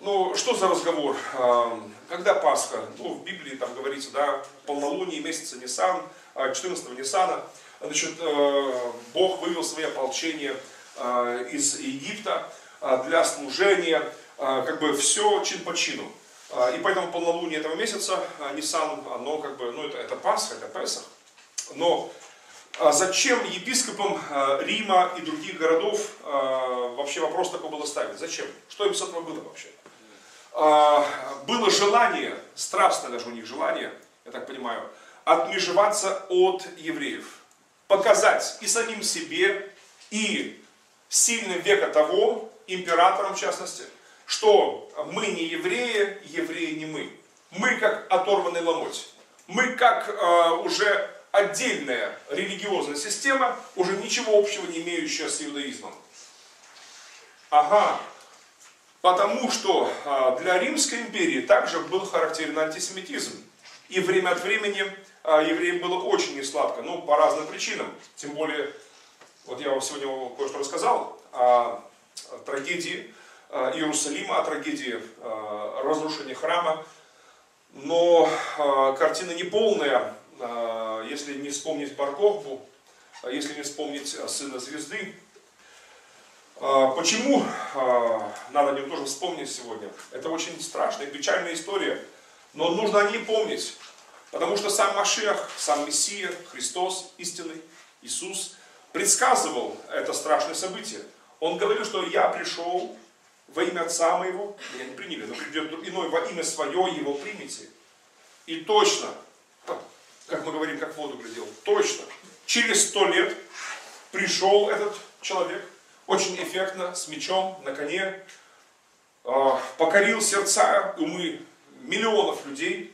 ну что за разговор? Когда Пасха? Ну в Библии там говорится, да, полнолуние месяца Нисан, 14 Нисана. Значит, Бог вывел свои ополчения из Египта для служения как бы все чин по чину. А, и поэтому полнолуние этого месяца, а, Нисан, оно как бы, ну это, это Пасха, это Песах. Но зачем епископам Рима и других городов вообще вопрос такой было ставить? Зачем? Что им с этого было вообще? Было желание, страстное даже у них желание, я так понимаю, отмежеваться от евреев. Показать и самим себе, и сильным века того, императорам в частности – что мы не евреи, евреи не мы. Мы как оторванный ломоть. Мы как э, уже отдельная религиозная система, уже ничего общего не имеющая с иудаизмом. Ага, Потому что а, для Римской империи также был характерен антисемитизм. И время от времени а, евреям было очень несладко, ну, по разным причинам. Тем более, вот я вам сегодня кое-что рассказал о трагедии Иерусалима, о трагедии разрушения храма. Но картина не полная, если не вспомнить Барковбу, если не вспомнить Сына Звезды, почему надо о нем тоже вспомнить сегодня? Это очень страшная печальная история, но нужно о ней помнить. Потому что сам Машиах, сам Мессия, Христос, истинный, Иисус, предсказывал это страшное событие. Он говорил, что я пришел во имя Отца моего, меня не приняли, но придет иной во имя свое, его примите. И точно, как мы говорим, как воду глядел, точно, через сто лет пришел этот человек, очень эффектно, с мечом, на коне, а, покорил сердца, умы миллионов людей.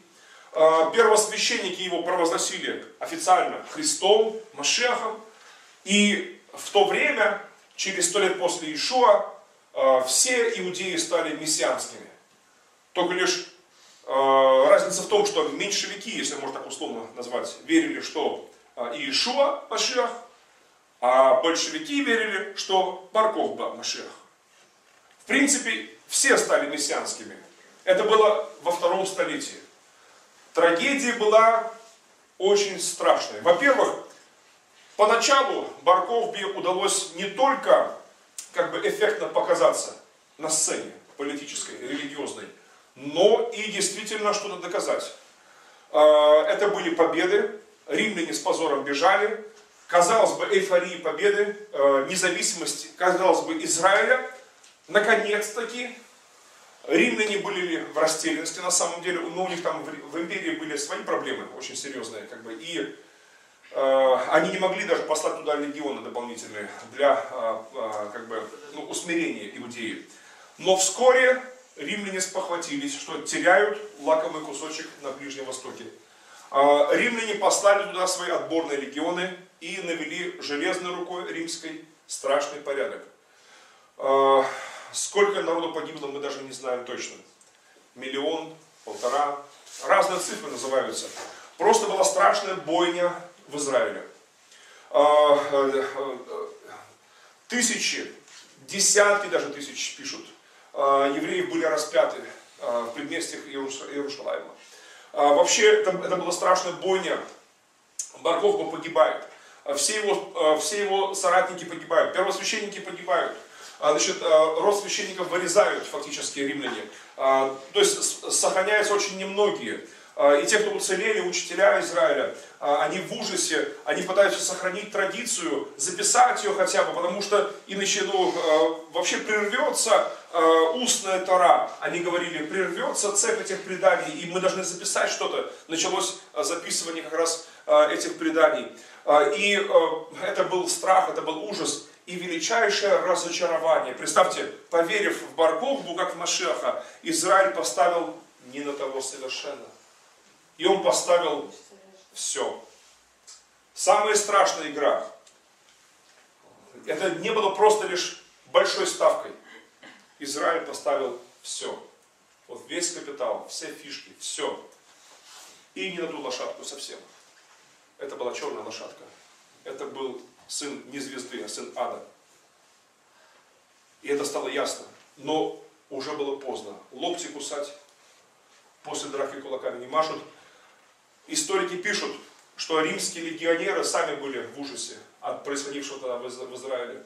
А, первосвященники его провозгласили официально Христом, Машехом. И в то время, через сто лет после Ишуа, а, все иудеи стали мессианскими. Только лишь разница в том, что меньшевики, если можно так условно назвать, верили, что Иешуа Машех, а большевики верили, что Барков Машех. В принципе, все стали мессианскими. Это было во втором столетии. Трагедия была очень страшная. Во-первых, поначалу Барковбе удалось не только как бы эффектно показаться на сцене политической, религиозной, но и действительно что-то доказать. А, это были победы, римляне с позором бежали, казалось бы, эйфории победы, э, независимости, казалось бы, Израиля, наконец-таки, римляне были в растерянности на самом деле, но у них там в империи были свои проблемы очень серьезные, как бы, и они не могли даже послать туда легионы дополнительные для э, э, как бы, ну, усмирения иудеи. Но вскоре римляне спохватились, что теряют лакомый кусочек на Ближнем Востоке. Э, римляне послали туда свои отборные легионы, и навели железной рукой римской страшный порядок. Сколько народу погибло, мы даже не знаем точно. Миллион, полтора, разные цифры называются. Просто была страшная бойня в Израиле. А, э, тысячи, десятки даже тысяч пишут, а, евреев были распяты в предместьях Иерусалима. Вообще, это, это была страшная бойня. Барковка погибает. А все его, а, все его соратники погибают, первосвященники погибают. А, значит, род священников вырезают фактически римляне. То есть сохраняются очень немногие. И те, кто уцелели, учителя Израиля, они в ужасе, они пытаются сохранить традицию, записать ее хотя бы, потому что иначе ну, вообще прервется устная Тора. Они говорили, прервется цепь этих преданий, и мы должны записать что-то. Началось записывание как раз этих преданий. А, и это был страх, это был ужас и величайшее разочарование. Представьте, поверив в Барковбу, как в Машеха, Израиль поставил не на того совершенно. И он поставил все. Самая страшная игра. Это не было просто лишь большой ставкой. Израиль поставил все. Вот весь капитал, все фишки, все. И не на ту лошадку совсем. Это была черная лошадка. Это был сын не звезды, а сын ада. И это стало ясно. Но уже было поздно. Локти кусать после драки кулаками не машут. Историки пишут, что римские легионеры сами были в ужасе от происходившего тогда в Израиле.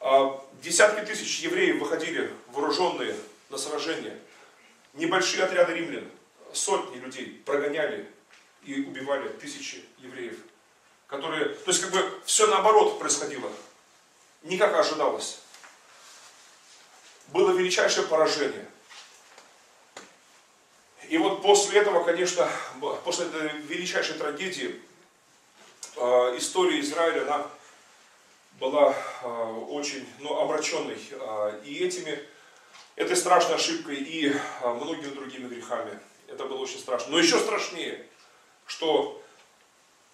А, десятки тысяч евреев выходили вооруженные на сражение. Небольшие отряды римлян, сотни людей прогоняли и убивали тысячи евреев, которые, то есть как бы все наоборот происходило, не как ожидалось. Было величайшее поражение. И вот после этого, конечно, после этой величайшей трагедии, э, история Израиля, она была э, очень ну, омраченной э, и этими, этой страшной ошибкой, и многими другими грехами. Это было очень страшно. Но еще страшнее – что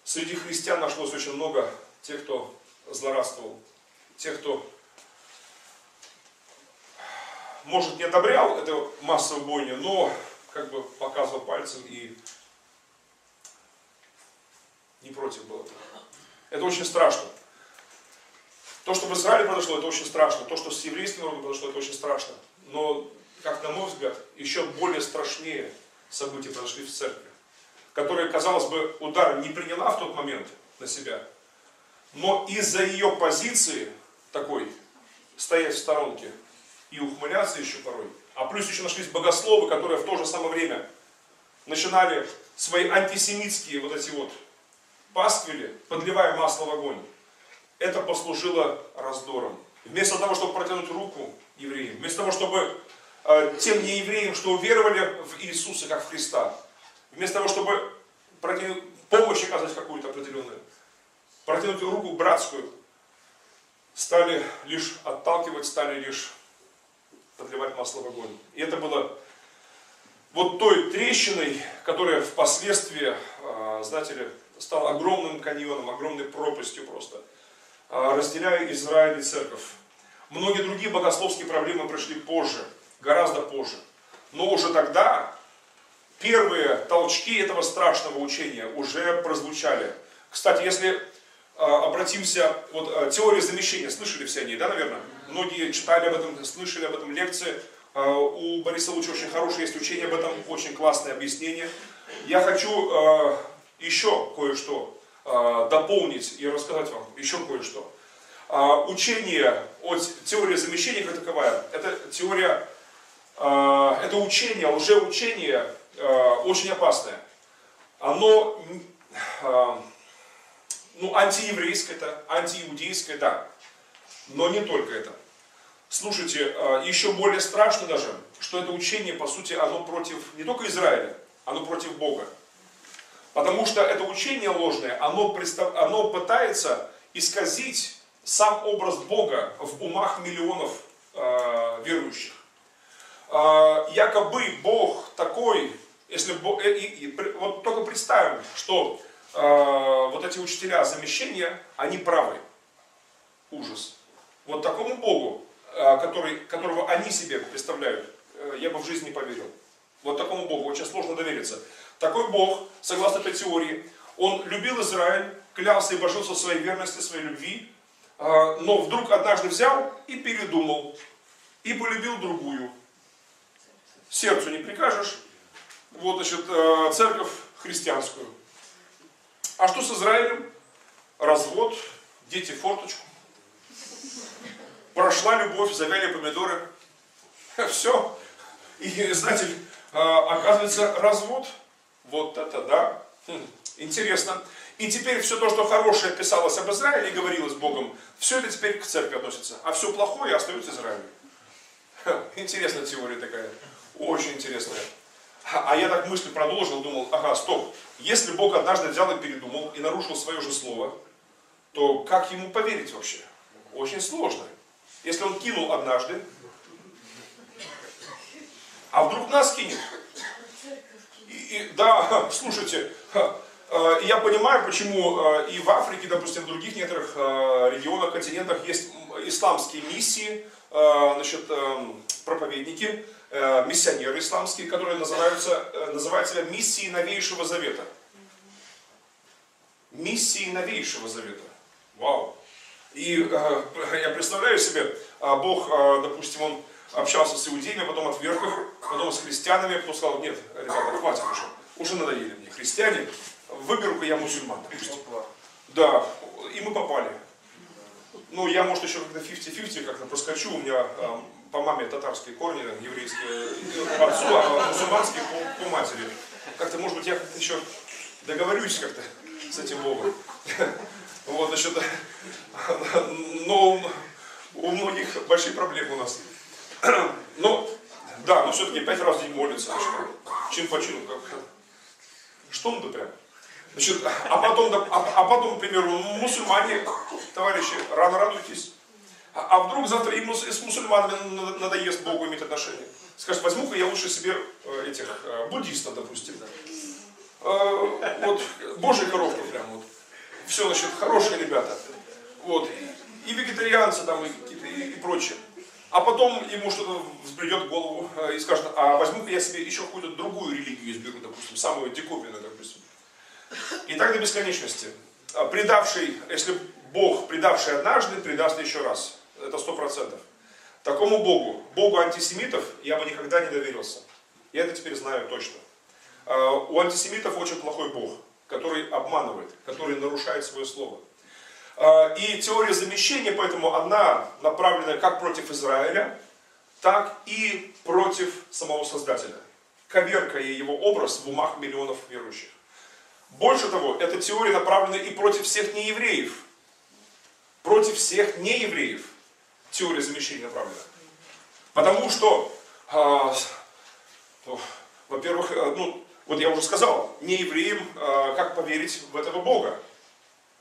среди христиан нашлось очень много тех, кто злорадствовал, тех, кто может, не одобрял эту массовую бойню, но как бы показывал пальцем и не против был этого. Это очень страшно. То, что в Израиле произошло, это очень страшно. То, что с еврейским народом произошло, это очень страшно. Но, как на мой взгляд, еще более страшнее события произошли в церкви, которая, казалось бы, удар не приняла в тот момент на себя, но из-за ее позиции такой, стоять в сторонке и ухмыляться еще порой, а плюс еще нашлись богословы, которые в то же самое время начинали свои антисемитские вот эти вот пасквили, подливая масло в огонь. Это послужило раздором. Вместо того, чтобы протянуть руку евреям, вместо того, чтобы э, тем неевреям, что уверовали в Иисуса как в Христа, вместо того, чтобы протянуть, помощь оказать какую-то определенную, протянуть руку братскую, стали лишь отталкивать, стали лишь подливать масло в огонь. И это было вот той трещиной, которая впоследствии, э, знаете ли, стала огромным каньоном, огромной пропастью просто, э, разделяя Израиль и церковь. Многие другие богословские проблемы пришли позже, гораздо позже. Но уже тогда первые толчки этого страшного учения уже прозвучали. Кстати, если а, обратимся, вот а, теория замещения, слышали все о ней, да, наверное? Многие читали об этом, слышали об этом лекции. А, у Бориса Луча очень хорошее есть учение об этом, очень классное объяснение. Я хочу еще кое-что дополнить и рассказать вам еще кое-что. Учение о теории замещения как таковая, это теория, это учение, уже учение очень опасное. Оно ну, антиеврейское это, антииудейское, да. Но не только это. Слушайте, а, еще более страшно даже, что это учение, по сути, оно против не только Израиля, оно против Бога. Потому что это учение ложное, оно, представ... оно пытается исказить сам образ Бога в умах миллионов э, верующих. Э, якобы Бог такой, если Бог, э, и, и, вот только представим, что Э, вот эти учителя замещения, они правы. Ужас. Вот такому Богу, э, который, которого они себе представляют, э, я бы в жизни не поверил. Вот такому Богу очень сложно довериться. Такой Бог, согласно этой теории, он любил Израиль, клялся и божился в своей верности, своей любви, но вдруг однажды взял и передумал, и полюбил другую. Сердцу не прикажешь. Вот, значит, церковь христианскую. А что с Израилем? Развод, дети форточку. Прошла любовь, завяли помидоры. [laughs] Все. И, знаете, а, оказывается, развод. Вот это да. Хм, интересно. И теперь все то, что хорошее писалось об Израиле и говорилось Богом, все это теперь к церкви относится. А все плохое остается Израилю. Интересная теория такая. Очень интересная. А я так мысль продолжил, думал, ага, стоп. Если Бог однажды взял и передумал и нарушил свое же слово, то как ему поверить вообще? Очень сложно. Если он кинул однажды, а вдруг нас кинет? И, и, да, [laughs] слушайте, э, я понимаю, почему э, и в Африке, допустим, в других некоторых э, регионах, континентах есть исламские миссии, значит, эм, проповедники, миссионеры исламские, которые называются, называют себя миссией новейшего завета. Миссией новейшего завета. Вау. И э, я представляю себе, а Бог, допустим, он общался с иудеями, потом отверг их, потом с христианами, потом сказал, нет, ребята, хватит уже, уже надоели мне христиане, выберу-ка я мусульман, допустим. Да, и мы попали. Ну, я, может, еще как-то 50-50 как-то проскочу, у меня по маме татарские корни, еврейские по отцу, а мусульманские по, по матери. Как-то, может быть, я как-то еще договорюсь как-то с этим Богом. Вот, значит, но у многих большие проблемы у нас. [clears throat] Но, да, но все-таки пять раз в день молится, значит, чин по чину. Что он-то прям? Значит, а потом, а, а потом, к примеру, мусульмане, товарищи, рано радуйтесь. А, а вдруг завтра и с мусульманами надоест Богу иметь отношения? Скажет, возьму-ка я лучше себе э, этих э, буддистов, допустим. Э, вот, божьи коровки прям вот. Все, значит, хорошие ребята. Вот. И вегетарианцы там, и, и, и прочее. а потом ему что-то взбредет в голову э, и скажет, а возьму-ка я себе еще какую-то другую религию изберу, допустим, самую диковинную, допустим. И так до бесконечности. А предавший, если Бог, предавший однажды, предаст еще раз. Это сто процентов. Такому Богу, Богу антисемитов, я бы никогда не доверился. Я это теперь знаю точно. А, у антисемитов очень плохой Бог, который обманывает, который нарушает свое слово. А, и теория замещения, поэтому она направлена как против Израиля, так и против самого Создателя, коверкая его образ в умах миллионов верующих. Больше того, эта теория направлена и против всех неевреев. Против всех неевреев теория замещения направлена. Потому что, э, во-первых, ну, вот я уже сказал, неевреям э, как поверить в этого Бога?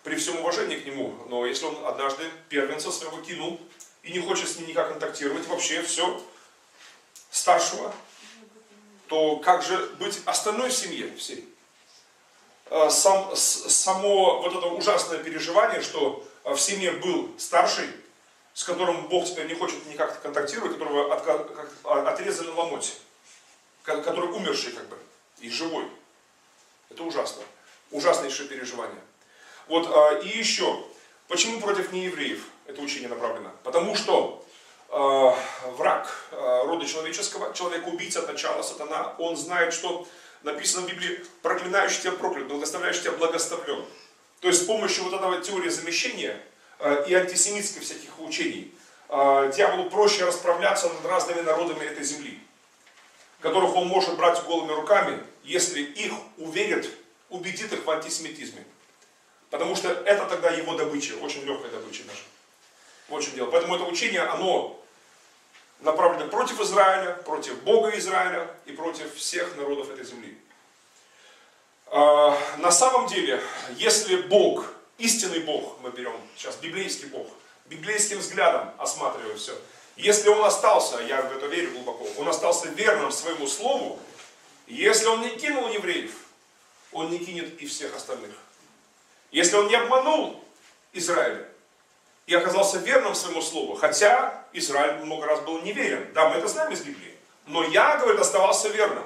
При всем уважении к нему. Но если он однажды первенца своего кинул и не хочет с ним никак контактировать, вообще все, старшего, то как же быть остальной семье всей? Э, сам, само вот это ужасное переживание, что э, в семье был старший, с которым Бог теперь не хочет никак контактировать, которого от, а, отрезали ломоть, который умерший как бы и живой. Это ужасно. Ужаснейшее переживание. Вот, э, и еще, почему против неевреев это учение направлено? Потому что э, враг э, рода человеческого, человек-убийца от начала, сатана, он знает, что написано в Библии, проклинающий тебя проклят, благословляющий тебя благословлен. То есть с помощью вот этого теории замещения э, и антисемитских всяких учений э, дьяволу проще расправляться над разными народами этой земли, которых он может брать голыми руками, если их уверит, убедит их в антисемитизме. Потому что это тогда его добыча, очень легкая добыча даже. Вот в чем дело. Поэтому это учение, оно направлены против Израиля, против Бога Израиля и против всех народов этой земли. А, на самом деле, если Бог, истинный Бог, мы берем сейчас библейский Бог, библейским взглядом осматриваем все, если он остался, я в это верю глубоко, он остался верным своему слову, если он не кинул евреев, он не кинет и всех остальных. Если он не обманул Израиля, и оказался верным своему слову, хотя Израиль много раз был неверен. Да, мы это знаем из Библии. Но я, говорит, оставался верным.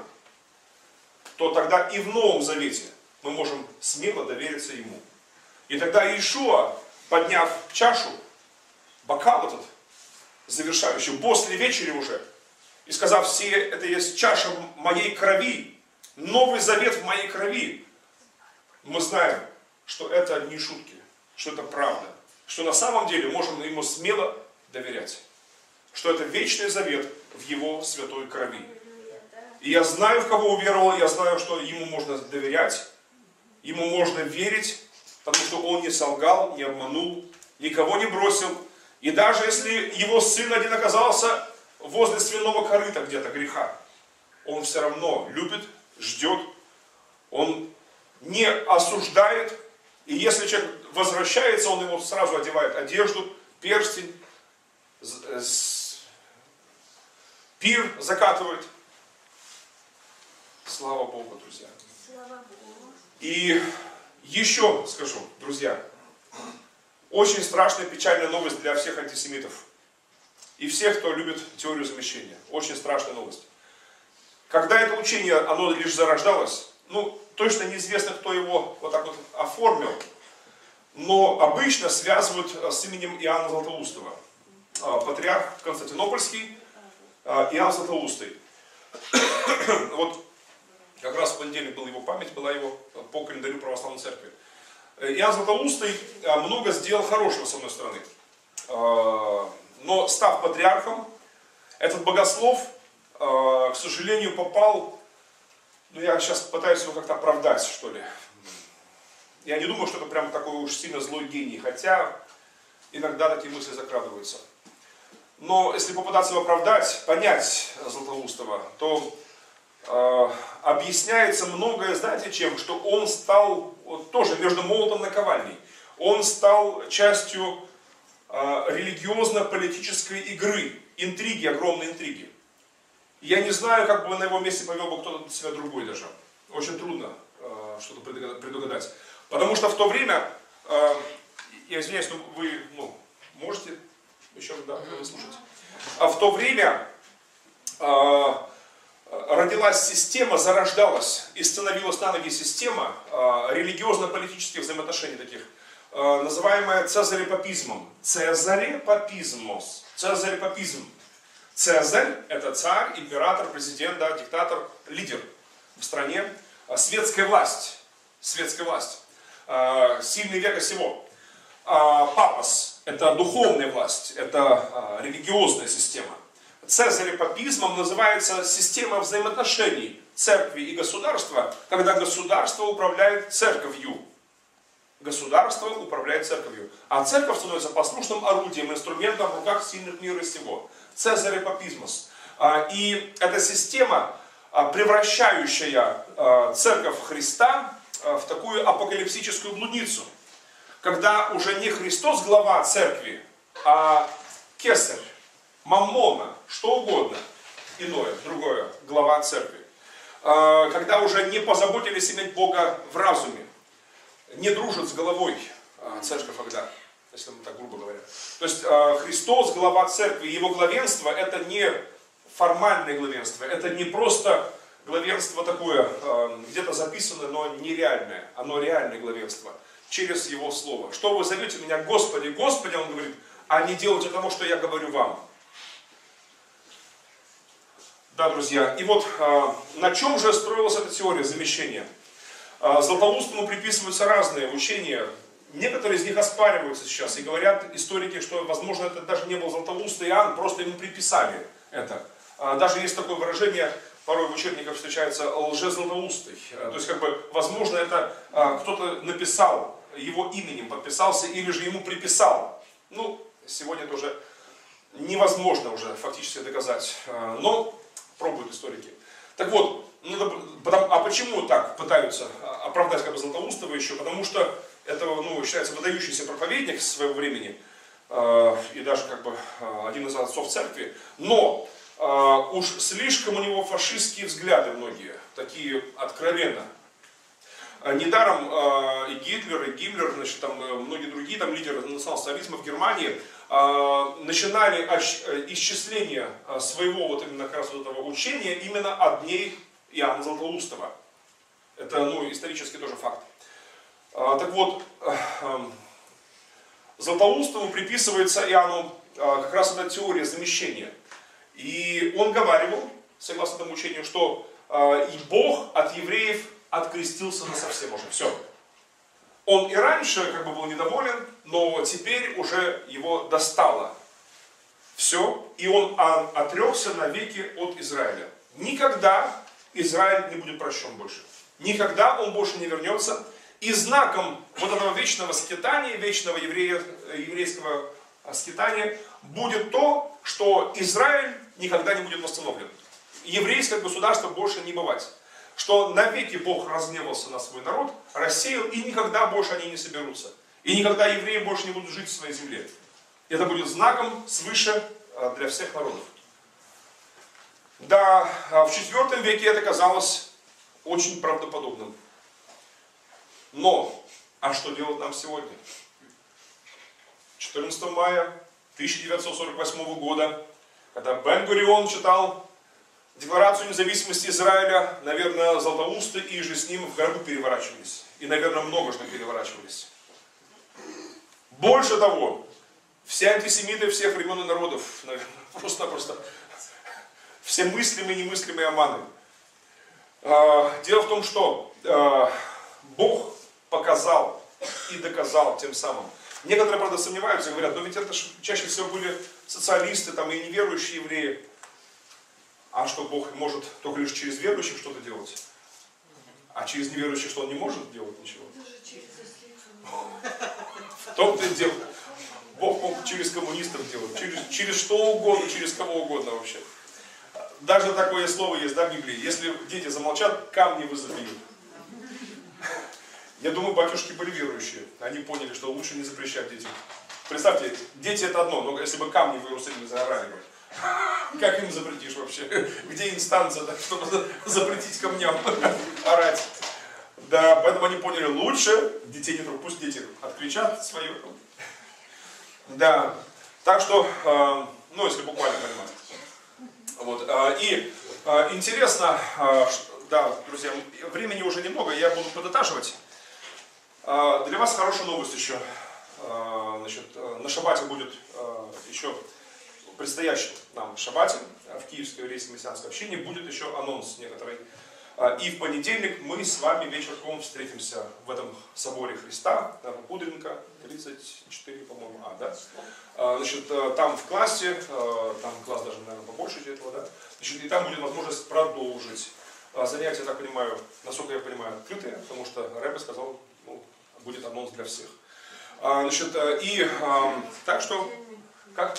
То тогда и в Новом Завете мы можем смело довериться Ему. И тогда Иешуа, подняв чашу, бокал этот, завершающий, после вечери уже, и сказав, все это есть чаша моей крови, Новый Завет в моей крови, мы знаем, что это не шутки, что это правда что на самом деле можем ему смело доверять. Что это вечный завет в его святой крови. И я знаю, в кого уверовал, я знаю, что ему можно доверять, ему можно верить, потому что он не солгал, не обманул, никого не бросил. И даже если его сын один оказался возле свиного корыта где-то греха, он все равно любит, ждет, он не осуждает. И если человек возвращается, он ему сразу одевает одежду, перстень, э, пир закатывает. Слава Богу, друзья. И еще скажу, друзья, очень страшная печальная новость для всех антисемитов. И всех, кто любит теорию замещения. Очень страшная новость. Когда это учение, оно лишь зарождалось, ну, точно неизвестно, кто его вот так вот оформил, но обычно связывают э, с именем Иоанна Златоустова. Патриарх Константинопольский а, Иоанн Златоустый. [coughs] вот как раз в понедельник был его память, была его по календарю православной церкви. Э, Иоанн Златоустый э, много сделал хорошего с одной стороны. А, но став патриархом, этот богослов, к сожалению, попал, ну я сейчас пытаюсь его как-то оправдать, что ли, я не думаю, что это прям такой уж сильно злой гений, хотя иногда такие мысли закрадываются. Но если попытаться его оправдать, понять Златоустова, то э, объясняется многое, знаете чем? Что он стал вот, тоже между молотом и наковальней. Он стал частью э, религиозно-политической игры, интриги, огромной интриги. Я не знаю, как бы на его месте повел бы кто-то себя другой даже. Очень трудно э, что-то предугадать. Потому что в то время, э, я извиняюсь, но вы ну, можете еще да, выслушать. А в то время э, родилась система, зарождалась и становилась на ноги система э, религиозно-политических взаимоотношений таких, э, называемая цезарепапизмом. Цезарепапизмос. Цезарепапизм. Цезарь – это царь, император, президент, да, диктатор, лидер в стране. Светская власть. Светская власть. Сильный века всего. Папас – это духовная власть, это религиозная система. Цезарепапизмом называется система взаимоотношений церкви и государства, когда государство управляет церковью. Государство управляет церковью. А церковь становится послушным орудием, инструментом в руках сильных мира сего. Цезарепапизмос. А, и эта система, а, превращающая а, церковь Христа в такую апокалипсическую блудницу. Когда уже не Христос глава церкви, а кесарь, маммона, что угодно, иное, другое, глава церкви. Когда уже не позаботились иметь Бога в разуме, не дружат с головой церковь когда если мы так грубо говоря. То есть э, Христос, глава церкви, его главенство, это не формальное главенство, это не просто главенство такое, где-то записанное, но нереальное, оно реальное главенство, через его слово. Что вы зовете меня Господи, Господи, он говорит, а не делайте того, что я говорю вам. Да, друзья, и вот э, на чем же строилась эта теория замещения? Златоустому приписываются разные учения, Некоторые из них оспариваются сейчас и говорят историки, что, возможно, это даже не был Златоуст Иоанн, просто ему приписали это. А, даже есть такое выражение, порой в учебниках встречается лжезлатоустый. А, то есть, как бы, возможно, это а, кто-то написал его именем, подписался, или же ему приписал. Ну, сегодня это уже невозможно уже фактически доказать. Но пробуют историки. Так вот, ну, а почему так пытаются оправдать как бы Златоустова еще? Потому что это ну, считается выдающийся проповедник своего времени, э, и даже как бы э, один из отцов церкви, но э, уж слишком у него фашистские взгляды многие, такие откровенно. Недаром и Гитлер, и Гиммлер, значит, там, многие другие там, лидеры национал-социализма в Германии начинали исчисление своего вот именно как раз вот этого учения именно от дней Иоанна Златоустова. Это ну, исторически тоже факт. А, так вот, эм, Златоустову приписывается Иоанну а, как раз эта теория замещения. И он говаривал, согласно этому учению, что а, и Бог от евреев открестился на совсем уже. Все. Он и раньше как бы был недоволен, но теперь уже его достало. Все. И он отрекся навеки от Израиля. Никогда Израиль не будет прощен больше. Никогда он больше не вернется и знаком вот этого вечного скитания, вечного еврея, еврейского скитания будет то, что Израиль никогда не будет восстановлен. Еврейское государство больше не бывать. Что навеки Бог разгневался на свой народ, рассеял, и никогда больше они не соберутся. И никогда евреи больше не будут жить в своей земле. Это будет знаком свыше а, для всех народов. Да, а в IV веке это казалось очень правдоподобным. Но, а что делать нам сегодня? 14 мая 1948 года, когда Бен Гурион читал Декларацию независимости Израиля, наверное, Златоусты и же с ним в гробу переворачивались. И, наверное, много что переворачивались. Больше того, все антисемиты всех времен и народов, наверное, [laughs] просто-просто все мыслимые и немыслимые аманы. А, дело в том, что а, Бог показал и доказал тем самым. Некоторые, правда, сомневаются говорят, но ведь это чаще всего были социалисты там, и неверующие евреи. А что Бог может только лишь через верующих что-то делать? А через неверующих что он не может делать ничего? В том-то и дело. Бог мог через коммунистов делать, через, через что угодно, через кого угодно вообще. Даже такое слово есть, да, в Библии. Если дети замолчат, камни вызовут. Я думаю, батюшки были верующие. Они поняли, что лучше не запрещать детям. Представьте, дети это одно, но если бы камни в Иерусалиме заорали бы, как им запретишь вообще? Где инстанция, так, чтобы запретить камням орать? Да, поэтому они поняли, лучше детей не трогать, пусть дети откричат свое. Да, так что, э, Ну, если буквально понимать. Вот. а, И а, интересно, да, друзья, времени уже немного, я буду подытаживать. Для вас хорошая новость еще. Значит, на шабате будет еще предстоящем нам шабате а, в Киевской еврейской мессианской общине будет еще анонс некоторый. А, И в понедельник мы с вами вечерком встретимся в этом соборе Христа, Пудренко, 34, по-моему, а, да? Значит, э, там в классе, э, там класс даже, наверное, побольше этого, да? Значит, и там будет возможность продолжить. Занятия, так понимаю, насколько я понимаю, открытые, потому что Рэбе сказал, ну, будет анонс для всех. Значит, э, и а, так что, как?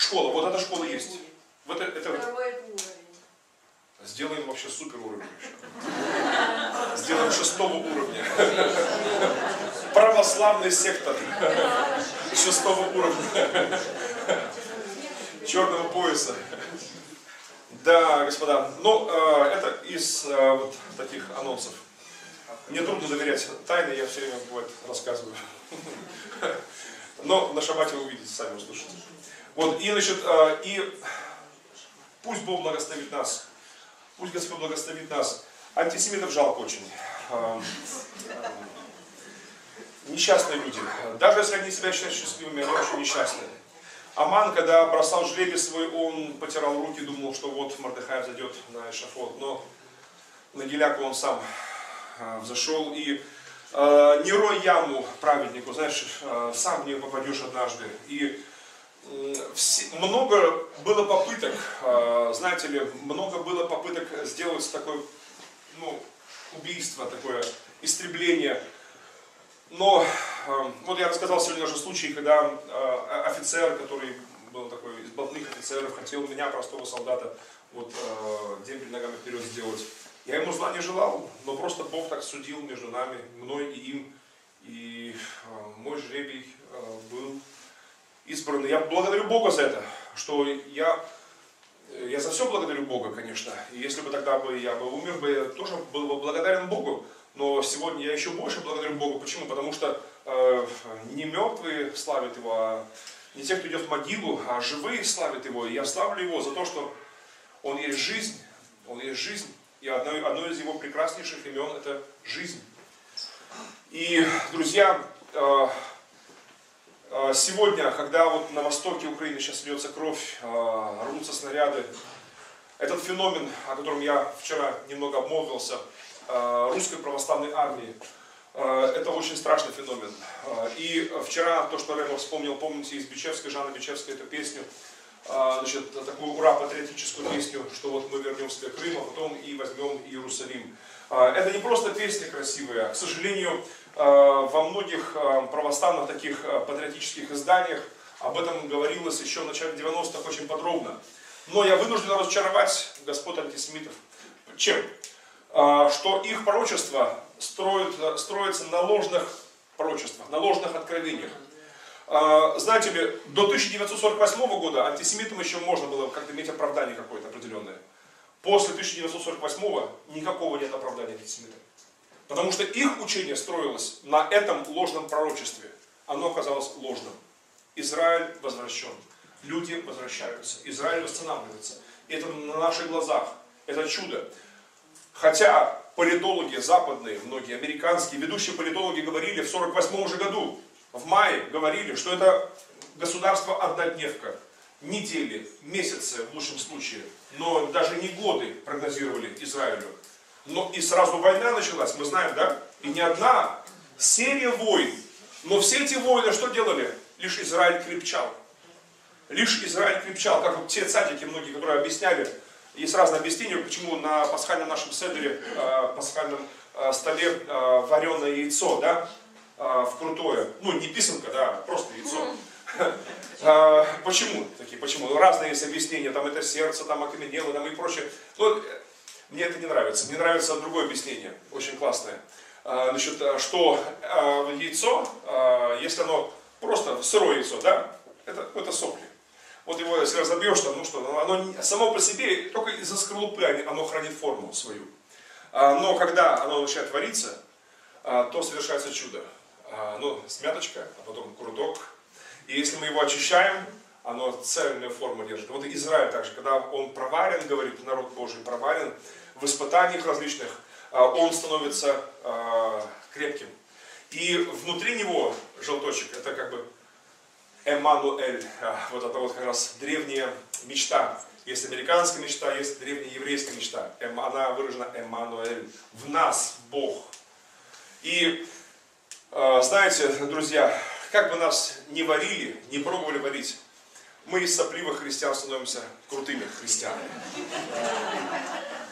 Школа, вот эта школа есть. Вот это, это уровень. сделаем вообще супер уровень. Сделаем шестого уровня. Православный сектор шестого уровня. Черного пояса. Да, господа, ну, э, это из э, вот таких анонсов. Мне трудно доверять тайны, я все время бывает рассказываю. Но на шабате вы увидите, сами услышите. Вот, и, значит, э, и пусть Бог благословит нас. Пусть Господь благословит нас. Антисемитов жалко очень. Эм, Несчастные люди. Даже если они себя считают счастливыми, они очень несчастные. Аман, когда бросал жребий свой, он потирал руки, думал, что вот Мордыхай зайдет на эшафот. Но на геляку он сам э, взошел и э, не рой яму праведнику, знаешь, э, сам в нее попадешь однажды. И много было попыток, э, знаете ли, много было попыток сделать такое, ну, убийство, такое истребление. Но э, вот я рассказал сегодня даже случай, когда э, офицер, который был такой из блатных офицеров, хотел меня, простого солдата, вот день перед ногами вперед сделать. Я ему зла не желал, но просто Бог так судил между нами, мной и им. И мой жребий был избран. Я благодарю Бога за это, что я, я за все благодарю Бога, конечно. И если бы тогда бы я бы умер бы, я тоже был бы благодарен Богу. Но сегодня я еще больше благодарю Богу. Почему? Потому что э, не мертвые славят Его, а не те, кто идет в могилу, а живые славят Его. И я славлю Его за то, что Он есть жизнь, Он есть жизнь. И одно, одно из Его прекраснейших имен – это жизнь. И, друзья, э, э, сегодня, когда вот на востоке Украины сейчас льется кровь, э, рвутся снаряды, этот феномен, о котором я вчера немного обмолвился, э, русской православной армии, это очень страшный феномен. И вчера то, что Рэма вспомнил, помните, из Бичевской, Жанна Бичевской, эту песню, значит, такую ура-патриотическую песню, что вот мы вернем себе Крым, а потом и возьмем Иерусалим. Это не просто песня красивая, к сожалению, во многих э, православных таких э, патриотических изданиях об этом говорилось еще в начале 90-х очень подробно. Но я вынужден разочаровать господ антисемитов. Чем? Что их пророчество строит, строится на ложных пророчествах, на ложных откровениях. Знаете ли, до 1948 года антисемитам еще можно было как-то иметь оправдание какое-то определенное. После 1948 никакого нет оправдания антисемитам. Потому что их учение строилось на этом ложном пророчестве. Оно оказалось ложным. Израиль возвращен. Люди возвращаются. Израиль восстанавливается. Это на наших глазах. Это чудо. Хотя политологи западные, многие американские, ведущие политологи говорили в 48 же году, в мае говорили, что это государство однодневка. Недели, месяцы в лучшем случае, но даже не годы прогнозировали Израилю. Но и сразу война началась, мы знаем, да? И не одна, серия войн. Но все эти войны что делали? Лишь Израиль крепчал. Лишь Израиль крепчал, как вот те цадики многие, которые объясняли, есть разные объяснения, почему на пасхальном нашем седере, э, пасхальном э, столе э, вареное яйцо, да, э, вкрутое, ну не писанка, да, просто яйцо. [laughs] Э, Почему такие, почему? Ну, Разные есть объяснения, там это сердце, там окаменело, там и прочее. Ну, э, мне это не нравится. Мне нравится другое объяснение, очень классное. А, Значит, а, что а, яйцо, если оно просто сырое яйцо, да, это, это сопли. Вот его, если разобьешь, там, ну что, ну, оно само по себе, только из-за скорлупы оно хранит форму свою. Но когда оно начинает вариться, то совершается чудо. Ну, смяточка, а потом круток. И если мы его очищаем, оно цельную форму держит. Вот Израиль также, когда он проварен, говорит народ Божий, проварен в испытаниях различных, а, он становится а, крепким. И внутри него желточек, это как бы Эммануэль, а, вот это вот как раз древняя мечта. Есть американская мечта, есть древняя еврейская мечта. Она выражена Эммануэль. В нас Бог. И знаете, друзья, как бы нас не варили, не пробовали варить, мы из сопливых христиан становимся крутыми христианами.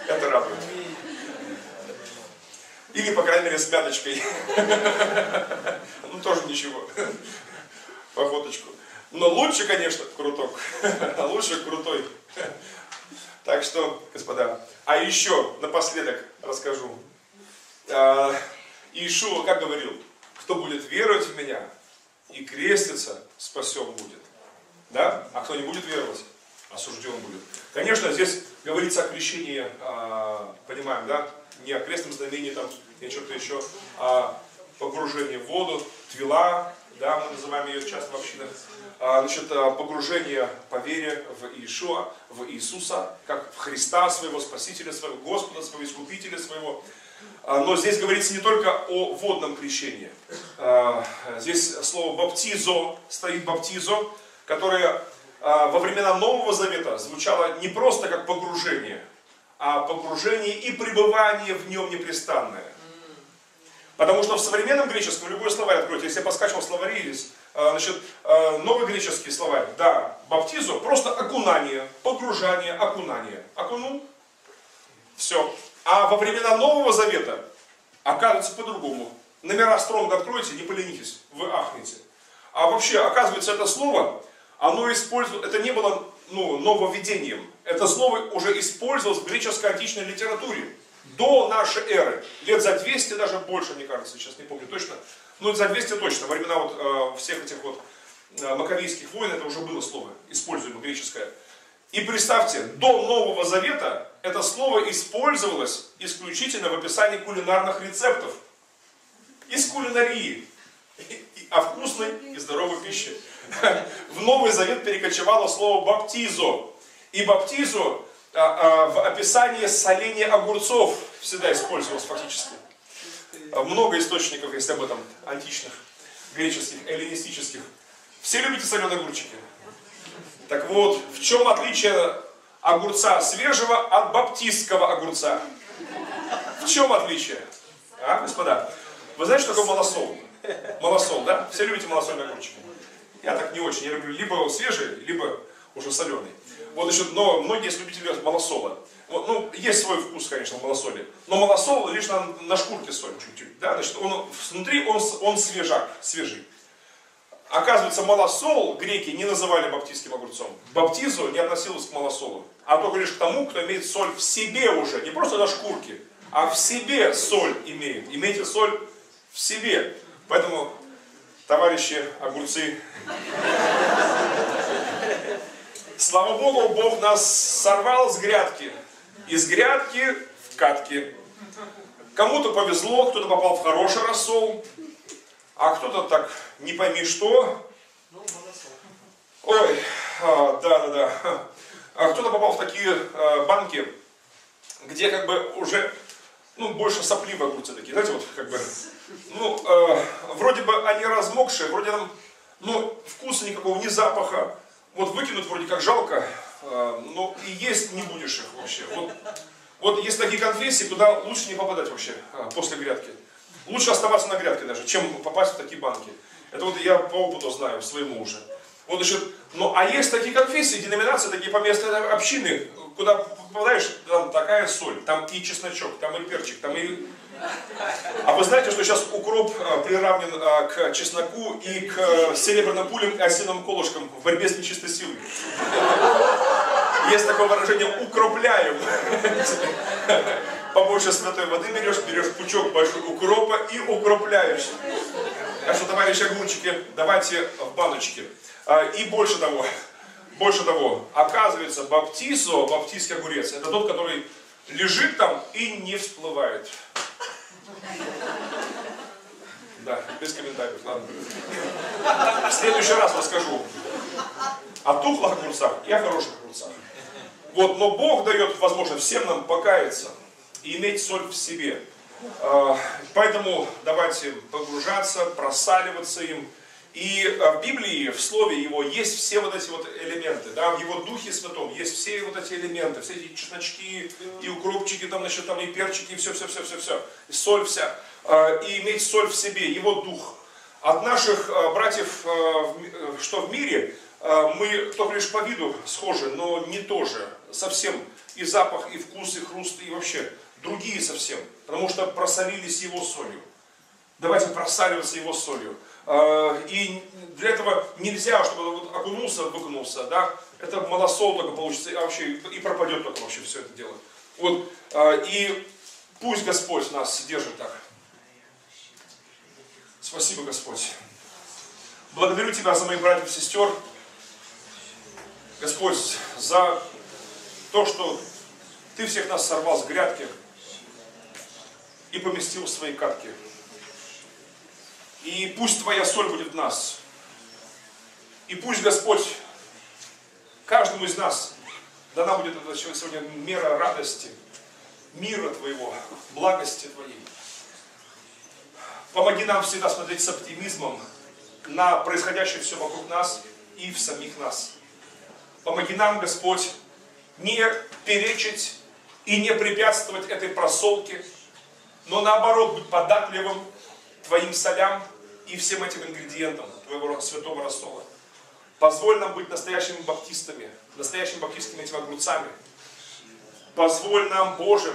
Это радует. Или, по крайней мере, с пяточкой. Ну, тоже ничего. Походочку. Но лучше, конечно, круток. Лучше крутой. Так что, господа, а еще напоследок расскажу. А, Иешуа как говорил, кто будет веровать в меня и креститься, спасен будет. Да? А кто не будет веровать, осужден будет. Конечно, здесь говорится о крещении, а, понимаем, да? Не о крестном знамении, там, не о чем-то еще, а погружении в воду, твила, да, мы называем ее часто в общинах. А, значит, а, погружение по вере в Иешуа, в Иисуса, как в Христа своего, Спасителя своего, Господа своего, Искупителя своего. Но здесь говорится не только о водном крещении. Здесь слово баптизо, стоит баптизо, которое а, во времена Нового Завета звучало не просто как погружение, а погружение и пребывание в нем непрестанное. Потому что в современном греческом, любой словарь откройте, если я поскачивал словари, а, значит, а, новый греческий словарь, да, баптизо, просто окунание, погружание, окунание. Окунул, все. А во времена Нового Завета оказывается по-другому. Номера Стронга откройте, не поленитесь, вы ахнете. А вообще, оказывается, это слово оно использовалось, это не было ну, нововведением. Это слово уже использовалось в греческой античной литературе до нашей эры. Лет за 200, даже больше, мне кажется, сейчас не помню точно. Ну, за 200 точно, во времена вот, э, всех этих вот э, маковейских войн это уже было слово, используемое греческое. И представьте, до Нового Завета это слово использовалось исключительно в описании кулинарных рецептов. Из кулинарии. О вкусной и здоровой пище. [laughs] в Новый Завет перекочевало слово баптизо. И баптизо а, а, в описании соления огурцов всегда использовалось фактически. Много источников есть об этом, античных, греческих, эллинистических. Все любите соленые огурчики? Так вот, в чем отличие огурца свежего от баптистского огурца? В чем отличие? А, господа? Вы знаете, что такое малосол? Малосол, да? Все любите малосольные огурчики? Я так не очень. Я люблю либо свежий, либо уже соленый. Вот еще, но многие любители малосола. Вот, ну, есть свой вкус, конечно, в малосоле. Но малосол лишь на, на шкурке соль чуть-чуть. Да? Значит, он, внутри он, он свежак, свежий. Оказывается, малосол греки не называли баптистским огурцом. Баптизу не относилось к малосолу, а только лишь к тому, кто имеет соль в себе уже. Не просто на шкурке, а в себе соль имеет. Имейте соль в себе. Поэтому товарищи огурцы. Слава Богу, Бог нас сорвал с грядки. Из грядки в катки. Кому-то повезло, кто-то попал в хороший рассол, а кто-то так не пойми что. Ой, а, да, да, да. А кто-то попал в такие а, банки, где как бы уже ну, больше сопливые огурцы такие, знаете, вот как бы, ну, э, вроде бы они размокшие, вроде там, ну, вкуса никакого, ни запаха, вот выкинуть вроде как жалко, э, но и есть не будешь их вообще. Вот, вот есть такие конфессии, куда лучше не попадать вообще э, после грядки. Лучше оставаться на грядке даже, чем попасть в такие банки. Это вот я по опыту знаю, своему уже. Вот еще, ну а есть такие конфессии, деноминации, такие поместные общины, куда попадаешь, там такая соль, там и чесночок, там и перчик, там и... А вы знаете, что сейчас укроп а, приравнен а, к чесноку и к а, серебряным пулям и осиновым колышкам в борьбе с нечистой силой? Есть такое выражение «укропляем». Побольше святой воды берешь, берешь пучок большой укропа и укропляешь. Так что, товарищи огурчики, давайте в баночке. И больше того, больше того, оказывается, баптизо, баптистский огурец, это тот, который лежит там и не всплывает. Да, без комментариев, ладно. В следующий раз расскажу о тухлых огурцах и о хороших огурцах. Вот, но Бог дает возможность всем нам покаяться и иметь соль в себе. А, поэтому давайте погружаться, просаливаться им. И а, в Библии, в Слове Его есть все вот эти вот элементы, да, в Его Духе Святом есть все вот эти элементы, все эти чесночки, и укропчики, там, значит, там, и перчики, и все, все, все, все, все, и соль вся, а, и иметь соль в себе, Его Дух. От наших братьев, что в мире, мы только лишь по виду схожи, но не тоже, совсем и запах, и вкус, и хруст, и вообще другие совсем, потому что просолились его солью. Давайте просаливаться его солью. А, и для этого нельзя, чтобы вот окунулся, выкунулся, да, это малосол только получится, и вообще и пропадет только вообще все это дело. Вот, а, и пусть Господь нас держит так. Спасибо, Господь. Благодарю Тебя за моих братьев и сестер. Господь, за то, что Ты всех нас сорвал с грядки, и поместил в свои катки. И пусть Твоя соль будет в нас. И пусть Господь каждому из нас дана будет это сегодня мера радости, мира Твоего, благости Твоей. Помоги нам всегда смотреть с оптимизмом на происходящее все вокруг нас и в самих нас. Помоги нам, Господь, не перечить и не препятствовать этой просолке, но наоборот быть податливым Твоим солям и всем этим ингредиентам Твоего святого рассола. Позволь нам быть настоящими баптистами, настоящими баптистскими этими огурцами. Позволь нам, Боже,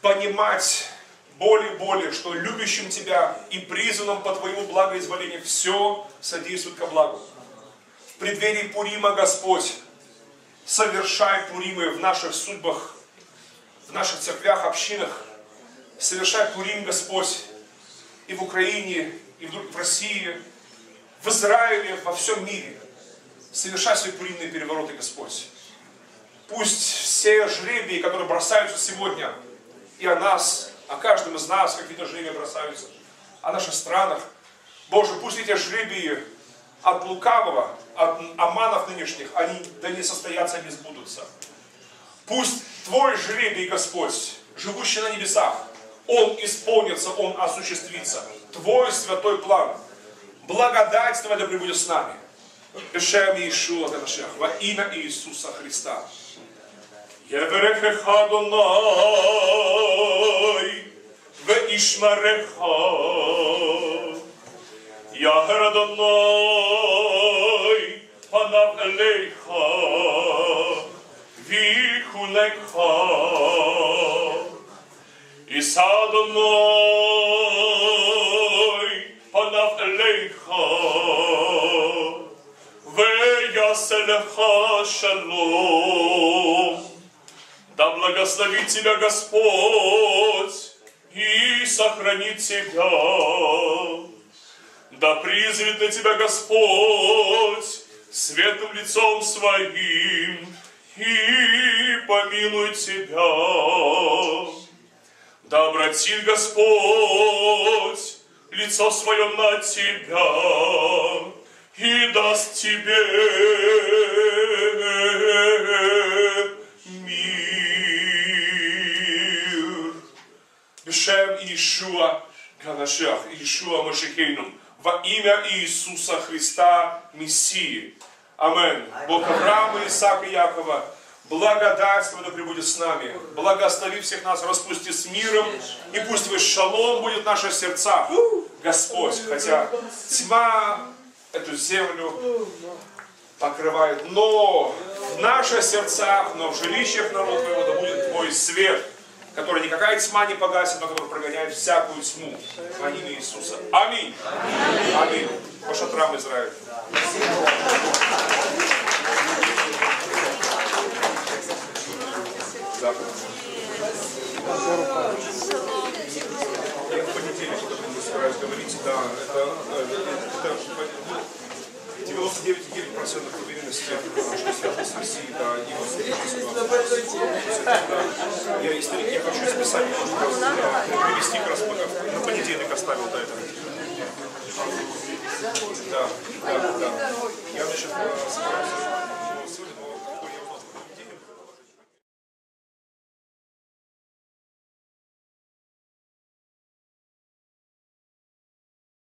понимать более-более, что любящим Тебя и призванным по Твоему благоизволению все содействует ко благу. В преддверии Пурима, Господь, совершай Пуримы в наших судьбах, в наших церквях, общинах. Совершай Пурим, Господь, и в Украине, и в России, в Израиле, во всем мире. Совершай свои пуримные перевороты, Господь. Пусть все жребии, которые бросаются сегодня, и о нас, о каждом из нас, какие-то жребия бросаются, о наших странах, Боже, пусть эти жребии от лукавого, от аманов нынешних, они да не состоятся, не сбудутся. Пусть Твой жребий, Господь, живущий на небесах, Он исполнится, Он осуществится. Твой святой план. Благодать Твоя да пребудет с нами. Бешем Иешуа Гамашех, во имя Иисуса Христа. יברכך אדוני וישמרך יהר אדוני פניו אליך ויחונך и со мной панав элейха, веяселеха шалом. Да благословит тебя Господь и сохранит тебя. Да призрит на тебя Господь светом лицом своим и помилуй тебя. Да обратит Господь лицо свое на тебя и даст тебе мир. Бешем Иешуа Ганашах, Иешуа Машихейну, во имя Иисуса Христа, Мессии. Амин. Бог Авраама, Исаака и Якова, благодать Твоя прибудет с нами. Благослови всех нас, распусти с миром, и пусть Твой шалом будет в наших сердцах. Господь, хотя тьма эту землю покрывает, но в наших сердцах, но в жилищах народа Твоего да будет Твой свет, который никакая тьма не погасит, но который прогоняет всякую тьму во имя Иисуса. Аминь. Аминь. По шатрам. Да. Я в понедельник не собираюсь говорить, да, это, это 99,9% уверенности, что связано с Россией, да, и Я историк, я хочу списать, да, привести раз на понедельник оставил, да, это. Да, да, да. Я, значит, э, собирать